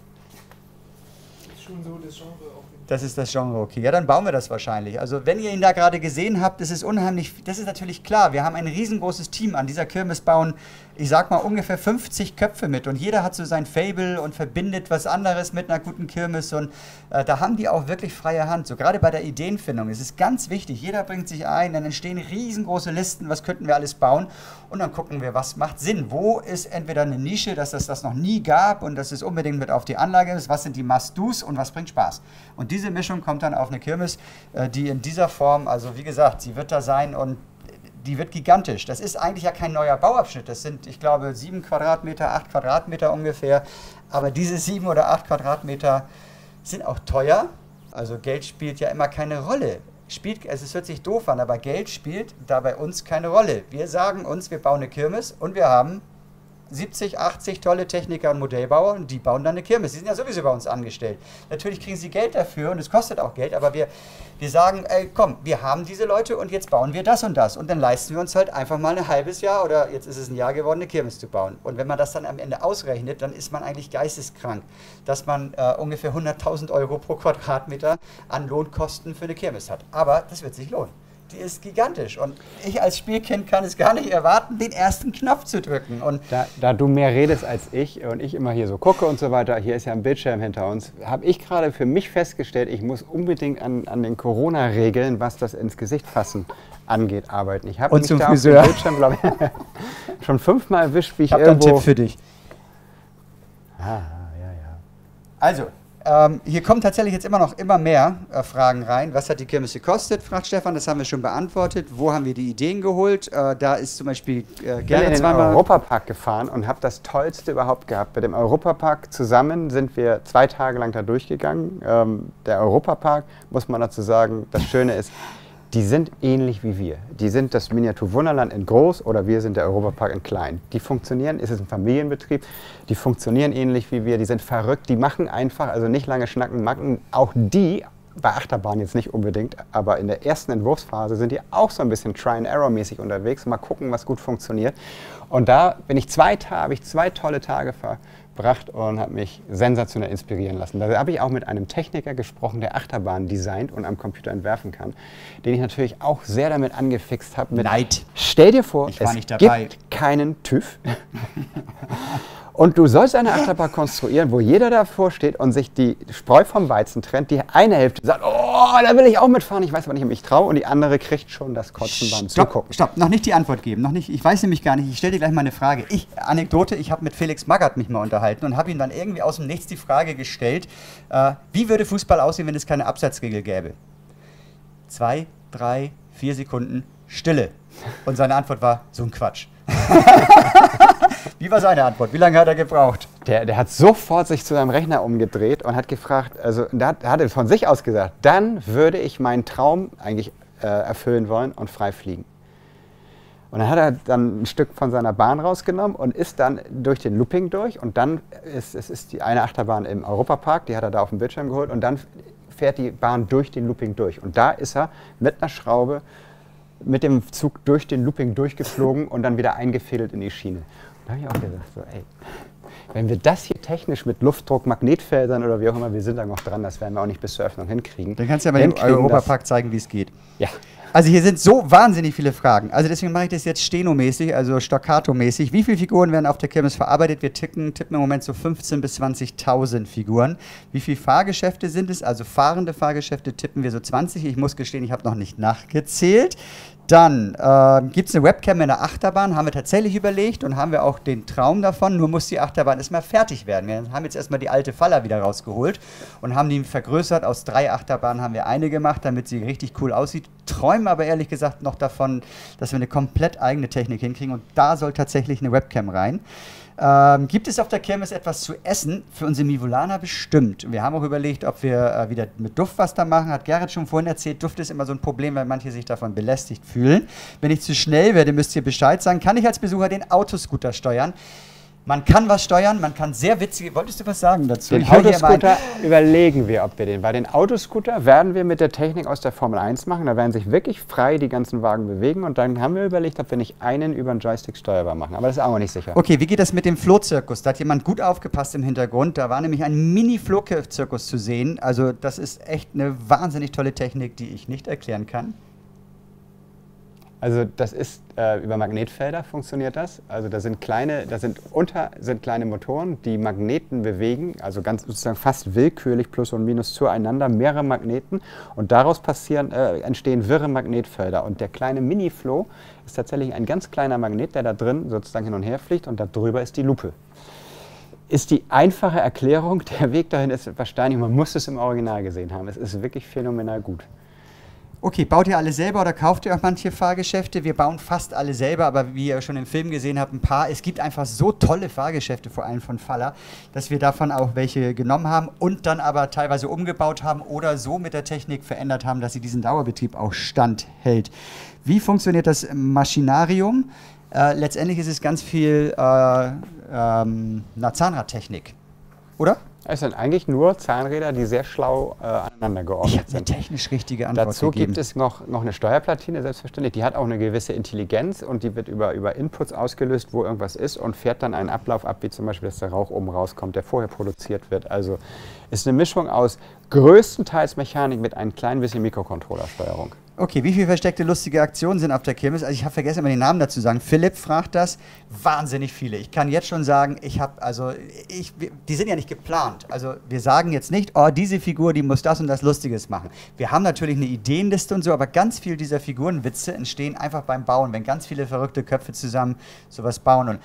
S4: Ist schon so das Genre auch.
S1: Das ist das Genre, okay. Ja, dann bauen wir das wahrscheinlich. Also wenn ihr ihn da gerade gesehen habt, das ist unheimlich, das ist natürlich klar. Wir haben ein riesengroßes Team an dieser Kirmes bauen, ich sag mal ungefähr 50 Köpfe mit und jeder hat so sein Fable und verbindet was anderes mit einer guten Kirmes und äh, da haben die auch wirklich freie Hand. So gerade bei der Ideenfindung ist es ganz wichtig, jeder bringt sich ein, dann entstehen riesengroße Listen, was könnten wir alles bauen und dann gucken wir, was macht Sinn. Wo ist entweder eine Nische, dass es das noch nie gab und dass es unbedingt mit auf die Anlage ist, was sind die Must-Dos und was bringt Spaß. Und diese Mischung kommt dann auf eine Kirmes, äh, die in dieser Form, also wie gesagt, sie wird da sein und die wird gigantisch. Das ist eigentlich ja kein neuer Bauabschnitt. Das sind, ich glaube, sieben Quadratmeter, acht Quadratmeter ungefähr. Aber diese sieben oder acht Quadratmeter sind auch teuer. Also Geld spielt ja immer keine Rolle. Spielt, also es hört sich doof an, aber Geld spielt da bei uns keine Rolle. Wir sagen uns, wir bauen eine Kirmes und wir haben 70, 80 tolle Techniker und Modellbauer und die bauen dann eine Kirmes. Die sind ja sowieso bei uns angestellt. Natürlich kriegen sie Geld dafür und es kostet auch Geld, aber wir, wir sagen, ey, komm, wir haben diese Leute und jetzt bauen wir das und das. Und dann leisten wir uns halt einfach mal ein halbes Jahr oder jetzt ist es ein Jahr geworden, eine Kirmes zu bauen. Und wenn man das dann am Ende ausrechnet, dann ist man eigentlich geisteskrank, dass man äh, ungefähr 100.000 Euro pro Quadratmeter an Lohnkosten für eine Kirmes hat. Aber das wird sich lohnen. Die ist gigantisch und ich als Spielkind kann es gar nicht erwarten, den ersten Knopf zu drücken. Und
S2: Da, da du mehr redest als ich und ich immer hier so gucke und so weiter, hier ist ja ein Bildschirm hinter uns, habe ich gerade für mich festgestellt, ich muss unbedingt an, an den Corona-Regeln, was das ins Gesicht fassen angeht, arbeiten. Ich habe mich
S1: zum
S2: da auf dem
S1: Friseur.
S2: Bildschirm, glaube ich, schon fünfmal erwischt, wie ich,
S1: ich habe da einen
S2: irgendwo...
S1: Tipp für dich.
S2: Ah, ja, ja.
S1: Also, ähm, hier kommen tatsächlich jetzt immer noch immer mehr äh, Fragen rein. Was hat die Kirmes gekostet, fragt Stefan. Das haben wir schon beantwortet. Wo haben wir die Ideen geholt? Äh, da ist zum Beispiel äh,
S2: Ich bin in den. Europapark gefahren und habe das Tollste überhaupt gehabt. Bei dem Europapark zusammen sind wir zwei Tage lang da durchgegangen. Ähm, der Europapark, muss man dazu sagen, das Schöne ist, die sind ähnlich wie wir. Die sind das Miniatur Wunderland in groß oder wir sind der Europapark in klein. Die funktionieren, es ist ein Familienbetrieb, die funktionieren ähnlich wie wir, die sind verrückt, die machen einfach, also nicht lange schnacken, machen auch die, bei Achterbahn jetzt nicht unbedingt, aber in der ersten Entwurfsphase sind die auch so ein bisschen Try-and-Error-mäßig unterwegs. Mal gucken, was gut funktioniert. Und da bin ich zwei Tage, habe ich zwei tolle Tage verbracht und habe mich sensationell inspirieren lassen. Da habe ich auch mit einem Techniker gesprochen, der Achterbahn designt und am Computer entwerfen kann, den ich natürlich auch sehr damit angefixt habe. mit-
S1: Neid.
S2: Stell dir vor,
S1: Ich war
S2: es
S1: nicht dabei.
S2: gibt keinen TÜV. Und du sollst eine Achterbahn konstruieren, wo jeder davor steht und sich die Spreu vom Weizen trennt. Die eine Hälfte sagt, oh, da will ich auch mitfahren, ich weiß aber nicht, ob ich mich traue. Und die andere kriegt schon das Kotzen beim Zugucken.
S1: stopp, noch nicht die Antwort geben. Noch nicht, ich weiß nämlich gar nicht, ich stelle dir gleich mal eine Frage. Ich, Anekdote, ich habe mit Felix Magath mich mal unterhalten und habe ihm dann irgendwie aus dem Nichts die Frage gestellt, äh, wie würde Fußball aussehen, wenn es keine Abseitsregel gäbe? Zwei, drei, vier Sekunden Stille. Und seine Antwort war, so ein Quatsch. wie war seine Antwort? Wie lange hat er gebraucht?
S2: Der, der hat sofort sich zu seinem Rechner umgedreht und hat gefragt, also da hat, hat er von sich aus gesagt, dann würde ich meinen Traum eigentlich äh, erfüllen wollen und frei fliegen. Und dann hat er dann ein Stück von seiner Bahn rausgenommen und ist dann durch den Looping durch. Und dann ist es ist die eine Achterbahn im Europapark, die hat er da auf dem Bildschirm geholt. Und dann fährt die Bahn durch den Looping durch. Und da ist er mit einer Schraube mit dem Zug durch den Looping durchgeflogen und dann wieder eingefädelt in die Schiene. Da habe ich auch gesagt, so, ey, wenn wir das hier technisch mit Luftdruck, Magnetfeldern oder wie auch immer, wir sind da noch dran, das werden wir auch nicht bis zur Öffnung hinkriegen.
S1: Dann kannst du ja mal
S2: Hinkriegen
S1: Europapark zeigen, wie es geht.
S2: Ja,
S1: Also hier sind so wahnsinnig viele Fragen. Also deswegen mache ich das jetzt stenomäßig, also staccato-mäßig. Wie viele Figuren werden auf der Kirmes verarbeitet? Wir ticken, tippen im Moment so 15.000 bis 20.000 Figuren. Wie viele Fahrgeschäfte sind es? Also fahrende Fahrgeschäfte tippen wir so 20. Ich muss gestehen, ich habe noch nicht nachgezählt. Dann äh, gibt es eine Webcam in der Achterbahn, haben wir tatsächlich überlegt und haben wir auch den Traum davon, nur muss die Achterbahn erstmal fertig werden. Wir haben jetzt erstmal die alte Faller wieder rausgeholt und haben die vergrößert. Aus drei Achterbahnen haben wir eine gemacht, damit sie richtig cool aussieht. Träumen aber ehrlich gesagt noch davon, dass wir eine komplett eigene Technik hinkriegen und da soll tatsächlich eine Webcam rein. Ähm, gibt es auf der Kirmes etwas zu essen? Für unsere Mivulaner bestimmt. Wir haben auch überlegt, ob wir äh, wieder mit Duft was da machen. Hat Gerrit schon vorhin erzählt, Duft ist immer so ein Problem, weil manche sich davon belästigt fühlen. Wenn ich zu schnell werde, müsst ihr Bescheid sagen. Kann ich als Besucher den Autoscooter steuern? Man kann was steuern, man kann sehr witzige. Wolltest du was sagen dazu?
S2: Den Autoscooter überlegen wir, ob wir den. Bei den Autoscooter werden wir mit der Technik aus der Formel 1 machen. Da werden sich wirklich frei die ganzen Wagen bewegen. Und dann haben wir überlegt, ob wir nicht einen über einen Joystick steuerbar machen. Aber das ist auch noch nicht sicher.
S1: Okay, wie geht das mit dem Flohzirkus? Da hat jemand gut aufgepasst im Hintergrund. Da war nämlich ein Mini-Flohzirkus zu sehen. Also, das ist echt eine wahnsinnig tolle Technik, die ich nicht erklären kann.
S2: Also das ist äh, über Magnetfelder funktioniert das. Also da sind kleine, da sind unter sind kleine Motoren, die Magneten bewegen, also ganz sozusagen fast willkürlich plus und minus zueinander mehrere Magneten und daraus passieren äh, entstehen wirre Magnetfelder und der kleine Mini-Flow ist tatsächlich ein ganz kleiner Magnet, der da drin sozusagen hin und her fliegt und da drüber ist die Lupe. Ist die einfache Erklärung, der Weg dahin ist wahrscheinlich, man muss es im Original gesehen haben. Es ist wirklich phänomenal gut.
S1: Okay, baut ihr alle selber oder kauft ihr auch manche Fahrgeschäfte? Wir bauen fast alle selber, aber wie ihr schon im Film gesehen habt, ein paar. Es gibt einfach so tolle Fahrgeschäfte, vor allem von Faller, dass wir davon auch welche genommen haben und dann aber teilweise umgebaut haben oder so mit der Technik verändert haben, dass sie diesen Dauerbetrieb auch standhält. Wie funktioniert das Maschinarium? Äh, letztendlich ist es ganz viel äh, ähm, Zahnradtechnik, oder?
S2: Es sind eigentlich nur Zahnräder, die sehr schlau äh, aneinander
S1: Ich
S2: geordnet
S1: habe eine
S2: sind.
S1: technisch richtige Antwort
S2: Dazu
S1: gegeben.
S2: gibt es noch, noch eine Steuerplatine, selbstverständlich. Die hat auch eine gewisse Intelligenz und die wird über, über Inputs ausgelöst, wo irgendwas ist und fährt dann einen Ablauf ab, wie zum Beispiel, dass der Rauch oben rauskommt, der vorher produziert wird. Also ist eine Mischung aus größtenteils Mechanik mit ein klein bisschen Mikrocontrollersteuerung.
S1: Okay, wie viele versteckte lustige Aktionen sind auf der Kirmes? Also ich habe vergessen, immer den Namen dazu zu sagen. Philipp fragt das. Wahnsinnig viele. Ich kann jetzt schon sagen, ich habe, also, ich, die sind ja nicht geplant. Also wir sagen jetzt nicht, oh, diese Figur, die muss das und das Lustiges machen. Wir haben natürlich eine Ideenliste und so, aber ganz viel dieser Figurenwitze entstehen einfach beim Bauen, wenn ganz viele verrückte Köpfe zusammen sowas bauen. Und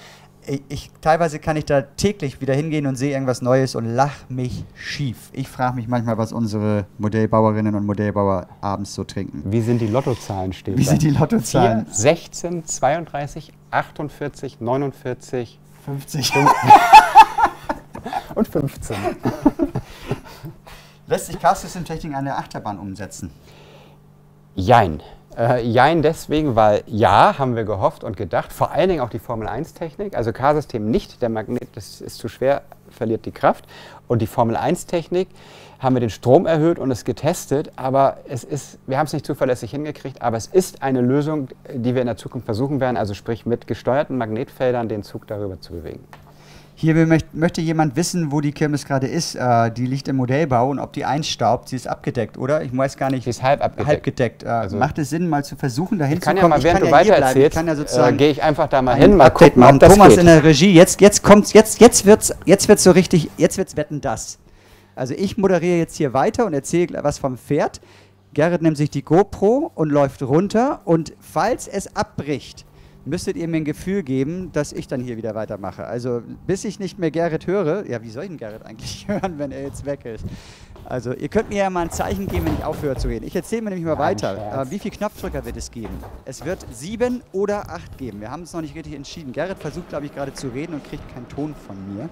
S1: ich, ich, teilweise kann ich da täglich wieder hingehen und sehe irgendwas Neues und lach mich schief. Ich frage mich manchmal, was unsere Modellbauerinnen und Modellbauer abends so trinken.
S2: Wie sind die Lottozahlen steht
S1: Wie
S2: da?
S1: sind die Lottozahlen?
S2: 4, 16, 32, 48, 49
S1: 50.
S2: und 15.
S1: Lässt sich Car System Technik an der Achterbahn umsetzen?
S2: Jein. Äh, jein deswegen, weil ja, haben wir gehofft und gedacht, vor allen Dingen auch die Formel 1-Technik, also K-System nicht, der Magnet das ist zu schwer, verliert die Kraft. Und die Formel 1-Technik haben wir den Strom erhöht und es getestet, aber es ist, wir haben es nicht zuverlässig hingekriegt, aber es ist eine Lösung, die wir in der Zukunft versuchen werden, also sprich mit gesteuerten Magnetfeldern den Zug darüber zu bewegen.
S1: Hier möcht, möchte jemand wissen, wo die Kirmes gerade ist. Äh, die liegt im Modellbau und ob die einstaubt. Sie ist abgedeckt, oder? Ich weiß gar nicht.
S2: Sie ist halb abgedeckt.
S1: Halb gedeckt. Äh,
S2: Also-
S1: macht es Sinn, mal zu versuchen, dahin
S2: Ich kann
S1: zu
S2: ja
S1: kommen?
S2: mal, während du
S1: hier
S2: weiter erzählst,
S1: ja
S2: äh, gehe ich einfach da mal hin, mal
S1: Update
S2: gucken, ob das
S1: Thomas
S2: geht.
S1: in der Regie. Jetzt, jetzt kommt's, jetzt, jetzt wird's, jetzt wird's so richtig, jetzt wird's wetten das. Also ich moderiere jetzt hier weiter und erzähle was vom Pferd. Gerrit nimmt sich die GoPro und läuft runter und falls es abbricht, müsstet ihr mir ein Gefühl geben, dass ich dann hier wieder weitermache. Also bis ich nicht mehr Gerrit höre, ja wie soll ich denn Gerrit eigentlich hören, wenn er jetzt weg ist? Also ihr könnt mir ja mal ein Zeichen geben, wenn ich aufhöre zu reden. Ich erzähle mir nämlich mal weiter. Äh, wie viele Knopfdrücker wird es geben? Es wird sieben oder acht geben. Wir haben es noch nicht richtig entschieden. Gerrit versucht, glaube ich, gerade zu reden und kriegt keinen Ton von mir.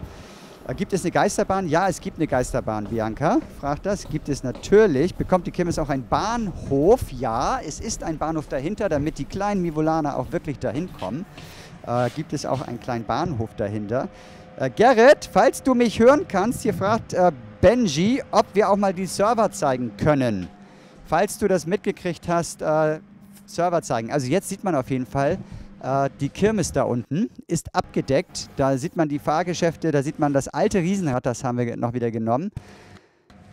S1: Äh, Gibt es eine Geisterbahn? Ja, es gibt eine Geisterbahn, Bianca. Fragt das. Gibt es natürlich. Bekommt die Kirmes auch einen Bahnhof? Ja, es ist ein Bahnhof dahinter, damit die kleinen Mivolaner auch wirklich dahin kommen. Äh, gibt es auch einen kleinen Bahnhof dahinter. Äh, Gerrit, falls du mich hören kannst, hier fragt äh, Benji, ob wir auch mal die Server zeigen können. Falls du das mitgekriegt hast, äh, Server zeigen. Also jetzt sieht man auf jeden Fall, die Kirmes da unten ist abgedeckt. Da sieht man die Fahrgeschäfte, da sieht man das alte Riesenrad, das haben wir noch wieder genommen.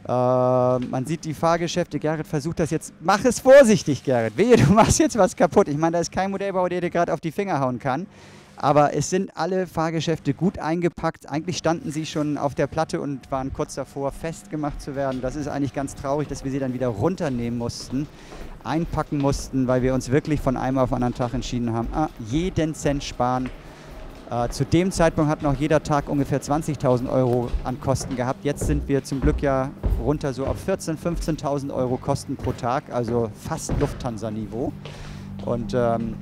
S1: Äh, man sieht die Fahrgeschäfte. Gerrit versucht das jetzt. Mach es vorsichtig, Gerrit. Wehe, du machst jetzt was kaputt. Ich meine, da ist kein Modellbauer, der dir gerade auf die Finger hauen kann. Aber es sind alle Fahrgeschäfte gut eingepackt. Eigentlich standen sie schon auf der Platte und waren kurz davor, festgemacht zu werden. Das ist eigentlich ganz traurig, dass wir sie dann wieder runternehmen mussten, einpacken mussten, weil wir uns wirklich von einem auf anderen Tag entschieden haben, ah, jeden Cent sparen. Äh, zu dem Zeitpunkt hat noch jeder Tag ungefähr 20.000 Euro an Kosten gehabt. Jetzt sind wir zum Glück ja runter so auf 14.000, 15.000 Euro Kosten pro Tag, also fast Lufthansa-Niveau. Und ähm,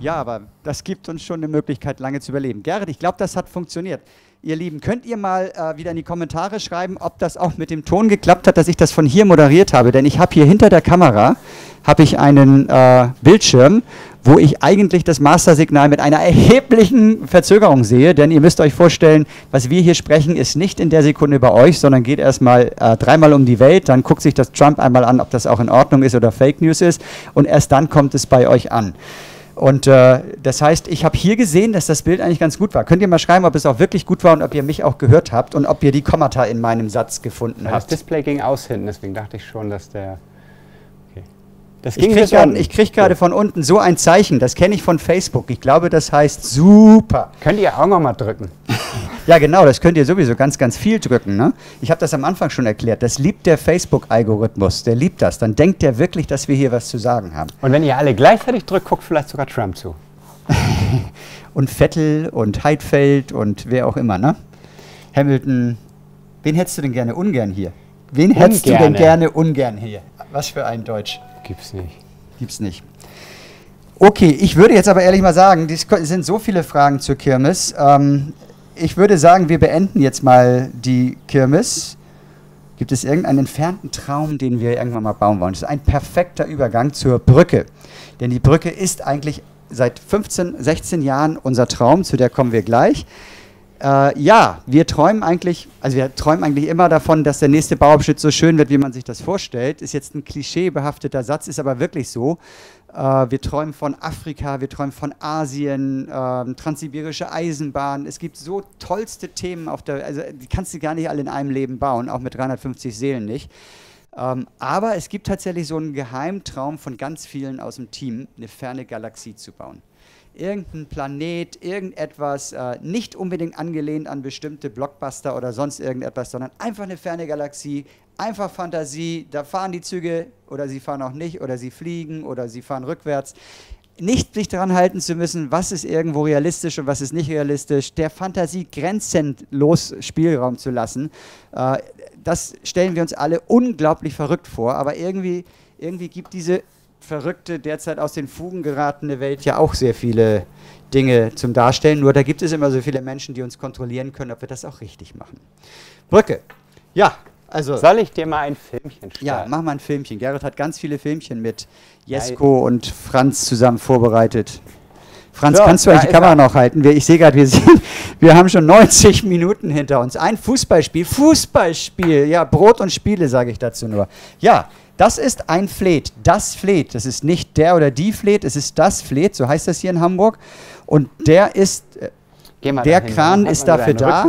S1: ja, aber das gibt uns schon eine Möglichkeit, lange zu überleben. Gerrit, ich glaube, das hat funktioniert. Ihr Lieben, könnt ihr mal äh, wieder in die Kommentare schreiben, ob das auch mit dem Ton geklappt hat, dass ich das von hier moderiert habe? Denn ich habe hier hinter der Kamera habe ich einen äh, Bildschirm, wo ich eigentlich das Mastersignal mit einer erheblichen Verzögerung sehe. Denn ihr müsst euch vorstellen, was wir hier sprechen, ist nicht in der Sekunde bei euch, sondern geht erstmal äh, dreimal um die Welt. Dann guckt sich das Trump einmal an, ob das auch in Ordnung ist oder Fake News ist. Und erst dann kommt es bei euch an. Und äh, das heißt, ich habe hier gesehen, dass das Bild eigentlich ganz gut war. Könnt ihr mal schreiben, ob es auch wirklich gut war und ob ihr mich auch gehört habt und ob ihr die Kommata in meinem Satz gefunden
S2: Das
S1: habt.
S2: Display ging aus hinten, deswegen dachte ich schon, dass der. Okay. Das
S1: Ich kriege gerade krieg gerade von unten so ein Zeichen, das kenne ich von Facebook. Ich glaube, das heißt super.
S2: Könnt ihr auch noch mal drücken?
S1: Ja, genau, das könnt ihr sowieso ganz, ganz viel drücken. Ne? Ich habe das am Anfang schon erklärt. Das liebt der Facebook-Algorithmus. Der liebt das. Dann denkt der wirklich, dass wir hier was zu sagen haben.
S2: Und wenn ihr alle gleichzeitig drückt, guckt vielleicht sogar Trump zu.
S1: Und Vettel und Heidfeld und wer auch immer, ne? Hamilton. Wen hättest du denn gerne ungern hier? Wen hättest du denn
S2: Ungerne.
S1: gerne ungern hier? Was für ein Deutsch.
S2: Gibt's nicht.
S1: Gibt's nicht. Okay, ich würde jetzt aber ehrlich mal sagen, es sind so viele Fragen zur Kirmes. Ähm, ich würde sagen, wir beenden jetzt mal die Kirmes. Gibt es irgendeinen entfernten Traum, den wir irgendwann mal bauen wollen? Das ist ein perfekter Übergang zur Brücke. Denn die Brücke ist eigentlich seit 15, 16 Jahren unser Traum, zu der kommen wir gleich. Äh, ja, wir träumen eigentlich, also wir träumen eigentlich immer davon, dass der nächste Bauabschnitt so schön wird, wie man sich das vorstellt. Ist jetzt ein klischeebehafteter Satz, ist aber wirklich so. Äh, wir träumen von Afrika, wir träumen von Asien, ähm, transsibirische Eisenbahn. Es gibt so tollste Themen auf der, also die kannst du gar nicht alle in einem Leben bauen, auch mit 350 Seelen nicht. Ähm, aber es gibt tatsächlich so einen Geheimtraum von ganz vielen aus dem Team, eine ferne Galaxie zu bauen irgendein Planet, irgendetwas, äh, nicht unbedingt angelehnt an bestimmte Blockbuster oder sonst irgendetwas, sondern einfach eine ferne Galaxie, einfach Fantasie, da fahren die Züge oder sie fahren auch nicht oder sie fliegen oder sie fahren rückwärts. Nicht sich daran halten zu müssen, was ist irgendwo realistisch und was ist nicht realistisch, der Fantasie grenzenlos Spielraum zu lassen, äh, das stellen wir uns alle unglaublich verrückt vor, aber irgendwie, irgendwie gibt diese verrückte, derzeit aus den Fugen geratene Welt ja auch sehr viele Dinge zum Darstellen. Nur da gibt es immer so viele Menschen, die uns kontrollieren können, ob wir das auch richtig machen. Brücke. Ja, also.
S2: Soll ich dir mal ein Filmchen starten?
S1: Ja, mach mal ein Filmchen. Gerrit hat ganz viele Filmchen mit Jesko und Franz zusammen vorbereitet. Franz,
S2: So,
S1: kannst du eigentlich die Kamera
S2: er.
S1: noch halten? Wir, ich sehe gerade, wir, sind- wir haben schon 90 Minuten hinter uns. Ein Fußballspiel, Fußballspiel. Ja, Brot und Spiele, sage ich dazu nur. Ja, das ist ein Fleet, das Fleet. Das ist nicht der oder die Fleet, es ist das Fleet, so heißt das hier in Hamburg. Und der ist, äh, der
S2: dahin,
S1: Kran ist dafür da.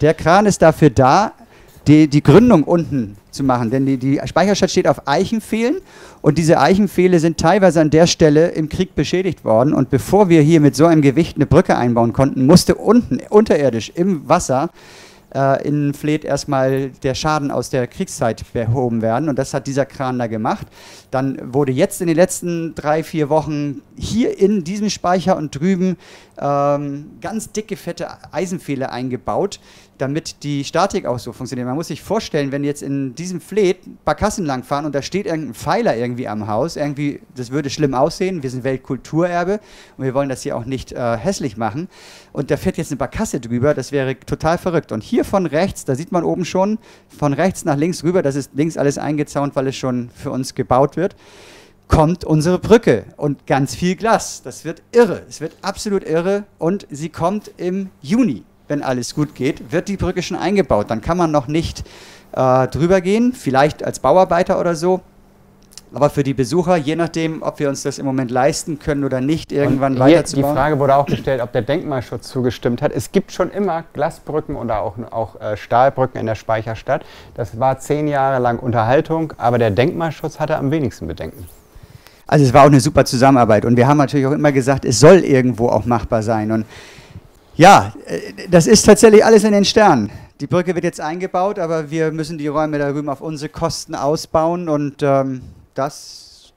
S1: Der Kran ist dafür da, die, die Gründung unten zu machen. Denn die, die Speicherstadt steht auf Eichenpfählen und diese Eichenpfähle sind teilweise an der Stelle im Krieg beschädigt worden. Und bevor wir hier mit so einem Gewicht eine Brücke einbauen konnten, musste unten unterirdisch im Wasser äh, in Fleet erstmal der Schaden aus der Kriegszeit behoben werden. Und das hat dieser Kran da gemacht. Dann wurde jetzt in den letzten drei, vier Wochen hier in diesem Speicher und drüben ähm, ganz dicke, fette Eisenpfähle eingebaut, damit die Statik auch so funktioniert. Man muss sich vorstellen, wenn jetzt in diesem Fleet Barkassen langfahren und da steht irgendein Pfeiler irgendwie am Haus, irgendwie, das würde schlimm aussehen. Wir sind Weltkulturerbe und wir wollen das hier auch nicht äh, hässlich machen. Und da fährt jetzt eine Barkasse drüber, das wäre total verrückt. Und hier von rechts, da sieht man oben schon, von rechts nach links rüber, das ist links alles eingezaunt, weil es schon für uns gebaut wird kommt unsere Brücke und ganz viel Glas. Das wird irre. Es wird absolut irre und sie kommt im Juni, wenn alles gut geht, wird die Brücke schon eingebaut. Dann kann man noch nicht äh, drüber gehen, vielleicht als Bauarbeiter oder so. Aber für die Besucher, je nachdem, ob wir uns das im Moment leisten können oder nicht, irgendwann
S2: Und hier, Die
S1: weiterzubauen.
S2: Frage wurde auch gestellt, ob der Denkmalschutz zugestimmt hat. Es gibt schon immer Glasbrücken oder auch, auch äh, Stahlbrücken in der Speicherstadt. Das war zehn Jahre lang Unterhaltung, aber der Denkmalschutz hatte am wenigsten Bedenken.
S1: Also es war auch eine super Zusammenarbeit und wir haben natürlich auch immer gesagt, es soll irgendwo auch machbar sein. Und ja, äh, das ist tatsächlich alles in den Sternen. Die Brücke wird jetzt eingebaut, aber wir müssen die Räume da drüben auf unsere Kosten ausbauen und ähm, das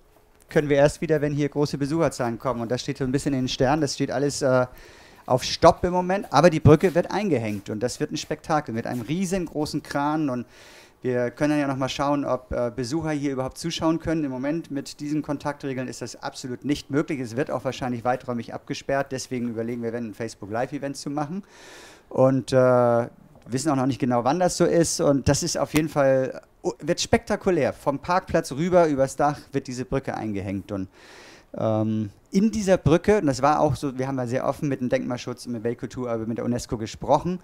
S1: können wir erst wieder, wenn hier große Besucherzahlen kommen. Und das steht so ein bisschen in den Sternen, das steht alles äh, auf Stopp im Moment, aber die Brücke wird eingehängt und das wird ein Spektakel mit einem riesengroßen Kran und wir können ja noch mal schauen, ob äh, Besucher hier überhaupt zuschauen können. Im Moment mit diesen Kontaktregeln ist das absolut nicht möglich. Es wird auch wahrscheinlich weiträumig abgesperrt. Deswegen überlegen wir, wenn ein Facebook Live-Event zu machen. Und äh, wissen auch noch nicht genau, wann das so ist. Und das ist auf jeden Fall, wird spektakulär. Vom Parkplatz rüber übers Dach wird diese Brücke eingehängt. Und ähm, in dieser Brücke, und das war auch so, wir haben ja sehr offen mit dem Denkmalschutz und mit Weltkultur, aber mit der UNESCO gesprochen.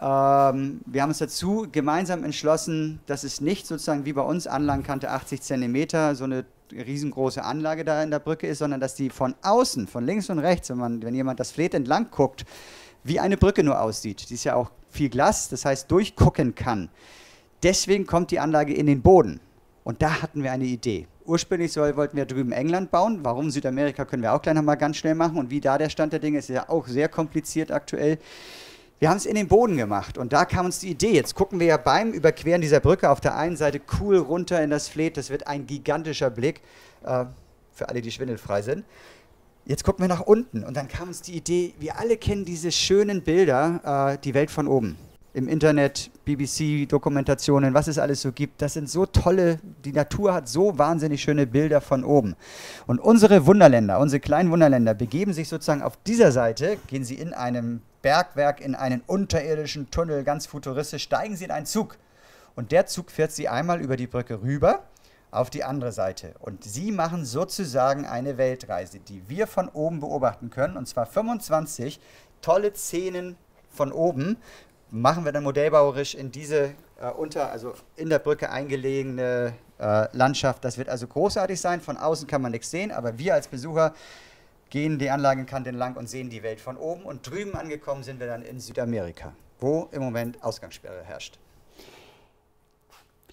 S1: Ähm, wir haben uns dazu gemeinsam entschlossen, dass es nicht sozusagen wie bei uns Anlagenkante 80 Zentimeter so eine riesengroße Anlage da in der Brücke ist, sondern dass die von außen, von links und rechts, wenn, man, wenn jemand das Fleet entlang guckt, wie eine Brücke nur aussieht. Die ist ja auch viel Glas, das heißt durchgucken kann. Deswegen kommt die Anlage in den Boden. Und da hatten wir eine Idee. Ursprünglich soll, wollten wir drüben England bauen. Warum Südamerika können wir auch gleich nochmal ganz schnell machen. Und wie da der Stand der Dinge ist, ist ja auch sehr kompliziert aktuell. Wir haben es in den Boden gemacht und da kam uns die Idee. Jetzt gucken wir ja beim Überqueren dieser Brücke auf der einen Seite cool runter in das Fleet. Das wird ein gigantischer Blick äh, für alle, die schwindelfrei sind. Jetzt gucken wir nach unten und dann kam uns die Idee, wir alle kennen diese schönen Bilder, äh, die Welt von oben. Im Internet, BBC-Dokumentationen, was es alles so gibt. Das sind so tolle, die Natur hat so wahnsinnig schöne Bilder von oben. Und unsere Wunderländer, unsere kleinen Wunderländer, begeben sich sozusagen auf dieser Seite, gehen sie in einem Bergwerk, in einen unterirdischen Tunnel, ganz futuristisch, steigen sie in einen Zug. Und der Zug fährt sie einmal über die Brücke rüber auf die andere Seite. Und sie machen sozusagen eine Weltreise, die wir von oben beobachten können. Und zwar 25 tolle Szenen von oben machen wir dann modellbauerisch in diese äh, unter, also in der Brücke eingelegene äh, Landschaft. Das wird also großartig sein. Von außen kann man nichts sehen, aber wir als Besucher gehen die Anlagenkante entlang und sehen die Welt von oben. Und drüben angekommen sind wir dann in Südamerika, wo im Moment Ausgangssperre herrscht.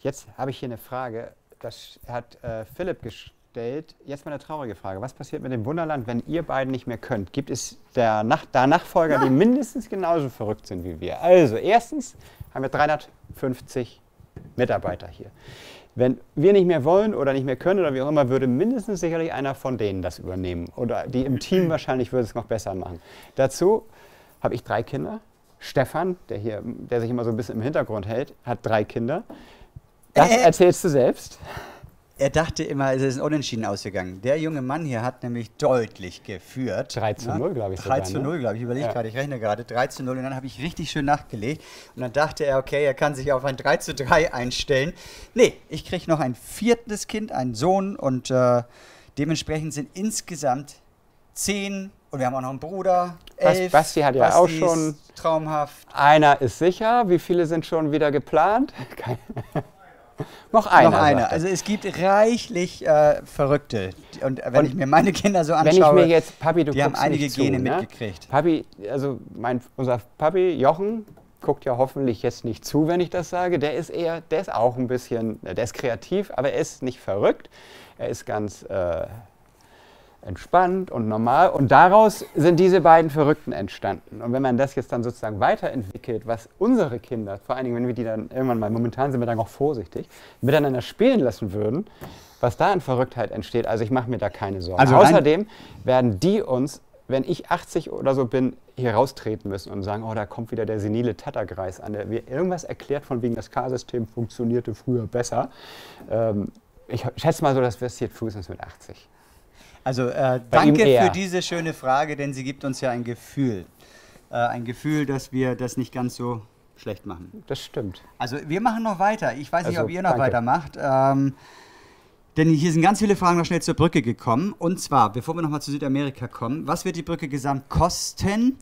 S2: Jetzt habe ich hier eine Frage, das hat äh, Philipp gestellt. Jetzt mal eine traurige Frage. Was passiert mit dem Wunderland, wenn ihr beiden nicht mehr könnt? Gibt es der Nach da Nachfolger, die mindestens genauso verrückt sind wie wir? Also, erstens haben wir 350 Mitarbeiter hier. Wenn wir nicht mehr wollen oder nicht mehr können oder wie auch immer, würde mindestens sicherlich einer von denen das übernehmen. Oder die im Team wahrscheinlich würde es noch besser machen. Dazu habe ich drei Kinder. Stefan, der hier, der sich immer so ein bisschen im Hintergrund hält, hat drei Kinder. Das
S1: Äh.
S2: erzählst du selbst.
S1: Er dachte immer, es ist ein Unentschieden ausgegangen. Der junge Mann hier hat nämlich deutlich geführt.
S2: 3 zu
S1: Ja,
S2: 0, glaube ich
S1: 3
S2: sogar,
S1: zu
S2: ne?
S1: 0, glaube ich. Ich überlege
S2: Ja.
S1: gerade, ich rechne gerade. 3 zu 0 und dann habe ich richtig schön nachgelegt. Und dann dachte er, okay, er kann sich auf ein 3 zu 3 einstellen. Nee, ich kriege noch ein viertes Kind, einen Sohn und äh, dementsprechend sind insgesamt zehn und wir haben auch noch einen Bruder. Elf.
S2: Basti hat ja auch
S1: ist
S2: schon-
S1: Traumhaft.
S2: Einer ist sicher. Wie viele sind schon wieder geplant? Kein Noch einer.
S1: Noch
S2: er.
S1: Also es gibt reichlich äh, Verrückte. Und wenn
S2: Und
S1: ich mir meine Kinder so
S2: Wenn
S1: anschaue,
S2: ich mir jetzt, Papi, du
S1: die haben einige
S2: zu,
S1: Gene
S2: ne?
S1: mitgekriegt.
S2: Papi, also mein, unser Papi Jochen guckt ja hoffentlich jetzt nicht zu, wenn ich das sage. Der ist eher, der ist auch ein bisschen, der ist kreativ, aber er ist nicht verrückt. Er ist ganz äh, entspannt und normal. Und daraus sind diese beiden Verrückten entstanden. Und wenn man das jetzt dann sozusagen weiterentwickelt, was unsere Kinder, vor allen Dingen, wenn wir die dann irgendwann mal, momentan sind wir da noch vorsichtig, miteinander spielen lassen würden, was da an Verrücktheit entsteht, also ich mache mir da keine Sorgen.
S1: Also
S2: Außerdem werden die uns, wenn ich 80 oder so bin, hier raustreten müssen und sagen, oh, da kommt wieder der senile Tatterkreis an, der mir irgendwas erklärt, von wegen das K-System funktionierte früher besser. Ähm, ich schätze mal so, das passiert frühestens mit 80.
S1: Also äh, danke für diese schöne Frage, denn sie gibt uns ja ein Gefühl. Äh, ein Gefühl, dass wir das nicht ganz so schlecht machen.
S2: Das stimmt.
S1: Also wir machen noch weiter. Ich weiß nicht,
S2: Also,
S1: ob ihr noch
S2: danke.
S1: weitermacht. Ähm, denn hier sind ganz viele Fragen noch schnell zur Brücke gekommen. Und zwar, bevor wir nochmal zu Südamerika kommen, was wird die Brücke gesamt kosten?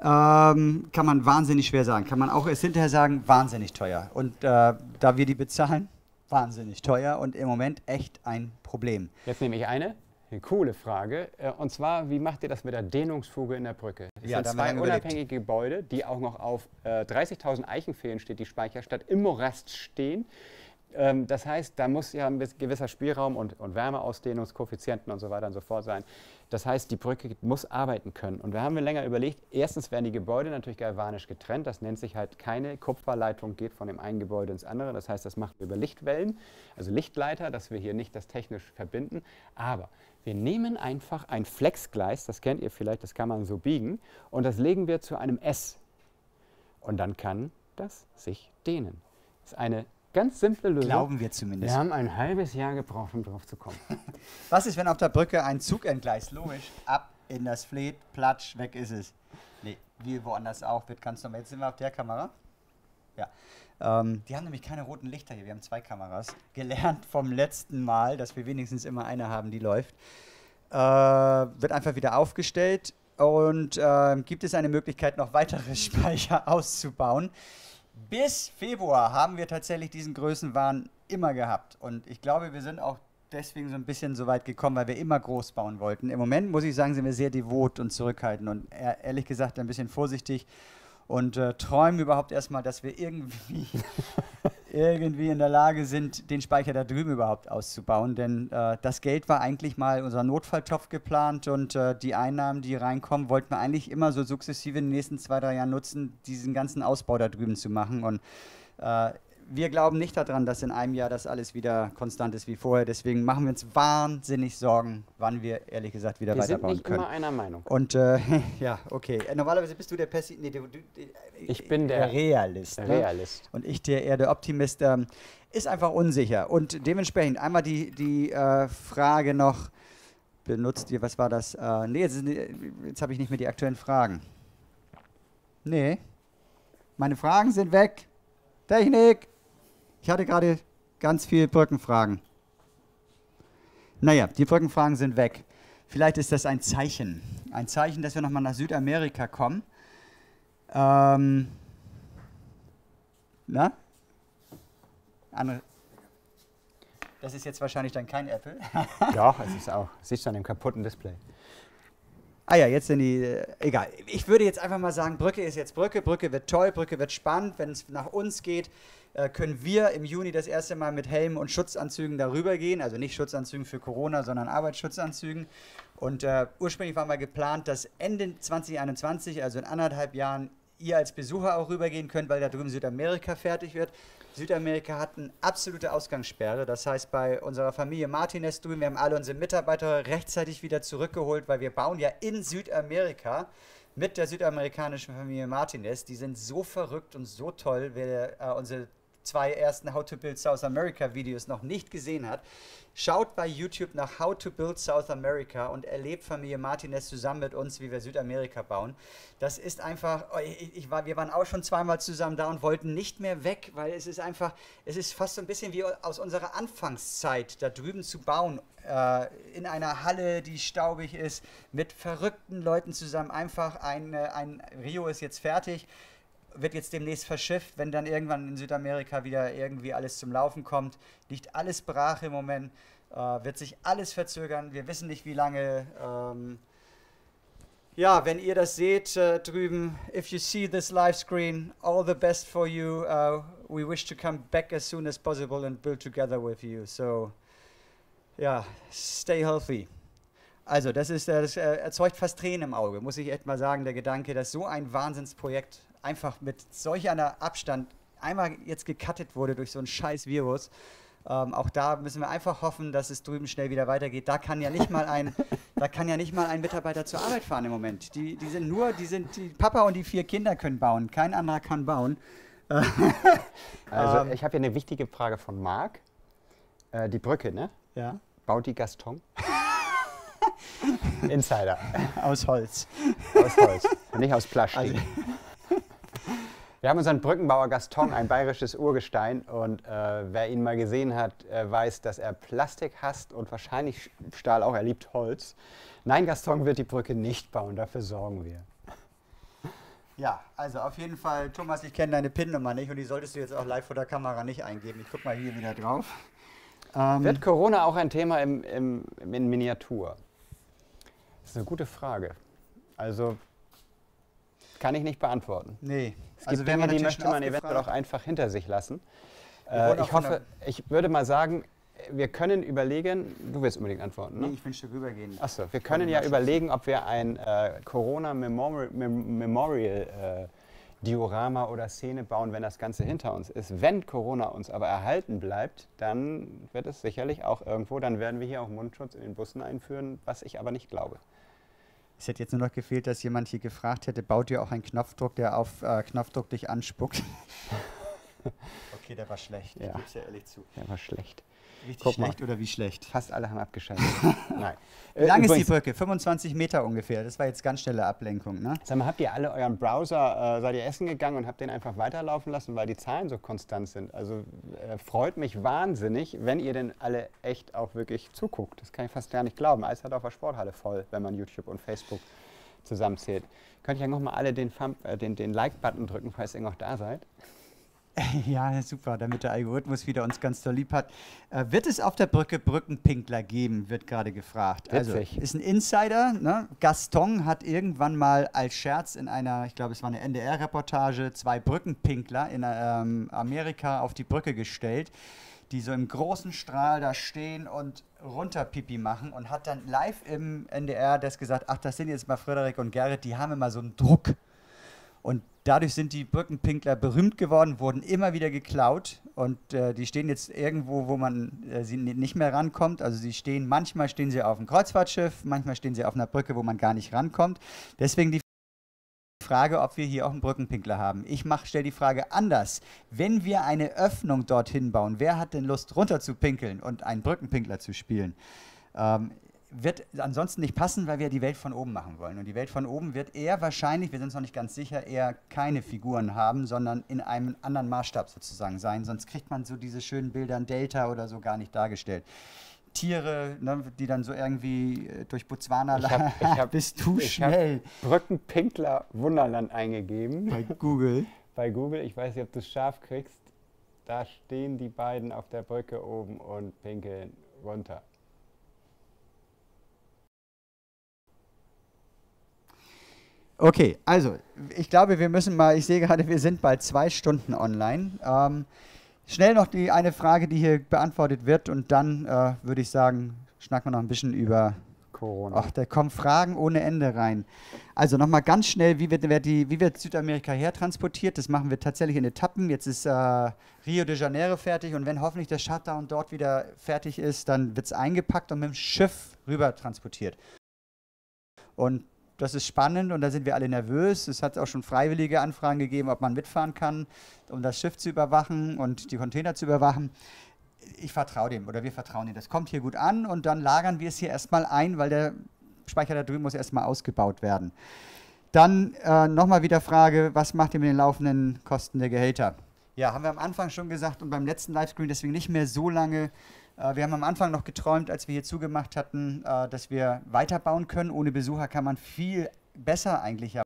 S1: Ähm, kann man wahnsinnig schwer sagen. Kann man auch erst hinterher sagen, wahnsinnig teuer. Und äh, da wir die bezahlen, wahnsinnig teuer und im Moment echt ein Problem.
S2: Jetzt nehme ich eine. Eine coole Frage. Äh, Und zwar, wie macht ihr das mit der Dehnungsfuge in der Brücke? Es
S1: Ja, da
S2: sind
S1: wir
S2: zwei
S1: lange überlegt.
S2: unabhängige Gebäude, die auch noch auf äh, 30.000 Eichenfehlen steht, die Speicherstadt im Morast stehen. Ähm, das heißt, da muss ja ein gewisser Spielraum und, und Wärmeausdehnungskoeffizienten und so weiter und so fort sein. Das heißt, die Brücke muss arbeiten können. Und wir haben mir länger überlegt, erstens werden die Gebäude natürlich galvanisch getrennt. Das nennt sich halt keine Kupferleitung geht von dem einen Gebäude ins andere. Das heißt, das machen wir über Lichtwellen, also Lichtleiter, dass wir hier nicht das technisch verbinden. Aber wir nehmen einfach ein Flexgleis, das kennt ihr vielleicht, das kann man so biegen, und das legen wir zu einem S. Und dann kann das sich dehnen. Das ist eine ganz simple Lösung.
S1: Glauben wir zumindest.
S2: wir haben ein halbes Jahr gebraucht, um drauf zu kommen.
S1: Was ist, wenn auf der Brücke ein Zug entgleist? Logisch, ab in das Fleet, platsch, weg ist es. Nee, wie woanders auch, wird ganz normal. Jetzt sind wir auf der Kamera. Ja. Ähm, die haben nämlich keine roten Lichter hier, wir haben zwei Kameras. Gelernt vom letzten Mal, dass wir wenigstens immer eine haben, die läuft. Äh, wird einfach wieder aufgestellt und äh, gibt es eine Möglichkeit, noch weitere Speicher auszubauen. Bis Februar haben wir tatsächlich diesen Größenwahn immer gehabt. Und ich glaube, wir sind auch deswegen so ein bisschen so weit gekommen, weil wir immer groß bauen wollten. Im Moment muss ich sagen, sind wir sehr devot und zurückhaltend und ehr- ehrlich gesagt ein bisschen vorsichtig und äh, träumen überhaupt erstmal, dass wir irgendwie, irgendwie in der Lage sind, den Speicher da drüben überhaupt auszubauen. Denn äh, das Geld war eigentlich mal unser Notfalltopf geplant und äh, die Einnahmen, die reinkommen, wollten wir eigentlich immer so sukzessive in den nächsten zwei, drei Jahren nutzen, diesen ganzen Ausbau da drüben zu machen. Und äh, wir glauben nicht daran, dass in einem Jahr das alles wieder konstant ist wie vorher. Deswegen machen wir uns wahnsinnig Sorgen, wann wir ehrlich gesagt wieder
S2: Wir sind
S1: weiterbauen
S2: nicht
S1: können.
S2: immer einer Meinung.
S1: Und äh, ja, okay. Äh, Normalerweise bist du der Pessimist. Nee, du,
S2: Ich bin der
S1: Realist.
S2: Der
S1: ne?
S2: Realist.
S1: Und ich der eher der Optimist. Ähm, ist einfach unsicher. Und dementsprechend einmal die, die äh, Frage noch. Benutzt ihr, was war das? Äh, nee, jetzt, jetzt habe ich nicht mehr die aktuellen Fragen. Nee. Meine Fragen sind weg. Technik. Ich hatte gerade ganz viele Brückenfragen. Naja, die Brückenfragen sind weg. Vielleicht ist das ein Zeichen. Ein Zeichen, dass wir nochmal nach Südamerika kommen. Ähm, na? Andere. Das ist jetzt wahrscheinlich dann kein Apple.
S2: Doch, es ist auch. Siehst du an dem kaputten Display.
S1: Ah ja, jetzt sind die. Äh, egal. Ich würde jetzt einfach mal sagen, Brücke ist jetzt Brücke. Brücke wird toll, Brücke wird spannend. Wenn es nach uns geht, äh, können wir im Juni das erste Mal mit Helmen und Schutzanzügen darüber gehen. Also nicht Schutzanzügen für Corona, sondern Arbeitsschutzanzügen. Und äh, ursprünglich war mal geplant, dass Ende 2021, also in anderthalb Jahren, ihr als Besucher auch rübergehen könnt, weil da drüben Südamerika fertig wird. Südamerika hat eine absolute Ausgangssperre. Das heißt, bei unserer Familie Martinez drüben, wir haben alle unsere Mitarbeiter rechtzeitig wieder zurückgeholt, weil wir bauen ja in Südamerika mit der südamerikanischen Familie Martinez. Die sind so verrückt und so toll. Wer äh, unsere zwei ersten How to Build South America Videos noch nicht gesehen hat, schaut bei YouTube nach How to Build South America und erlebt Familie Martinez zusammen mit uns, wie wir Südamerika bauen. Das ist einfach, oh, ich, ich war, wir waren auch schon zweimal zusammen da und wollten nicht mehr weg, weil es ist einfach, es ist fast so ein bisschen wie aus unserer Anfangszeit, da drüben zu bauen, äh, in einer Halle, die staubig ist, mit verrückten Leuten zusammen. Einfach ein, äh, ein Rio ist jetzt fertig wird jetzt demnächst verschifft, wenn dann irgendwann in Südamerika wieder irgendwie alles zum Laufen kommt. Liegt alles brach im Moment, äh, wird sich alles verzögern. Wir wissen nicht, wie lange. Ähm, ja, wenn ihr das seht äh, drüben, if you see this live screen, all the best for you. Uh, we wish to come back as soon as possible and build together with you. So, ja, stay healthy. Also, das, ist, das äh, erzeugt fast Tränen im Auge, muss ich echt mal sagen, der Gedanke, dass so ein Wahnsinnsprojekt einfach mit solch einer Abstand einmal jetzt gecuttet wurde durch so ein scheiß Virus. Ähm, auch da müssen wir einfach hoffen, dass es drüben schnell wieder weitergeht. Da kann ja nicht mal ein, da kann ja nicht mal ein Mitarbeiter zur Arbeit fahren im Moment. Die, die sind nur, die sind, die Papa und die vier Kinder können bauen. Kein anderer kann bauen.
S2: Also
S1: Ähm.
S2: ich habe hier eine wichtige Frage von Marc. Äh, die Brücke, ne?
S1: Ja.
S2: Baut die Gaston? Insider.
S1: Aus Holz.
S2: Aus Holz, nicht aus Plastik.
S1: Also-
S2: Wir haben unseren Brückenbauer Gaston, ein bayerisches Urgestein. Und äh, wer ihn mal gesehen hat, äh, weiß, dass er Plastik hasst und wahrscheinlich Stahl auch. Er liebt Holz. Nein, Gaston wird die Brücke nicht bauen, dafür sorgen wir.
S1: Ja, also auf jeden Fall, Thomas, ich kenne deine PIN-Nummer nicht und die solltest du jetzt auch live vor der Kamera nicht eingeben. Ich guck mal hier wieder drauf. Ähm,
S2: Wird Corona auch ein Thema im, im, in Miniatur? Das ist eine gute Frage. Also kann ich nicht beantworten.
S1: nee, also
S2: Dinge, die möchte man eventuell auch einfach hinter sich lassen. Äh, ich hoffe, ich würde mal sagen, wir können überlegen, du willst unbedingt antworten,
S1: Nee,
S2: ne?
S1: ich will ein Stück rübergehen.
S2: Achso, wir können ja überlegen, ob wir ein äh, Corona Memorial, Mem Memorial äh, Diorama oder Szene bauen, wenn das Ganze hinter uns ist. Wenn Corona uns aber erhalten bleibt, dann wird es sicherlich auch irgendwo, dann werden wir hier auch Mundschutz in den Bussen einführen, was ich aber nicht glaube.
S1: Es hätte jetzt nur noch gefehlt, dass jemand hier gefragt hätte, baut ihr auch einen Knopfdruck, der auf äh, Knopfdruck dich anspuckt? okay, der war schlecht.
S2: Ja.
S1: Ich gebe es ja ehrlich zu.
S2: Der war schlecht.
S1: Richtig
S2: Guck mal.
S1: schlecht oder wie schlecht?
S2: Fast alle haben abgeschaltet. Nein.
S1: Wie lang ist die Brücke? 25 Meter ungefähr. Das war jetzt ganz schnelle Ablenkung, ne?
S2: Sag mal, habt ihr alle euren Browser, äh, seid ihr essen gegangen und habt den einfach weiterlaufen lassen, weil die Zahlen so konstant sind? Also äh, freut mich wahnsinnig, wenn ihr denn alle echt auch wirklich zuguckt. Das kann ich fast gar nicht glauben. Alles hat auf der Sporthalle voll, wenn man YouTube und Facebook zusammenzählt. Könnt ihr ja nochmal alle den, Thumb- äh, den, den Like-Button drücken, falls ihr noch da seid?
S1: Ja, super, damit der Algorithmus wieder uns ganz doll lieb hat. Äh, wird es auf der Brücke Brückenpinkler geben, wird gerade gefragt.
S2: Witzig.
S1: Also, ist ein Insider. Ne? Gaston hat irgendwann mal als Scherz in einer, ich glaube, es war eine NDR-Reportage, zwei Brückenpinkler in ähm, Amerika auf die Brücke gestellt, die so im großen Strahl da stehen und runter Pipi machen und hat dann live im NDR das gesagt, ach, das sind jetzt mal Frederik und Gerrit, die haben immer so einen Druck. Und dadurch sind die Brückenpinkler berühmt geworden, wurden immer wieder geklaut und äh, die stehen jetzt irgendwo, wo man äh, sie ni- nicht mehr rankommt. Also sie stehen, manchmal stehen sie auf einem Kreuzfahrtschiff, manchmal stehen sie auf einer Brücke, wo man gar nicht rankommt. Deswegen die Frage, ob wir hier auch einen Brückenpinkler haben. Ich stelle die Frage anders. Wenn wir eine Öffnung dorthin bauen, wer hat denn Lust runter zu pinkeln und einen Brückenpinkler zu spielen? Ähm, wird ansonsten nicht passen, weil wir die Welt von oben machen wollen. Und die Welt von oben wird eher wahrscheinlich, wir sind uns noch nicht ganz sicher, eher keine Figuren haben, sondern in einem anderen Maßstab sozusagen sein. Sonst kriegt man so diese schönen Bilder in Delta oder so gar nicht dargestellt. Tiere, ne, die dann so irgendwie äh, durch Botswana
S2: Ich hab- ich hab-
S1: Bist du
S2: ich
S1: schnell
S2: Brückenpinkler Wunderland eingegeben
S1: bei Google.
S2: bei Google. Ich weiß nicht, ob du es scharf kriegst. Da stehen die beiden auf der Brücke oben und pinkeln runter.
S1: Okay, also ich glaube, wir müssen mal, ich sehe gerade, wir sind bald zwei Stunden online. Ähm, schnell noch die eine Frage, die hier beantwortet wird und dann äh, würde ich sagen, schnacken wir noch ein bisschen über.
S2: Corona.
S1: Ach, da kommen Fragen ohne Ende rein. Also nochmal ganz schnell, wie wird, die, wie wird Südamerika hertransportiert? Das machen wir tatsächlich in Etappen. Jetzt ist äh, Rio de Janeiro fertig und wenn hoffentlich der Shutdown dort wieder fertig ist, dann wird es eingepackt und mit dem Schiff rüber transportiert. Und das ist spannend und da sind wir alle nervös. Es hat auch schon freiwillige Anfragen gegeben, ob man mitfahren kann, um das Schiff zu überwachen und die Container zu überwachen. Ich vertraue dem oder wir vertrauen ihm. Das kommt hier gut an und dann lagern wir es hier erstmal ein, weil der Speicher da drüben muss erstmal ausgebaut werden. Dann äh, nochmal wieder Frage, was macht ihr mit den laufenden Kosten der Gehälter? Ja, haben wir am Anfang schon gesagt und beim letzten Livescreen deswegen nicht mehr so lange. Äh, wir haben am Anfang noch geträumt, als wir hier zugemacht hatten, äh, dass wir weiterbauen können. Ohne Besucher kann man viel besser eigentlich ja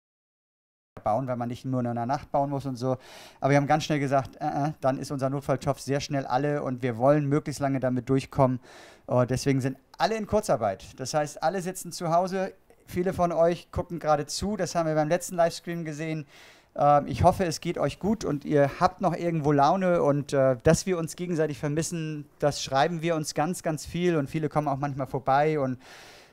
S5: bauen, weil man nicht nur in einer Nacht bauen muss und so. Aber wir haben ganz schnell gesagt, äh, äh, dann ist unser Notfalltopf sehr schnell alle und wir wollen möglichst lange damit durchkommen. Uh, deswegen sind alle in Kurzarbeit. Das heißt, alle sitzen zu Hause. Viele von euch gucken gerade zu. Das haben wir beim letzten Livestream gesehen. Uh, ich hoffe, es geht euch gut und ihr habt noch irgendwo Laune und uh, dass wir uns gegenseitig vermissen, das schreiben wir uns ganz, ganz viel und viele kommen auch manchmal vorbei und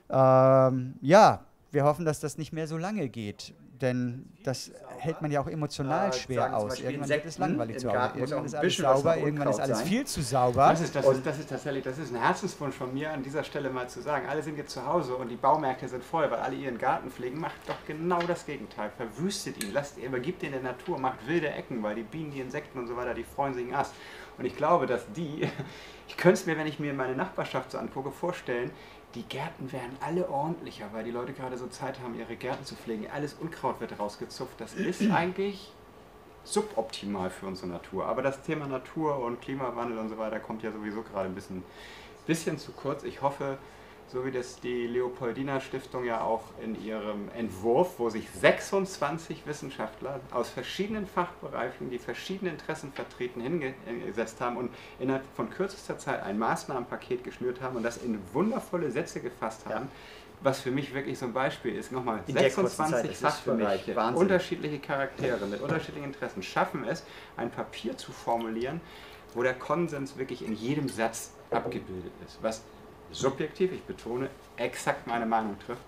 S5: ähm, ja, wir hoffen, dass das nicht mehr so lange geht. Denn das hält man ja auch emotional
S1: Äh,
S5: schwer aus. Irgendwann wird es langweilig zu Hause. Irgendwann ist alles sauber, irgendwann ist alles viel zu sauber.
S2: Das ist, das, ist, das ist tatsächlich, das ist ein Herzenswunsch von mir, an dieser Stelle mal zu sagen. Alle sind jetzt zu Hause und die Baumärkte sind voll, weil alle ihren Garten pflegen. Macht doch genau das Gegenteil. Verwüstet ihn, lasst, übergibt ihn der Natur, macht wilde Ecken, weil die Bienen, die Insekten und so weiter, die freuen sich einen Ast. Und ich glaube, dass die, ich könnte es mir, wenn ich mir meine Nachbarschaft so angucke, vorstellen, die Gärten wären alle ordentlicher, weil die Leute gerade so Zeit haben, ihre Gärten zu pflegen. Alles Unkraut wird rausgezupft. Das ist eigentlich suboptimal für unsere Natur. Aber das Thema Natur und Klimawandel und so weiter kommt ja sowieso gerade ein bisschen, bisschen zu kurz. Ich hoffe, so wie das die Leopoldina Stiftung ja auch in ihrem Entwurf, wo sich 26 Wissenschaftler aus verschiedenen Fachbereichen, die verschiedene Interessen vertreten, hingesetzt haben und innerhalb von kürzester Zeit ein Maßnahmenpaket geschnürt haben und das in wundervolle Sätze gefasst haben. Was für mich wirklich so ein Beispiel ist, nochmal,
S1: In der kurzen Zeit,
S2: 26
S1: das ist für mich
S2: Fachbereiche, unterschiedliche Charaktere mit unterschiedlichen Interessen schaffen es, ein Papier zu formulieren, wo der Konsens wirklich in jedem Satz abgebildet ist, was subjektiv, ich betone, exakt meine Meinung trifft.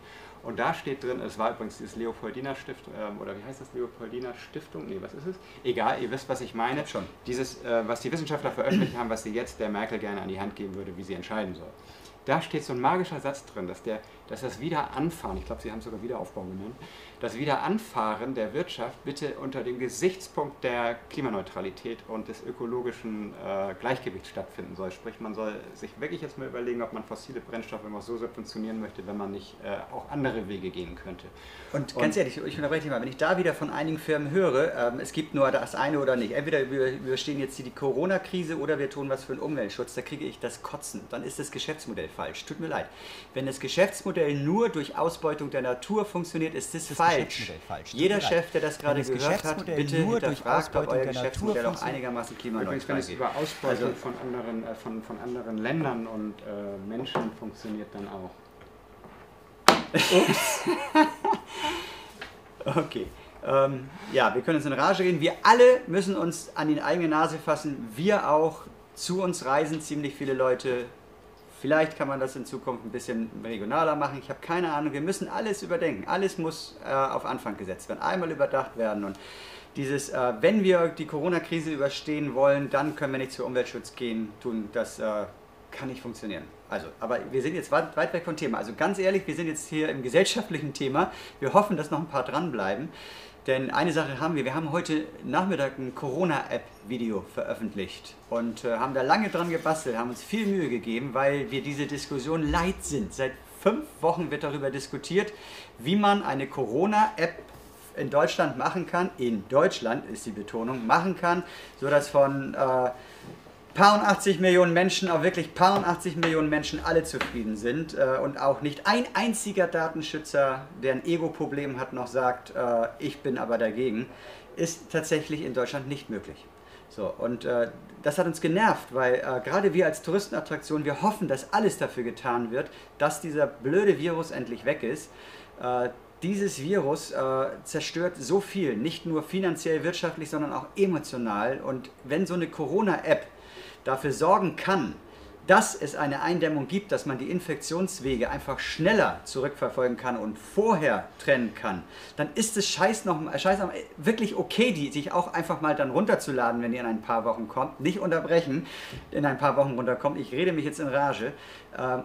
S2: Und da steht drin, es war übrigens dieses Leopoldina Stiftung, ähm, oder wie heißt das, Leopoldina Stiftung? Nee, was ist es? Egal, ihr wisst, was ich meine.
S1: Schon.
S2: Dieses, äh, was die Wissenschaftler veröffentlicht haben, was sie jetzt der Merkel gerne an die Hand geben würde, wie sie entscheiden soll. Da steht so ein magischer Satz drin, dass, der, dass das Wiederanfahren, ich glaube, Sie haben es sogar Wiederaufbau genannt, das Wiederanfahren der Wirtschaft bitte unter dem Gesichtspunkt der Klimaneutralität und des ökologischen äh, Gleichgewichts stattfinden soll. Sprich, man soll sich wirklich jetzt mal überlegen, ob man fossile Brennstoffe noch so subventionieren möchte, wenn man nicht äh, auch andere Wege gehen könnte.
S1: Und ganz ehrlich, ich unterbreche dich mal, wenn ich da wieder von einigen Firmen höre, ähm, es gibt nur das eine oder nicht. Entweder wir überstehen jetzt die Corona-Krise oder wir tun was für den Umweltschutz, da kriege ich das Kotzen. Dann ist das Geschäftsmodell falsch. Tut mir leid. Wenn das Geschäftsmodell nur durch Ausbeutung der Natur funktioniert, ist das,
S5: Das
S1: falsch.
S5: Geschäftsmodell falsch.
S1: Jeder
S5: leid.
S1: Chef, der das gerade
S5: das
S1: gehört hat,
S5: Geschäftsmodell
S1: bitte
S5: nur durch
S1: hinterfragt, ob
S5: Ausbeutung
S1: euer Geschäftsmodell auch einigermaßen
S2: Übrigens, wenn
S1: klimaneutral
S2: es
S1: geht.
S2: über Ausbeutung
S1: Also-
S2: von, anderen, äh, von, von anderen Ländern und äh, Menschen funktioniert, dann auch.
S1: Okay. Ähm, ja, wir können uns in Rage reden. Wir alle müssen uns an die eigene Nase fassen. Wir auch. Zu uns reisen ziemlich viele Leute. Vielleicht kann man das in Zukunft ein bisschen regionaler machen. Ich habe keine Ahnung. Wir müssen alles überdenken. Alles muss äh, auf Anfang gesetzt werden. Einmal überdacht werden. Und dieses, äh, wenn wir die Corona-Krise überstehen wollen, dann können wir nicht zu Umweltschutz gehen, tun. Das äh, kann nicht funktionieren. Also, aber wir sind jetzt weit, weit weg vom Thema. Also ganz ehrlich, wir sind jetzt hier im gesellschaftlichen Thema. Wir hoffen, dass noch ein paar dranbleiben. Denn eine Sache haben wir. Wir haben heute Nachmittag ein Corona-App-Video veröffentlicht und äh, haben da lange dran gebastelt, haben uns viel Mühe gegeben, weil wir diese Diskussion leid sind. Seit fünf Wochen wird darüber diskutiert, wie man eine Corona-App in Deutschland machen kann, in Deutschland ist die Betonung, machen kann, sodass von äh, paar 80 Millionen Menschen, auch wirklich paar 80 Millionen Menschen alle zufrieden sind äh, und auch nicht ein einziger Datenschützer, der ein Ego-Problem hat, noch sagt, äh, ich bin aber dagegen, ist tatsächlich in Deutschland nicht möglich. So, und äh, das hat uns genervt, weil äh, gerade wir als Touristenattraktion, wir hoffen, dass alles dafür getan wird, dass dieser blöde Virus endlich weg ist. Äh, dieses Virus äh, zerstört so viel, nicht nur finanziell, wirtschaftlich, sondern auch emotional. Und wenn so eine Corona-App dafür sorgen kann, dass es eine Eindämmung gibt, dass man die Infektionswege einfach schneller zurückverfolgen kann und vorher trennen kann, dann ist es scheiß noch, scheiß noch wirklich okay, die sich auch einfach mal dann runterzuladen, wenn die in ein paar Wochen kommt. Nicht unterbrechen, in ein paar Wochen runterkommt. Ich rede mich jetzt in Rage, äh, äh,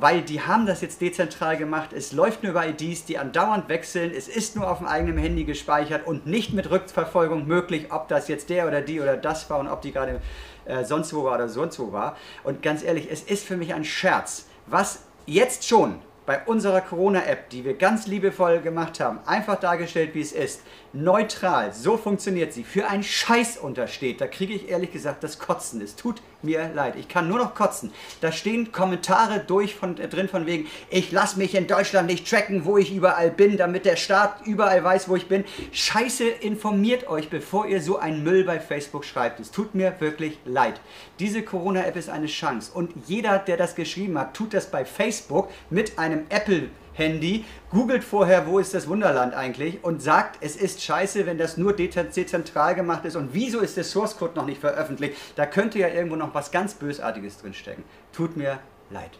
S1: weil die haben das jetzt dezentral gemacht. Es läuft nur über IDs, die andauernd wechseln. Es ist nur auf dem eigenen Handy gespeichert und nicht mit Rückverfolgung möglich, ob das jetzt der oder die oder das war und ob die gerade äh, sonst wo war oder sonst wo war. Und ganz ehrlich, es ist für mich ein Scherz, was jetzt schon bei unserer Corona-App, die wir ganz liebevoll gemacht haben, einfach dargestellt, wie es ist, neutral, so funktioniert sie, für einen Scheiß untersteht, da kriege ich ehrlich gesagt das Kotzen. Es tut mir leid. Ich kann nur noch kotzen. Da stehen Kommentare durch von, äh, drin von wegen, ich lasse mich in Deutschland nicht tracken, wo ich überall bin, damit der Staat überall weiß, wo ich bin. Scheiße, informiert euch, bevor ihr so einen Müll bei Facebook schreibt. Es tut mir wirklich leid. Diese Corona-App ist eine Chance. Und jeder, der das geschrieben hat, tut das bei Facebook mit einem Apple. Handy, googelt vorher, wo ist das Wunderland eigentlich und sagt, es ist scheiße, wenn das nur de- dezentral gemacht ist und wieso ist der Source Code noch nicht veröffentlicht? Da könnte ja irgendwo noch was ganz Bösartiges drinstecken. Tut mir leid.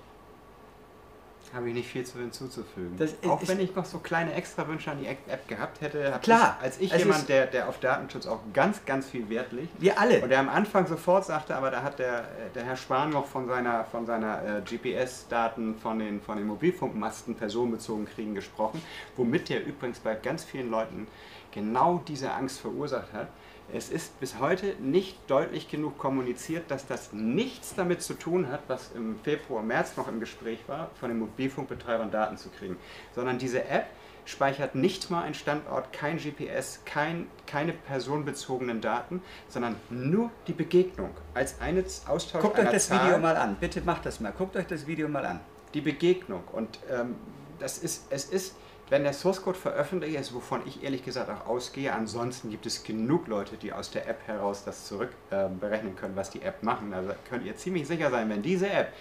S2: Habe ich nicht viel zu hinzuzufügen.
S1: Das
S2: auch wenn ich noch so kleine Extrawünsche an die App gehabt hätte,
S1: Klar,
S2: ich, als ich jemand, der, der auf Datenschutz auch ganz, ganz viel Wert legt,
S1: Wir alle.
S2: und der am Anfang sofort sagte, aber da hat der, äh, der Herr Spahn noch von seiner, von seiner äh, GPS-Daten von den, von den Mobilfunkmasten personenbezogen kriegen gesprochen, womit der übrigens bei ganz vielen Leuten genau diese Angst verursacht hat. Es ist bis heute nicht deutlich genug kommuniziert, dass das nichts damit zu tun hat, was im Februar, März noch im Gespräch war, von den Mobilfunkbetreibern Daten zu kriegen, sondern diese App speichert nicht mal einen Standort, kein GPS, kein, keine personenbezogenen Daten, sondern nur die Begegnung als eines Austausch
S1: Guckt euch das
S2: Zahl,
S1: Video mal an. Bitte macht das mal. Guckt euch das Video mal an.
S2: die Begegnung. Und ähm, das ist, es ist, wenn der Source Code veröffentlicht ist, wovon ich ehrlich gesagt auch ausgehe, ansonsten gibt es genug Leute, die aus der App heraus das zurück ähm, berechnen können, was die App machen. Also könnt ihr ziemlich sicher sein, wenn diese App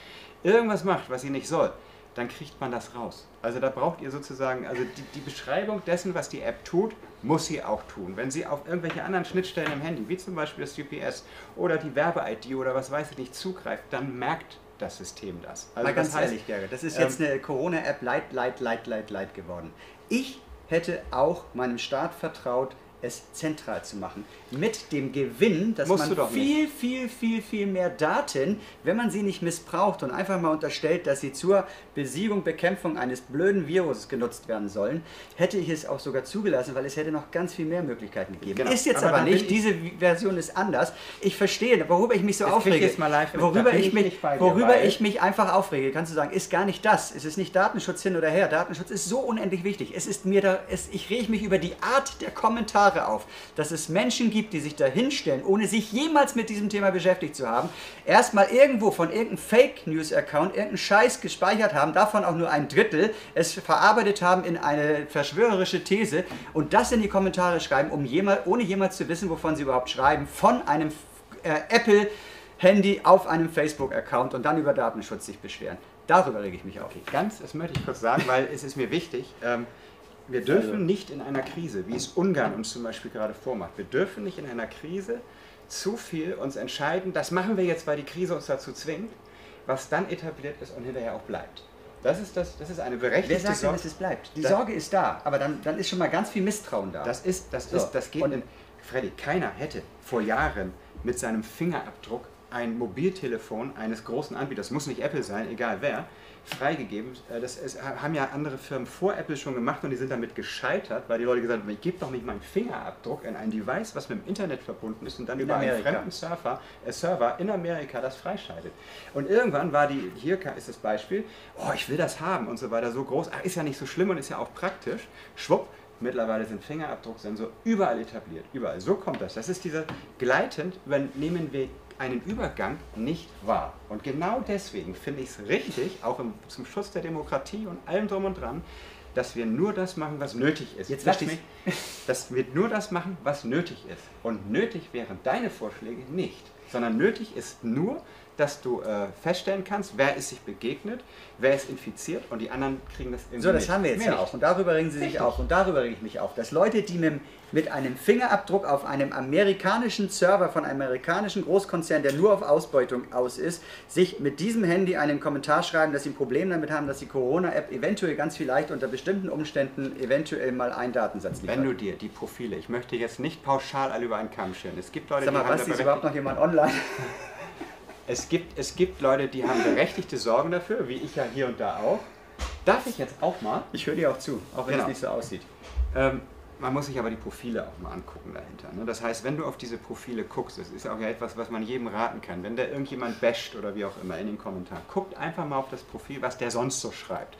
S2: irgendwas macht, was sie nicht soll, dann kriegt man das raus. Also da braucht ihr sozusagen, also die, die Beschreibung dessen, was die App tut, muss sie auch tun. Wenn sie auf irgendwelche anderen Schnittstellen im Handy, wie zum Beispiel das GPS oder die Werbe-ID oder was weiß ich nicht, zugreift, dann merkt das System das. Also
S1: Mal ganz
S2: das heißt,
S1: ehrlich, Gerrit, das ist
S2: ähm,
S1: jetzt eine Corona-App light, light, light, light, light geworden. Ich hätte auch meinem Staat vertraut, es zentral zu machen. Mit dem Gewinn, dass
S2: Musst
S1: man viel, viel, viel, viel mehr Daten, wenn man sie nicht missbraucht und einfach mal unterstellt, dass sie zur Besiegung, Bekämpfung eines blöden Virus genutzt werden sollen, hätte ich es auch sogar zugelassen, weil es hätte noch ganz viel mehr Möglichkeiten gegeben.
S2: Genau.
S1: Ist jetzt
S2: Aber
S1: aber, nicht,
S2: ich-
S1: diese Version ist anders. Ich verstehe, worüber ich mich so
S2: Jetzt krieg ich
S1: aufrege.
S2: jetzt mal live
S1: worüber ich
S2: ich
S1: mich,
S2: nicht
S1: worüber ich mich einfach aufrege, kannst du sagen, ist gar nicht das. Es ist nicht Datenschutz hin oder her. Datenschutz ist so unendlich wichtig. Es ist mir da, es, ich rege mich über die Art der Kommentare auf, dass es Menschen gibt, die sich da hinstellen, ohne sich jemals mit diesem Thema beschäftigt zu haben, erstmal irgendwo von irgendeinem Fake News Account irgendeinen Scheiß gespeichert haben, davon auch nur ein Drittel, es verarbeitet haben in eine verschwörerische These und das in die Kommentare schreiben, um jemal, ohne jemals zu wissen, wovon sie überhaupt schreiben, von einem äh, Apple Handy auf einem Facebook-Account und dann über Datenschutz sich beschweren. Darüber rege ich mich auf.
S2: Ganz, das möchte ich kurz sagen, weil es ist mir wichtig. Ähm, wir dürfen nicht in einer Krise, wie es Ungarn uns zum Beispiel gerade vormacht, wir dürfen nicht in einer Krise zu viel uns entscheiden, das machen wir jetzt, weil die Krise uns dazu zwingt, was dann etabliert ist und hinterher auch bleibt. Das ist, das, das ist eine berechtigte
S1: Wer sagt denn,
S2: Sorge.
S1: dass es bleibt? Die
S2: Da-
S1: Sorge ist da, aber dann, dann ist schon mal ganz viel Misstrauen da.
S2: Das ist, das
S1: So,
S2: ist, das geht
S1: und-
S2: in. Freddy, keiner hätte vor Jahren mit seinem Fingerabdruck ein Mobiltelefon eines großen Anbieters, muss nicht Apple sein, egal wer, freigegeben. Äh, Das haben ja andere Firmen vor Apple schon gemacht und die sind damit gescheitert, weil die Leute gesagt haben, ich gebe doch nicht meinen Fingerabdruck in ein Device, was mit dem Internet verbunden ist und dann
S1: In
S2: über einen
S1: Amerika.
S2: fremden Surfer, äh, Server in Amerika das freischaltet. Und irgendwann war die, hier ist das Beispiel, oh, ich will das haben und so weiter, so groß, ach, ist ja nicht so schlimm und ist ja auch praktisch. Schwupp, mittlerweile sind Fingerabdrucksensor überall etabliert, überall. So kommt das. Das ist dieser gleitend, übernehmen wir einen Übergang nicht wahr. Und genau deswegen finde ich es richtig, auch im, zum Schutz der Demokratie und allem drum und dran, dass wir nur das machen, was nötig ist.
S1: Jetzt
S2: Lass mich, dass wir nur das machen, was nötig ist. Und nötig wären deine Vorschläge nicht, sondern nötig ist nur, dass du äh, feststellen kannst, wer ist sich begegnet, wer ist infiziert und die anderen kriegen das irgendwie
S1: So, das
S2: mit.
S1: haben wir jetzt
S2: Mehr
S1: ja
S2: nicht.
S1: auch. Und darüber regen sie sich
S2: Richtig.
S1: auf. Und darüber rege ich mich auf. Dass Leute, die mit, mit einem Fingerabdruck auf einem amerikanischen Server von einem amerikanischen Großkonzern, der nur auf Ausbeutung aus ist, sich mit diesem Handy einen Kommentar schreiben, dass sie ein Problem damit haben, dass die Corona-App eventuell ganz vielleicht unter bestimmten Umständen eventuell mal einen Datensatz liefert.
S2: Wenn du dir die Profile, ich möchte jetzt nicht pauschal alle über einen Kamm scheren. Es gibt Leute,
S1: Sag mal,
S2: die haben
S1: Basti,
S2: da
S1: ist überhaupt noch jemand online?
S2: Es gibt, es gibt Leute, die haben berechtigte Sorgen dafür, wie ich ja hier und da auch. Darf ich jetzt auch mal?
S1: Ich höre dir auch zu, auch wenn
S2: Genau.
S1: es nicht so aussieht.
S2: Ähm, man muss sich aber die Profile auch mal angucken dahinter. Ne? Das heißt, wenn du auf diese Profile guckst, das ist auch ja etwas, was man jedem raten kann, wenn da irgendjemand basht oder wie auch immer in den Kommentaren, guckt einfach mal auf das Profil, was der sonst so schreibt.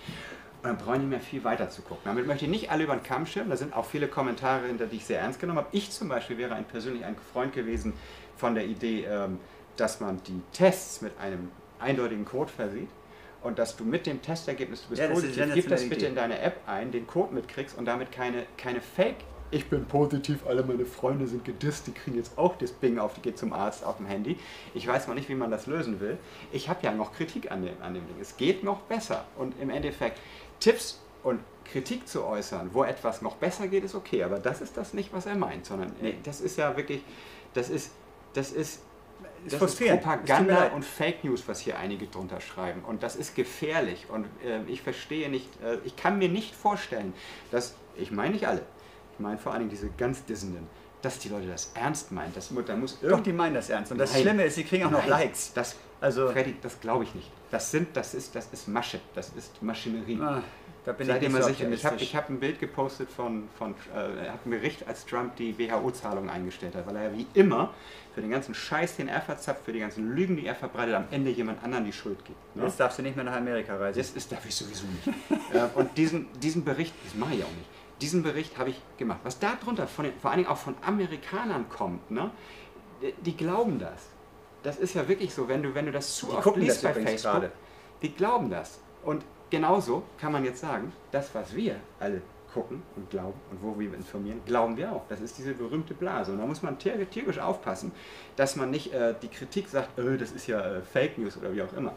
S2: Und dann brauche ich nicht mehr viel weiter zu gucken. Damit möchte ich nicht alle über den Kamm schirmen. Da sind auch viele Kommentare hinter, die ich sehr ernst genommen habe. Ich zum Beispiel wäre ein persönlich ein Freund gewesen von der Idee, ähm, dass man die Tests mit einem eindeutigen Code versieht und dass du mit dem Testergebnis, du bist
S1: Ja,
S2: positiv, gib das bitte
S1: Idee.
S2: in deine App ein, den Code mitkriegst und damit keine, keine Fake. Ich bin positiv, alle meine Freunde sind gedisst, die kriegen jetzt auch das Bing auf, die geht zum Arzt auf dem Handy. Ich weiß noch nicht, wie man das lösen will. Ich habe ja noch Kritik an dem, an dem Ding. Es geht noch besser. Und im Endeffekt Tipps und Kritik zu äußern, wo etwas noch besser geht, ist okay. Aber das ist das nicht, was er meint, sondern
S1: Nee.
S2: das ist ja wirklich, das ist, das ist, das ist
S1: frustrierend. Mir
S2: Propaganda und Fake News, was hier einige drunter schreiben. Und das ist gefährlich. Und äh, ich verstehe nicht, äh, ich kann mir nicht vorstellen, dass, ich meine nicht alle, ich meine vor allen Dingen diese ganz Dissenden, dass die Leute das ernst meinen. Das, da muss
S1: Doch, die meinen das ernst. Und das
S2: Nein.
S1: Schlimme ist, sie kriegen auch noch
S2: Nein,
S1: Likes.
S2: Das,
S1: Also-
S2: Freddy, das glaube ich nicht. Das sind, das ist, das ist Masche, das ist Maschinerie.
S1: Ah, da bin
S2: Seid
S1: ich nicht so
S2: sicher. Ich habe hab ein Bild gepostet von, von äh, hat einen Bericht, als Trump die WHO-Zahlung eingestellt hat, weil er wie immer für den ganzen Scheiß, den er verzapft, für die ganzen Lügen, die er verbreitet, am Ende jemand anderen die Schuld gibt. Ne?
S1: Jetzt darfst du nicht mehr nach Amerika reisen.
S2: Das ist, darf ich sowieso nicht. und diesen, diesen Bericht, das mache ich auch nicht, diesen Bericht habe ich gemacht. Was da drunter, von den, vor allen Dingen auch von Amerikanern kommt, ne? die, die glauben das. Das ist ja wirklich so, wenn du, wenn du das zu
S1: Die
S2: oft liest
S1: das
S2: bei Facebook,
S1: gerade.
S2: die glauben das. Und genauso kann man jetzt sagen, das, was wir alle gucken und glauben und wo wir informieren, glauben wir auch. Das ist diese berühmte Blase. Und da muss man tier- tierisch aufpassen, dass man nicht äh, die Kritik sagt, äh, das ist ja äh, Fake News oder wie auch immer.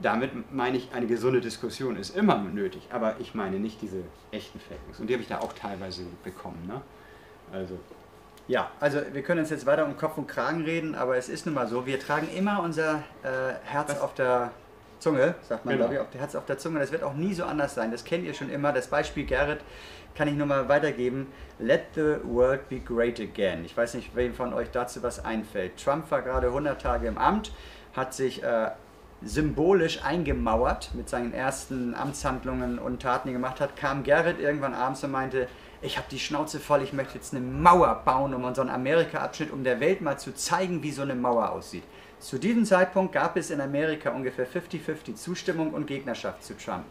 S2: Damit meine ich, eine gesunde Diskussion ist immer nötig, aber ich meine nicht diese echten Fake News. Und die habe ich da auch teilweise bekommen. Ne? Also,
S1: Ja, also wir können uns jetzt weiter um Kopf und Kragen reden, aber es ist nun mal so, wir tragen immer unser äh, Herz
S2: Was?
S1: auf der Zunge, sagt man,
S2: Genau.
S1: glaube ich, auf der Herz auf der Zunge. Das wird auch nie so anders sein. Das kennt ihr schon immer. Das Beispiel Gerrit kann ich nur mal weitergeben. Let the world be great again. Ich weiß nicht, wem von euch dazu was einfällt. Trump war gerade 100 Tage im Amt, hat sich äh, symbolisch eingemauert mit seinen ersten Amtshandlungen und Taten, die er gemacht hat, kam Gerrit irgendwann abends und meinte, ich habe die Schnauze voll, ich möchte jetzt eine Mauer bauen um unseren Amerika-Abschnitt, um der Welt mal zu zeigen, wie so eine Mauer aussieht. Zu diesem Zeitpunkt gab es in Amerika ungefähr 50-50 Zustimmung und Gegnerschaft zu Trump.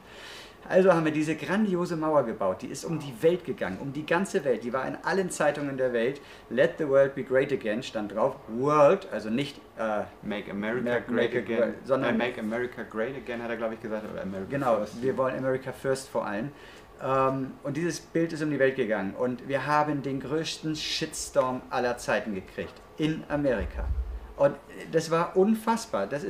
S1: Also haben wir diese grandiose Mauer gebaut, die ist um die Welt gegangen, um die ganze Welt, die war in allen Zeitungen der Welt. Let the world be great again stand drauf. World, also nicht äh,
S2: Make America
S1: Make-
S2: Great
S1: make
S2: Again.
S1: great- sondern-
S2: äh, make America Great Again, hat er, glaube ich, gesagt. Oder America
S1: Genau,
S2: First.
S1: wir wollen America First vor allem. Ähm, und dieses Bild ist um die Welt gegangen. Und wir haben den größten Shitstorm aller Zeiten gekriegt. In Amerika. Und das war unfassbar. Das,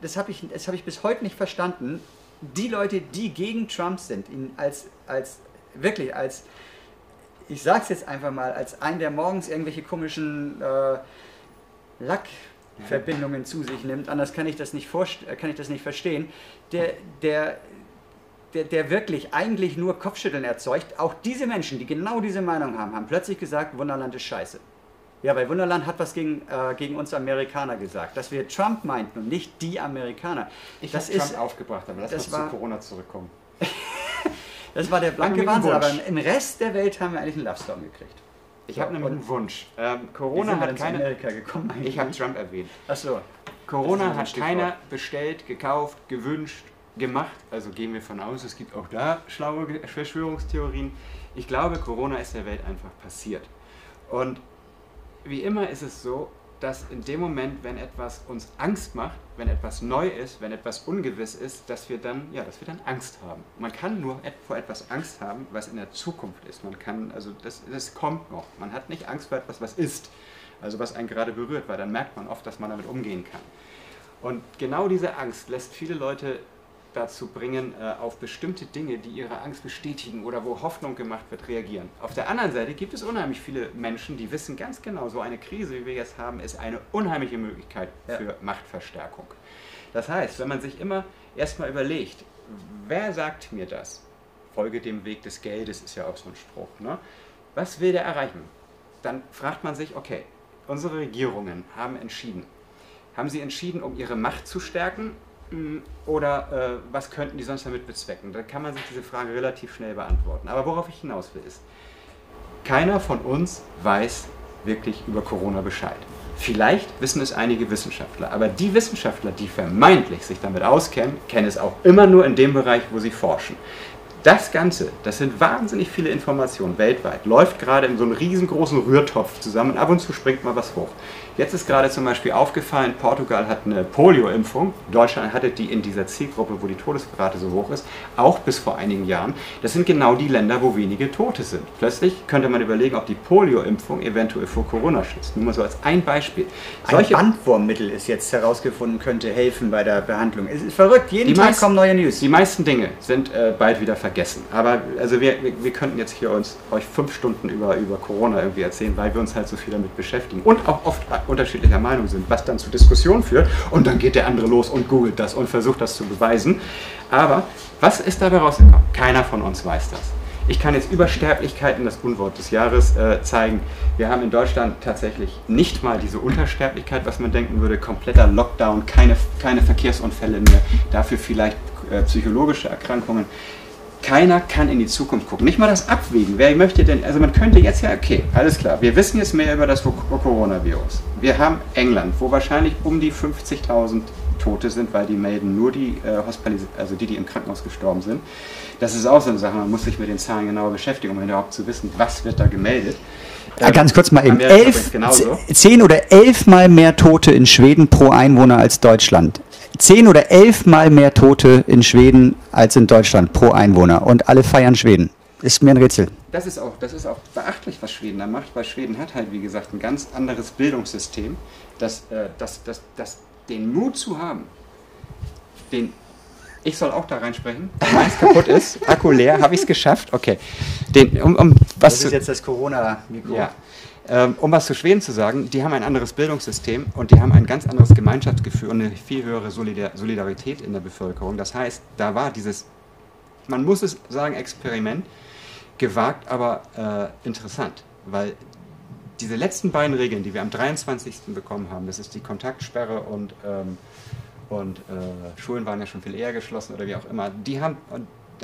S1: das habe ich, hab ich bis heute nicht verstanden. Die Leute, die gegen Trump sind, ihn als, als wirklich als, ich sag's jetzt einfach mal, als ein, der morgens irgendwelche komischen äh, Lackverbindungen zu sich nimmt, anders kann ich das nicht, kann ich das nicht verstehen, der, der, der, der wirklich eigentlich nur Kopfschütteln erzeugt, auch diese Menschen, die genau diese Meinung haben, haben plötzlich gesagt, Wunderland ist scheiße. Ja, weil Wunderland hat was gegen, äh, gegen uns Amerikaner gesagt, dass wir Trump meinten und nicht die Amerikaner.
S2: Ich habe Trump aufgebracht, aber lass
S1: das
S2: uns zu Corona zurückkommen.
S1: das war der blanke Wahnsinn, aber im Rest der Welt haben wir eigentlich einen Love Storm gekriegt.
S2: Ich
S1: So,
S2: habe nämlich einen Wunsch. Ähm, Corona hat keine.
S1: Amerika gekommen eigentlich?
S2: Ich habe Trump erwähnt.
S1: Achso, Das
S2: Corona hat keiner bestellt, gekauft, gewünscht, gemacht. Also gehen wir von aus, es gibt auch da schlaue Verschwörungstheorien. Ich glaube, Corona ist der Welt einfach passiert. Und wie immer ist es so, dass in dem Moment, wenn etwas uns Angst macht, wenn etwas neu ist, wenn etwas ungewiss ist, dass wir dann, ja, dass wir dann Angst haben. Man kann nur vor etwas Angst haben, was in der Zukunft ist. Man kann, also das, das kommt noch. Man hat nicht Angst vor etwas, was ist. Also was einen gerade berührt, weil dann merkt man oft, dass man damit umgehen kann. Und genau diese Angst lässt viele Leute dazu bringen, äh, auf bestimmte Dinge, die ihre Angst bestätigen oder wo Hoffnung gemacht wird, reagieren. Auf der anderen Seite gibt es unheimlich viele Menschen, die wissen ganz genau, so eine Krise, wie wir jetzt haben, ist eine unheimliche Möglichkeit
S1: Ja.
S2: für Machtverstärkung. Das heißt, wenn man sich immer erstmal überlegt, wer sagt mir das? Folge dem Weg des Geldes ist ja auch so ein Spruch. Ne? Was will der erreichen? Dann fragt man sich, okay, unsere Regierungen haben entschieden, haben sie entschieden, um ihre Macht zu stärken? Oder äh, was könnten die sonst damit bezwecken? Da kann man sich diese Frage relativ schnell beantworten. Aber worauf ich hinaus will, ist, keiner von uns weiß wirklich über Corona Bescheid. Vielleicht wissen es einige Wissenschaftler, aber die Wissenschaftler, die vermeintlich sich damit auskennen, kennen es auch immer nur in dem Bereich, wo sie forschen. Das Ganze, das sind wahnsinnig viele Informationen weltweit, läuft gerade in so einem riesengroßen Rührtopf zusammen und ab und zu springt mal was hoch. Jetzt ist gerade zum Beispiel aufgefallen, Portugal hat eine Polio-Impfung. Deutschland hatte die in dieser Zielgruppe, wo die Todesrate so hoch ist, auch bis vor einigen Jahren. Das sind genau die Länder, wo wenige Tote sind. Plötzlich könnte man überlegen, ob die Polio-Impfung eventuell vor Corona schützt. Nur mal so als ein Beispiel.
S6: Ein Bandwurmmittel ist jetzt herausgefunden, könnte helfen bei der Behandlung. Es ist verrückt, jeden
S2: Die
S6: Tag
S2: meisten-
S6: kommen neue News.
S2: Die meisten Dinge sind äh, bald wieder vergessen. Aber also wir, wir, wir könnten jetzt hier uns euch fünf Stunden über, über Corona irgendwie erzählen, weil wir uns halt so viel damit beschäftigen und auch oft unterschiedlicher Meinung sind, was dann zu Diskussionen führt. Und dann geht der andere los und googelt das und versucht das zu beweisen. Aber was ist dabei rausgekommen? Keiner von uns weiß das. Ich kann jetzt Übersterblichkeiten, das Unwort des Jahres, äh, zeigen. Wir haben in Deutschland tatsächlich nicht mal diese Untersterblichkeit, was man denken würde, kompletter Lockdown, keine, keine Verkehrsunfälle mehr, dafür vielleicht äh, psychologische Erkrankungen. Keiner kann in die Zukunft gucken. Nicht mal das Abwägen. Wer möchte denn, also man könnte jetzt ja, okay, alles klar, wir wissen jetzt mehr über das Co- Coronavirus. Wir haben England, wo wahrscheinlich um die 50.000 Tote sind, weil die melden nur die, äh, Hospitalis also die, die im Krankenhaus gestorben sind. Das ist auch so eine Sache, man muss sich mit den Zahlen genauer beschäftigen, um überhaupt zu wissen, was wird da gemeldet.
S6: Ja, ganz kurz mal eben. Elf, zehn oder elfmal mehr Tote in Schweden pro Einwohner als Deutschland. Zehn oder elfmal mehr Tote in Schweden als in Deutschland pro Einwohner. Und alle feiern Schweden. Ist mir ein Rätsel.
S2: Das ist, auch, das ist auch beachtlich, was Schweden da macht, weil Schweden hat halt, wie gesagt, ein ganz anderes Bildungssystem, das, äh, das, das, das den Mut zu haben, den ich soll auch da reinsprechen, meins kaputt ist, Akku leer, habe ich es geschafft, okay. Den, um, um was
S6: Das ist jetzt das Corona-Mikro.
S2: ja. Ähm, um was zu Schweden zu sagen, die haben ein anderes Bildungssystem und die haben ein ganz anderes Gemeinschaftsgefühl und eine viel höhere Solidar Solidarität in der Bevölkerung. Das heißt, da war dieses, man muss es sagen, Experiment gewagt, aber äh, interessant, weil diese letzten beiden Regeln, die wir am 23. bekommen haben, das ist die Kontaktsperre und, ähm, und äh, Schulen waren ja schon viel eher geschlossen oder wie auch immer, die haben,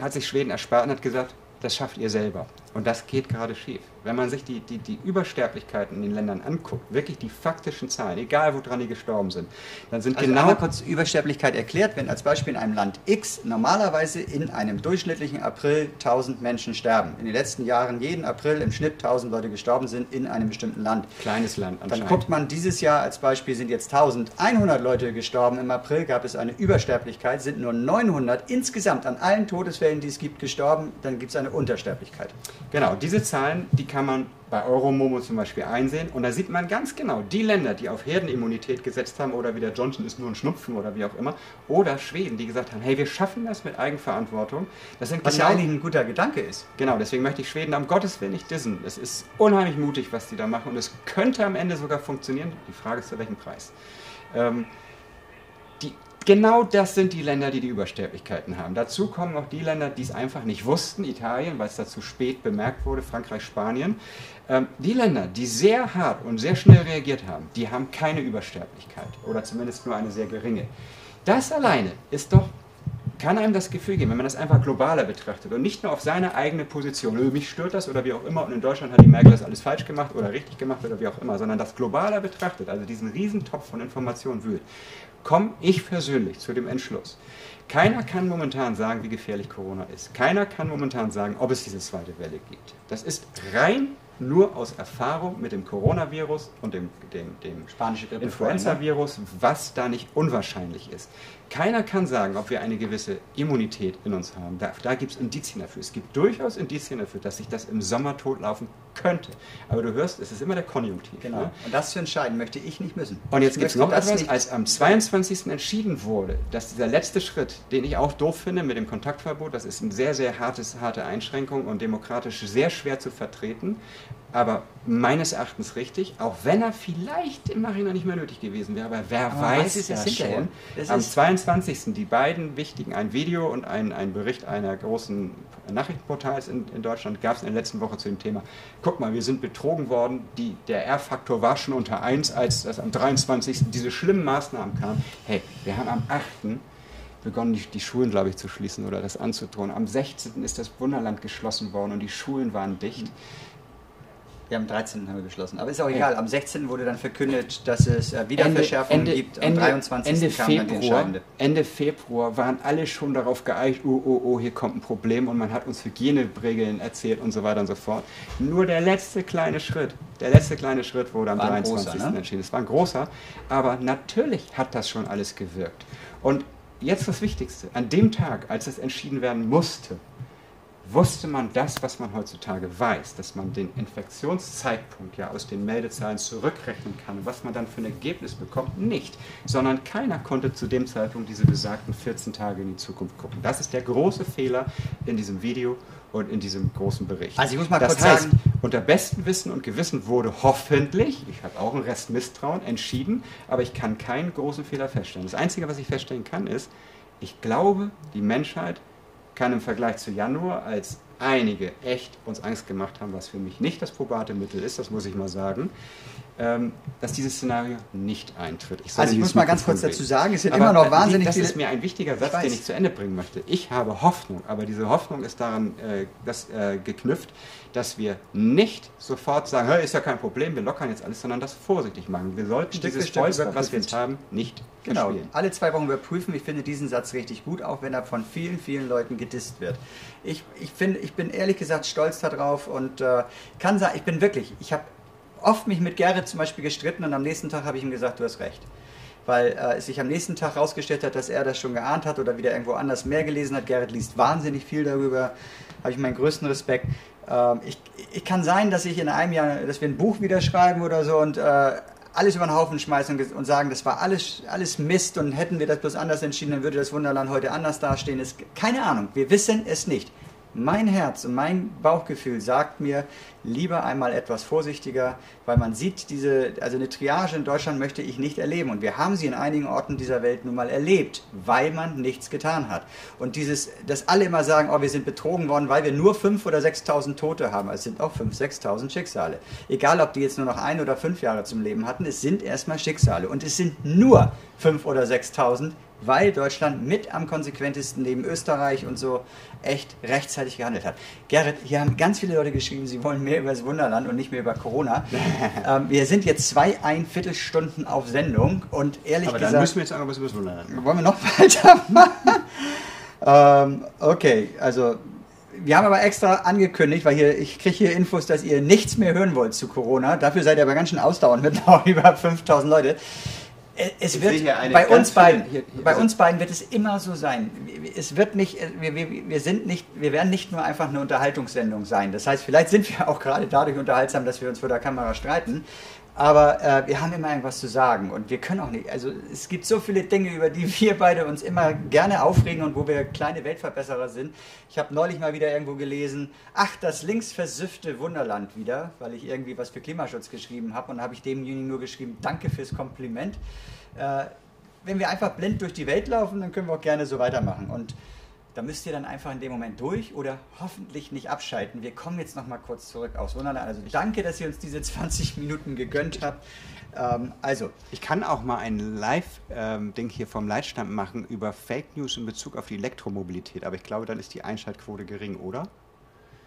S2: hat sich Schweden erspart und hat gesagt, das schafft ihr selber. Und das geht gerade schief. Wenn man sich die, die, die Übersterblichkeiten in den Ländern anguckt, wirklich die faktischen Zahlen, egal woran die gestorben sind, dann sind
S6: Also
S2: genau
S6: einmal kurz Übersterblichkeit erklärt, wenn als Beispiel in einem Land X normalerweise in einem durchschnittlichen April 1000 Menschen sterben. In den letzten Jahren jeden April im Schnitt 1000 Leute gestorben sind in einem bestimmten Land.
S2: kleines Land
S6: Dann
S2: anscheinend.
S6: guckt man dieses Jahr als Beispiel sind jetzt 1100 Leute gestorben. Im April gab es eine Übersterblichkeit, sind nur 900 insgesamt an allen Todesfällen, die es gibt, gestorben. Dann gibt es eine Untersterblichkeit.
S2: Genau, diese Zahlen, die kann man bei Euromomo zum Beispiel einsehen. Und da sieht man ganz genau, die Länder, die auf Herdenimmunität gesetzt haben, oder wie der Johnson ist nur ein Schnupfen oder wie auch immer, oder Schweden, die gesagt haben, hey, wir schaffen das mit Eigenverantwortung. Das sind
S6: Was
S2: genau,
S6: ja eigentlich ein guter Gedanke ist.
S2: genau, deswegen möchte ich Schweden um Gottes Willen nicht dissen. Es ist unheimlich mutig, was die da machen und es könnte am Ende sogar funktionieren. Die Frage ist, zu welchem Preis. Ähm, genau das sind die Länder, die die Übersterblichkeiten haben. Dazu kommen noch die Länder, die es einfach nicht wussten, Italien, weil es da zu spät bemerkt wurde, Frankreich, Spanien. Ähm, die Länder, die sehr hart und sehr schnell reagiert haben, die haben keine Übersterblichkeit oder zumindest nur eine sehr geringe. Das alleine ist doch kann einem das Gefühl geben, wenn man das einfach globaler betrachtet und nicht nur auf seine eigene Position, "Äh, mich stört das oder wie auch immer und in Deutschland hat die Merkel das alles falsch gemacht oder richtig gemacht oder wie auch immer, sondern das globaler betrachtet, also diesen Riesentopf von Informationen wühlt, komme ich persönlich zu dem Entschluss. Keiner kann momentan sagen, wie gefährlich Corona ist. Keiner kann momentan sagen, ob es diese zweite Welle gibt. Das ist rein nur aus Erfahrung mit dem Coronavirus und dem, dem, dem
S6: Grippe
S2: Influenza-Virus, was da nicht unwahrscheinlich ist. Keiner kann sagen, ob wir eine gewisse Immunität in uns haben. Da, da gibt es Indizien dafür. Es gibt durchaus Indizien dafür, dass sich das im Sommer totlaufen könnte. Aber du hörst, es ist immer der Konjunktiv.
S6: Genau.
S2: Ne?
S6: Und das zu entscheiden möchte ich nicht müssen.
S2: Und jetzt gibt es noch etwas, als am 22. entschieden wurde, dass dieser letzte Schritt, den ich auch doof finde mit dem Kontaktverbot, das ist eine sehr, sehr hartes, harte Einschränkung und demokratisch sehr schwer zu vertreten, aber meines Erachtens richtig, auch wenn er vielleicht im Nachhinein nicht mehr nötig gewesen wäre, aber wer
S6: Aber
S2: weiß
S6: es
S2: ja
S6: hinterher? Das
S2: Am
S6: ist-
S2: 22. die beiden wichtigen, ein Video und ein, ein Bericht einer großen Nachrichtenportals in, in Deutschland gab es in der letzten Woche zu dem Thema. Guck mal, wir sind betrogen worden. Die, der R-Faktor war schon unter 1, als das am 23. diese schlimmen Maßnahmen kamen. Hey, wir haben am 8. begonnen, die, die Schulen, glaube ich, zu schließen oder das anzudrohen. Am 16. ist das Wunderland geschlossen worden und die Schulen waren dicht.
S1: Wir haben am 13. haben wir beschlossen. Aber ist auch egal. Am 16. wurde dann verkündet, dass es äh, Wiederverschärfungen gibt. Am 23.
S2: Ende
S1: kam dann die
S2: Februar. Ende Februar waren alle schon darauf geeicht, oh, oh, oh, hier kommt ein Problem und man hat uns Hygieneregeln erzählt und so weiter und so fort. Nur der letzte kleine Schritt, der letzte kleine Schritt wurde am
S1: War ein
S2: 23.
S1: großer, ne?
S2: entschieden. Es war ein großer, aber natürlich hat das schon alles gewirkt. Und jetzt das Wichtigste, an dem Tag, als es entschieden werden musste, wusste man das, was man heutzutage weiß, dass man den Infektionszeitpunkt ja aus den Meldezahlen zurückrechnen kann, was man dann für ein Ergebnis bekommt, nicht, sondern keiner konnte zu dem Zeitpunkt diese besagten 14 Tage in die Zukunft gucken. Das ist der große Fehler in diesem Video und in diesem großen Bericht.
S1: Also ich muss mal
S2: das
S1: kurz
S2: heißt,
S1: sagen-
S2: unter bestem Wissen und Gewissen wurde hoffentlich, ich habe auch einen Rest Misstrauen, entschieden, aber ich kann keinen großen Fehler feststellen. Das Einzige, was ich feststellen kann, ist, ich glaube, die Menschheit kann im Vergleich zu Januar, als einige echt uns Angst gemacht haben, was für mich nicht das probate Mittel ist, das muss ich mal sagen, dass dieses Szenario nicht eintritt. soll
S1: Also ich muss mal ganz kurz dazu sagen, es sind
S2: Aber,
S1: immer noch
S2: äh,
S1: wahnsinnig
S2: Das ist mir ein wichtiger Satz, den ich zu Ende bringen möchte. Ich habe Hoffnung, aber diese Hoffnung ist daran äh, das, äh, geknüpft, dass wir nicht sofort sagen, "Hä, ist ja kein Problem, wir lockern jetzt alles, sondern das vorsichtig machen. Wir sollten
S1: Stück
S2: dieses Polster, was wir jetzt haben, nicht
S1: Genau,
S2: verspielen.
S1: alle zwei Wochen überprüfen. Ich finde diesen Satz richtig gut, auch wenn er von vielen, vielen Leuten gedisst wird. Ich, ich, finde, ich bin ehrlich gesagt stolz darauf und äh, kann sagen, ich bin wirklich, ich habe oft mich mit Gerrit zum Beispiel gestritten und am nächsten Tag habe ich ihm gesagt, du hast recht. Weil äh, es sich am nächsten Tag herausgestellt hat, dass er das schon geahnt hat oder wieder irgendwo anders mehr gelesen hat. Gerrit liest wahnsinnig viel darüber, habe ich meinen größten Respekt. Ähm, ich, ich kann sein, dass ich in einem Jahr, dass wir ein Buch wieder schreiben oder so und äh, alles über den Haufen schmeißen und, und sagen, das war alles, alles Mist und hätten wir das bloß anders entschieden, dann würde das Wunderland heute anders dastehen. Ist, keine Ahnung, wir wissen es nicht. Mein Herz und mein Bauchgefühl sagt mir, lieber einmal etwas vorsichtiger, weil man sieht, diese, also eine Triage in Deutschland möchte ich nicht erleben. Und wir haben sie in einigen Orten dieser Welt nun mal erlebt, weil man nichts getan hat. Und dieses, dass alle immer sagen, oh, wir sind betrogen worden, weil wir nur 5.000 oder 6.000 Tote haben. Also Es sind auch 5.000, 6.000 Schicksale. Egal, ob die jetzt nur noch ein oder fünf Jahre zum Leben hatten, es sind erstmal Schicksale. Und es sind nur 5.000 oder 6.000, weil Deutschland mit am konsequentesten neben Österreich und so echt rechtzeitig gehandelt hat. Gerrit, hier haben ganz viele Leute geschrieben, sie wollen mehr über das Wunderland und nicht mehr über Corona. ähm, wir sind jetzt zwei Einviertelstunden auf Sendung und ehrlich
S2: Aber dann
S1: gesagt...
S2: müssen wir jetzt auch noch was über das Wunderland machen.
S1: Wollen wir noch weitermachen? ähm, okay, also wir haben aber extra angekündigt, weil hier, ich kriege hier Infos, dass ihr nichts mehr hören wollt zu Corona. Dafür seid ihr aber ganz schön ausdauernd mit noch über 5000 Leute. Äh, Es wird bei uns beiden,
S2: hier- hier-
S1: bei
S2: also-
S1: uns beiden wird es immer so sein. Es wird nicht, wir, wir, wir sind nicht, wir werden nicht nur einfach eine Unterhaltungssendung sein. Das heißt, vielleicht sind wir auch gerade dadurch unterhaltsam, dass wir uns vor der Kamera streiten. Aber äh, wir haben immer irgendwas zu sagen und wir können auch nicht. Also es gibt so viele Dinge, über die wir beide uns immer gerne aufregen und wo wir kleine Weltverbesserer sind. Ich habe neulich mal wieder irgendwo gelesen, ach, das linksversüffte Wunderland wieder, weil ich irgendwie was für Klimaschutz geschrieben habe und habe ich demjenigen nur geschrieben, danke fürs Kompliment. Äh, wenn wir einfach blind durch die Welt laufen, dann können wir auch gerne so weitermachen. Und da müsst ihr dann einfach in dem Moment durch oder hoffentlich nicht abschalten. Wir kommen jetzt noch mal kurz zurück aufs Wunderland. Also danke, dass ihr uns diese 20 Minuten gegönnt habt. Ähm, also,
S2: Ich kann auch mal ein Live-Ding hier vom Leitstand machen über Fake News in Bezug auf die Elektromobilität, aber ich glaube, dann ist die Einschaltquote gering, oder?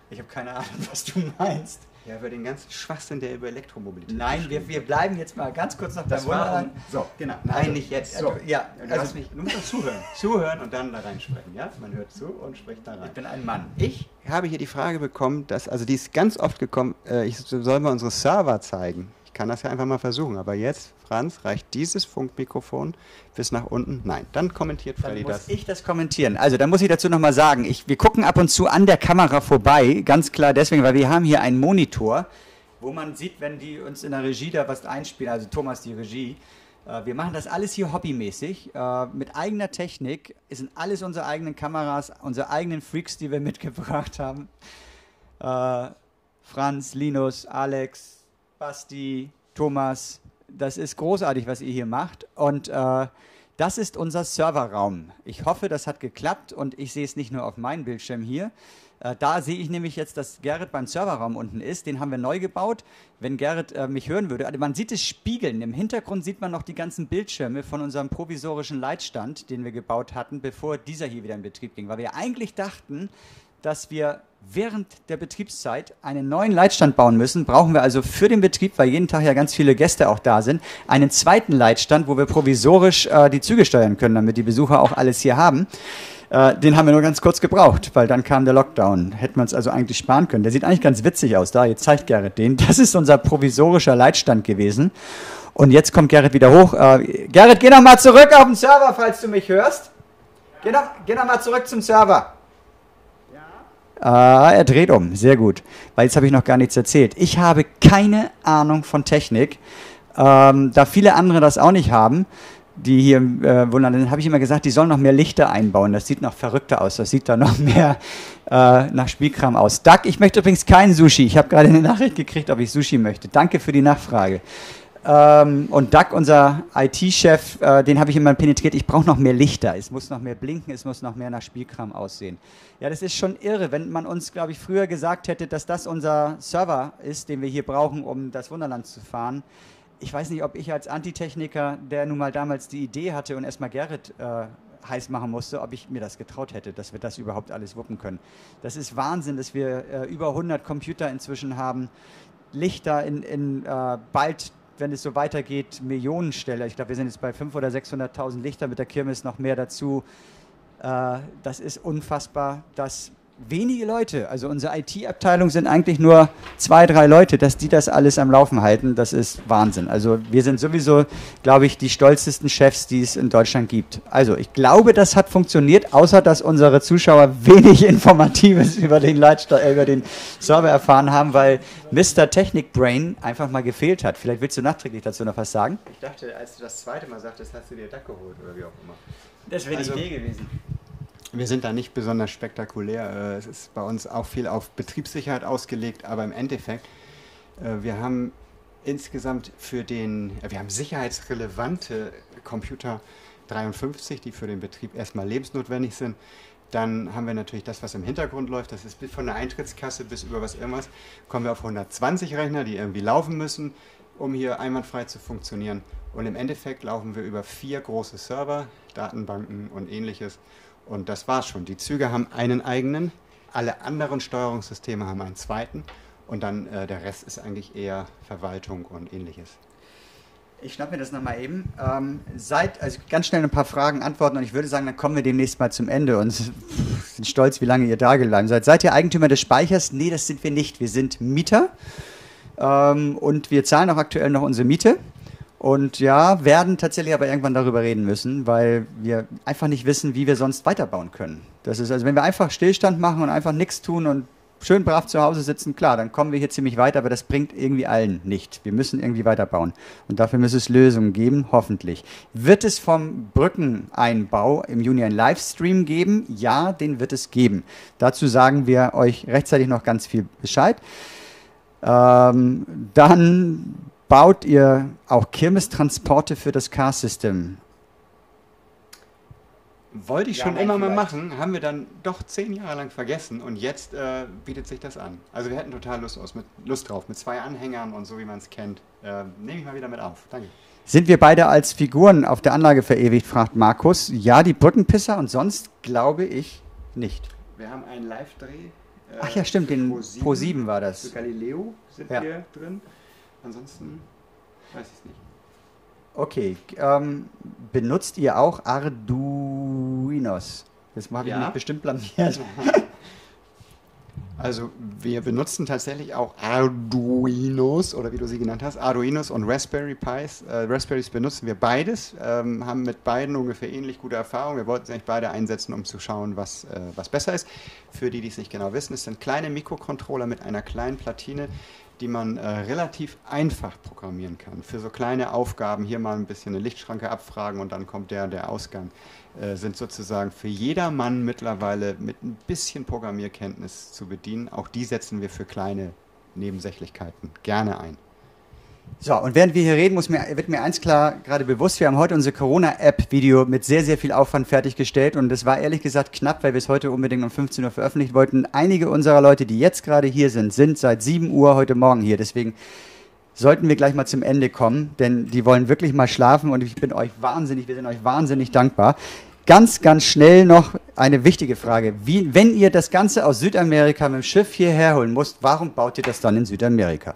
S1: Ich habe keine Ahnung, was du meinst.
S2: Ja, über den ganzen Schwachsinn, der über Elektromobilität
S1: Nein, wir, wir bleiben jetzt mal ganz kurz noch beim Wunderland.
S2: so, genau. Nein,
S1: Also,
S2: nicht jetzt.
S1: so, ja,
S2: du,
S1: also-
S2: mich, du musst zuhören. Zuhören und dann da reinsprechen, ja? Man hört zu und spricht da rein.
S1: Ich bin ein Mann.
S2: Ich habe hier die Frage bekommen, dass, also die ist ganz oft gekommen, äh, ich soll mal unsere Server zeigen. Ich kann das ja einfach mal versuchen, aber jetzt, Franz, reicht dieses Funkmikrofon bis nach unten? Nein, dann kommentiert
S1: Dann
S2: Freddy
S1: muss
S2: das.
S1: ich das kommentieren. Also, da muss ich dazu nochmal sagen, ich, wir gucken ab und zu an der Kamera vorbei, ganz klar deswegen, weil wir haben hier einen Monitor, wo man sieht, wenn die uns in der Regie da was einspielen, also Thomas die Regie. Äh, Wir machen das alles hier hobbymäßig, äh, mit eigener Technik. Es sind alles unsere eigenen Kameras, unsere eigenen Freaks, die wir mitgebracht haben. Äh, Franz, Linus, Alex, Basti, Thomas. Das ist großartig, was ihr hier macht. Und äh, das ist unser Serverraum. Ich hoffe, das hat geklappt und ich sehe es nicht nur auf meinem Bildschirm hier. Äh, da sehe ich nämlich jetzt, dass Gerrit beim Serverraum unten ist. Den haben wir neu gebaut. Wenn Gerrit äh, mich hören würde, also man sieht es spiegeln. Im Hintergrund sieht man noch die ganzen Bildschirme von unserem provisorischen Leitstand, den wir gebaut hatten, bevor dieser hier wieder in Betrieb ging. Weil wir eigentlich dachten, dass wir während der Betriebszeit einen neuen Leitstand bauen müssen. Brauchen wir also für den Betrieb, weil jeden Tag ja ganz viele Gäste auch da sind, einen zweiten Leitstand, wo wir provisorisch äh, die Züge steuern können, damit die Besucher auch alles hier haben. Äh, den haben wir nur ganz kurz gebraucht, weil dann kam der Lockdown. Hätten wir uns also eigentlich sparen können. Der sieht eigentlich ganz witzig aus. Da, jetzt zeigt Gerrit den. Das ist unser provisorischer Leitstand gewesen. Und jetzt kommt Gerrit wieder hoch. Äh, Gerrit, geh noch mal zurück auf den Server, falls du mich hörst. Geh noch, geh noch mal zurück zum Server. Ah, er dreht um, sehr gut. Weil jetzt habe ich noch gar nichts erzählt. Ich habe keine Ahnung von Technik. Ähm, da viele andere das auch nicht haben, die hier äh, wundern, dann habe ich immer gesagt, die sollen noch mehr Lichter einbauen. Das sieht noch verrückter aus. Das sieht da noch mehr äh, nach Spielkram aus. Duck, ich möchte übrigens keinen Sushi. Ich habe gerade eine Nachricht gekriegt, ob ich Sushi möchte. Danke für die Nachfrage. Ähm, und Doug, unser IT-Chef, äh, den habe ich immer penetriert. Ich brauche noch mehr Lichter. Es muss noch mehr blinken, es muss noch mehr nach Spielkram aussehen. Ja, das ist schon irre, wenn man uns, glaube ich, früher gesagt hätte, dass das unser Server ist, den wir hier brauchen, um das Wunderland zu fahren. Ich weiß nicht, ob ich als Antitechniker, der nun mal damals die Idee hatte und erstmal Gerrit äh, heiß machen musste, ob ich mir das getraut hätte, dass wir das überhaupt alles wuppen können. Das ist Wahnsinn, dass wir äh, über 100 Computer inzwischen haben, Lichter in, in äh, bald wenn es so weitergeht, Millionenstelle. Ich glaube, wir sind jetzt bei 500.000 oder 600.000 Lichter mit der Kirmes noch mehr dazu. Äh, das ist unfassbar, dass wenige Leute, also unsere IT-Abteilung sind eigentlich nur zwei, drei Leute, dass die das alles am Laufen halten, das ist Wahnsinn. Also wir sind sowieso, glaube ich, die stolzesten Chefs, die es in Deutschland gibt. Also ich glaube, das hat funktioniert, außer dass unsere Zuschauer wenig Informatives über den, Leitsta äh, über den Server erfahren haben, weil Mr. Technik Brain einfach mal gefehlt hat. Vielleicht willst du nachträglich dazu noch was sagen?
S2: Ich dachte, als du das zweite Mal sagtest, hast du dir Duck geholt oder wie auch immer.
S1: Das wäre
S2: Also-
S1: die Idee gewesen.
S2: Wir sind da nicht besonders spektakulär. Äh, Es ist bei uns auch viel auf Betriebssicherheit ausgelegt, aber im Endeffekt, äh, wir haben insgesamt für den, äh, wir haben sicherheitsrelevante Computer 53, die für den Betrieb erstmal lebensnotwendig sind. Dann haben wir natürlich das, was im Hintergrund läuft. Das ist von der Eintrittskasse bis über was irgendwas. Kommen wir auf 120 Rechner, die irgendwie laufen müssen, um hier einwandfrei zu funktionieren. Und im Endeffekt laufen wir über vier große Server, Datenbanken und ähnliches. Und das war's schon. Die Züge haben einen eigenen, alle anderen Steuerungssysteme haben einen zweiten. Und dann äh, der Rest ist eigentlich eher Verwaltung und ähnliches.
S1: Ich schnapp mir das nochmal eben. Ähm, seid, also ganz schnell ein paar Fragen antworten und ich würde sagen, dann kommen wir demnächst mal zum Ende und sind stolz, wie lange ihr da geblieben seid. Seid ihr Eigentümer des Speichers? Nee, das sind wir nicht. Wir sind Mieter ähm, und wir zahlen auch aktuell noch unsere Miete. Und ja, werden tatsächlich aber irgendwann darüber reden müssen, weil wir einfach nicht wissen, wie wir sonst weiterbauen können. Das ist also, wenn wir einfach Stillstand machen und einfach nichts tun und schön brav zu Hause sitzen, klar, dann kommen wir hier ziemlich weit, aber das bringt irgendwie allen nicht. Wir müssen irgendwie weiterbauen. Und dafür muss es Lösungen geben, hoffentlich. Wird es vom Brückeneinbau im Juni einen Livestream geben? Ja, den wird es geben. Dazu sagen wir euch rechtzeitig noch ganz viel Bescheid. Ähm, dann baut ihr auch Kirmestransporte für das Car-System.
S2: Wollte ich
S1: Ja,
S2: schon immer mal
S1: vielleicht.
S2: machen, haben wir dann doch zehn Jahre lang vergessen und jetzt äh, bietet sich das an. Also wir hätten total Lust, aus, mit, Lust drauf, mit zwei Anhängern und so wie man es kennt. Äh, Nehme ich mal wieder mit auf. Danke.
S1: Sind wir beide als Figuren auf der Anlage verewigt, fragt Markus. Ja, die Brückenpisser und sonst glaube ich nicht.
S2: Wir haben einen Live-Dreh. äh,
S1: Ach ja, stimmt,
S2: für
S1: den
S2: Pro7.
S1: Pro 7 war
S2: Für
S1: das.
S2: Galileo sind
S1: Ja.
S2: wir drin. Ansonsten weiß ich es nicht.
S1: Okay, ähm, benutzt ihr auch Arduinos? Das habe ich
S2: Ja.
S1: mich bestimmt blamiert.
S2: Also wir benutzen tatsächlich auch Arduinos oder wie du sie genannt hast, Arduinos und Raspberry Pis. Äh, Raspberries benutzen wir beides, ähm, haben mit beiden ungefähr ähnlich gute Erfahrungen. Wir wollten sie eigentlich beide einsetzen, um zu schauen, was, äh, was besser ist. Für die, die es nicht genau wissen, es sind kleine Mikrocontroller mit einer kleinen Platine, die man äh, relativ einfach programmieren kann. Für so kleine Aufgaben, hier mal ein bisschen eine Lichtschranke abfragen und dann kommt der, der Ausgang, äh, sind sozusagen für jedermann mittlerweile mit ein bisschen Programmierkenntnis zu bedienen. Auch die setzen wir für kleine Nebensächlichkeiten gerne ein.
S1: So, und während wir hier reden, mir, wird mir eins klar gerade bewusst, wir haben heute unsere Corona-App-Video mit sehr, sehr viel Aufwand fertiggestellt und es war ehrlich gesagt knapp, weil wir es heute unbedingt um 15 Uhr veröffentlichen wollten. Einige unserer Leute, die jetzt gerade hier sind, sind seit 7 Uhr heute Morgen hier, deswegen sollten wir gleich mal zum Ende kommen, denn die wollen wirklich mal schlafen und ich bin euch wahnsinnig, wir sind euch wahnsinnig dankbar. ganz, ganz schnell noch eine wichtige Frage. Wie, wenn ihr das Ganze aus Südamerika mit dem Schiff hierher holen müsst, warum baut ihr das dann in Südamerika?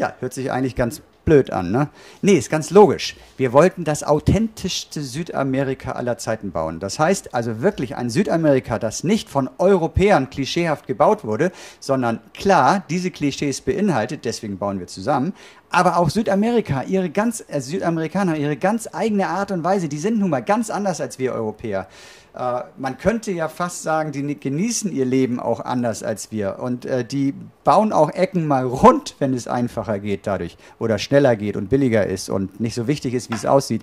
S1: Ja, hört sich eigentlich ganz blöd an, ne? Nee, ist ganz logisch. Wir wollten das authentischste Südamerika aller Zeiten bauen. Das heißt also wirklich ein Südamerika, das nicht von Europäern klischeehaft gebaut wurde, sondern klar diese Klischees beinhaltet, deswegen bauen wir zusammen, aber auch Südamerika, ihre ganz, äh, Südamerikaner, ihre ganz eigene Art und Weise, die sind nun mal ganz anders als wir Europäer. Äh, man könnte ja fast sagen, die genießen ihr Leben auch anders als wir. Und äh, die bauen auch Ecken mal rund, wenn es einfacher geht dadurch oder schneller geht und billiger ist und nicht so wichtig ist, wie es aussieht.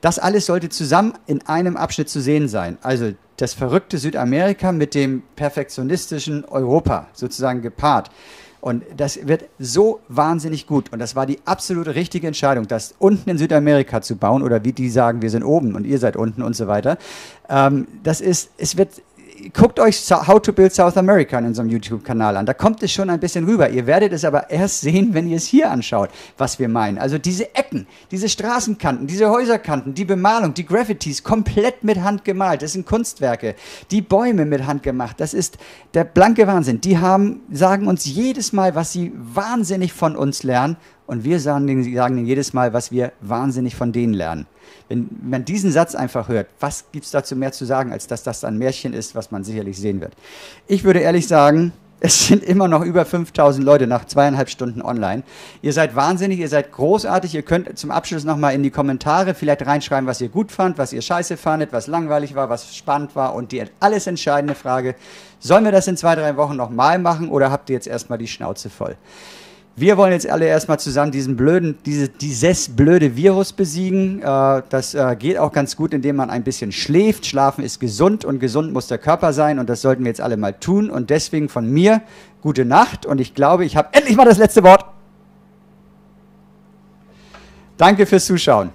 S1: Das alles sollte zusammen in einem Abschnitt zu sehen sein. Also das verrückte Südamerika mit dem perfektionistischen Europa sozusagen gepaart. Und das wird so wahnsinnig gut. Und das war die absolute richtige Entscheidung, das unten in Südamerika zu bauen oder wie die sagen, wir sind oben und ihr seid unten und so weiter. Ähm, das ist, es wird guckt euch How to Build South America in unserem YouTube-Kanal an. Da kommt es schon ein bisschen rüber. Ihr werdet es aber erst sehen, wenn ihr es hier anschaut, was wir meinen. Also diese Ecken, diese Straßenkanten, diese Häuserkanten, die Bemalung, die Graffitis, komplett mit Hand gemalt. Das sind Kunstwerke. Die Bäume mit Hand gemacht. Das ist der blanke Wahnsinn. Die haben, sagen uns jedes Mal, was sie wahnsinnig von uns lernen. Und wir sagen, sagen ihnen jedes Mal, was wir wahnsinnig von denen lernen. Wenn man diesen Satz einfach hört, was gibt es dazu mehr zu sagen, als dass das ein Märchen ist, was man sicherlich sehen wird? Ich würde ehrlich sagen, es sind immer noch über 5000 Leute nach zweieinhalb Stunden online. Ihr seid wahnsinnig, ihr seid großartig. Ihr könnt zum Abschluss nochmal in die Kommentare vielleicht reinschreiben, was ihr gut fand, was ihr scheiße fandet, was langweilig war, was spannend war. Und die alles entscheidende Frage, sollen wir das in zwei, drei Wochen nochmal machen oder habt ihr jetzt erstmal die Schnauze voll? Wir wollen jetzt alle erstmal zusammen diesen blöden, diese, dieses blöde Virus besiegen. Äh, das äh, geht auch ganz gut, indem man ein bisschen schläft. Schlafen ist gesund und gesund muss der Körper sein und das sollten wir jetzt alle mal tun. Und deswegen von mir gute Nacht und ich glaube, ich habe endlich mal das letzte Wort. Danke fürs Zuschauen.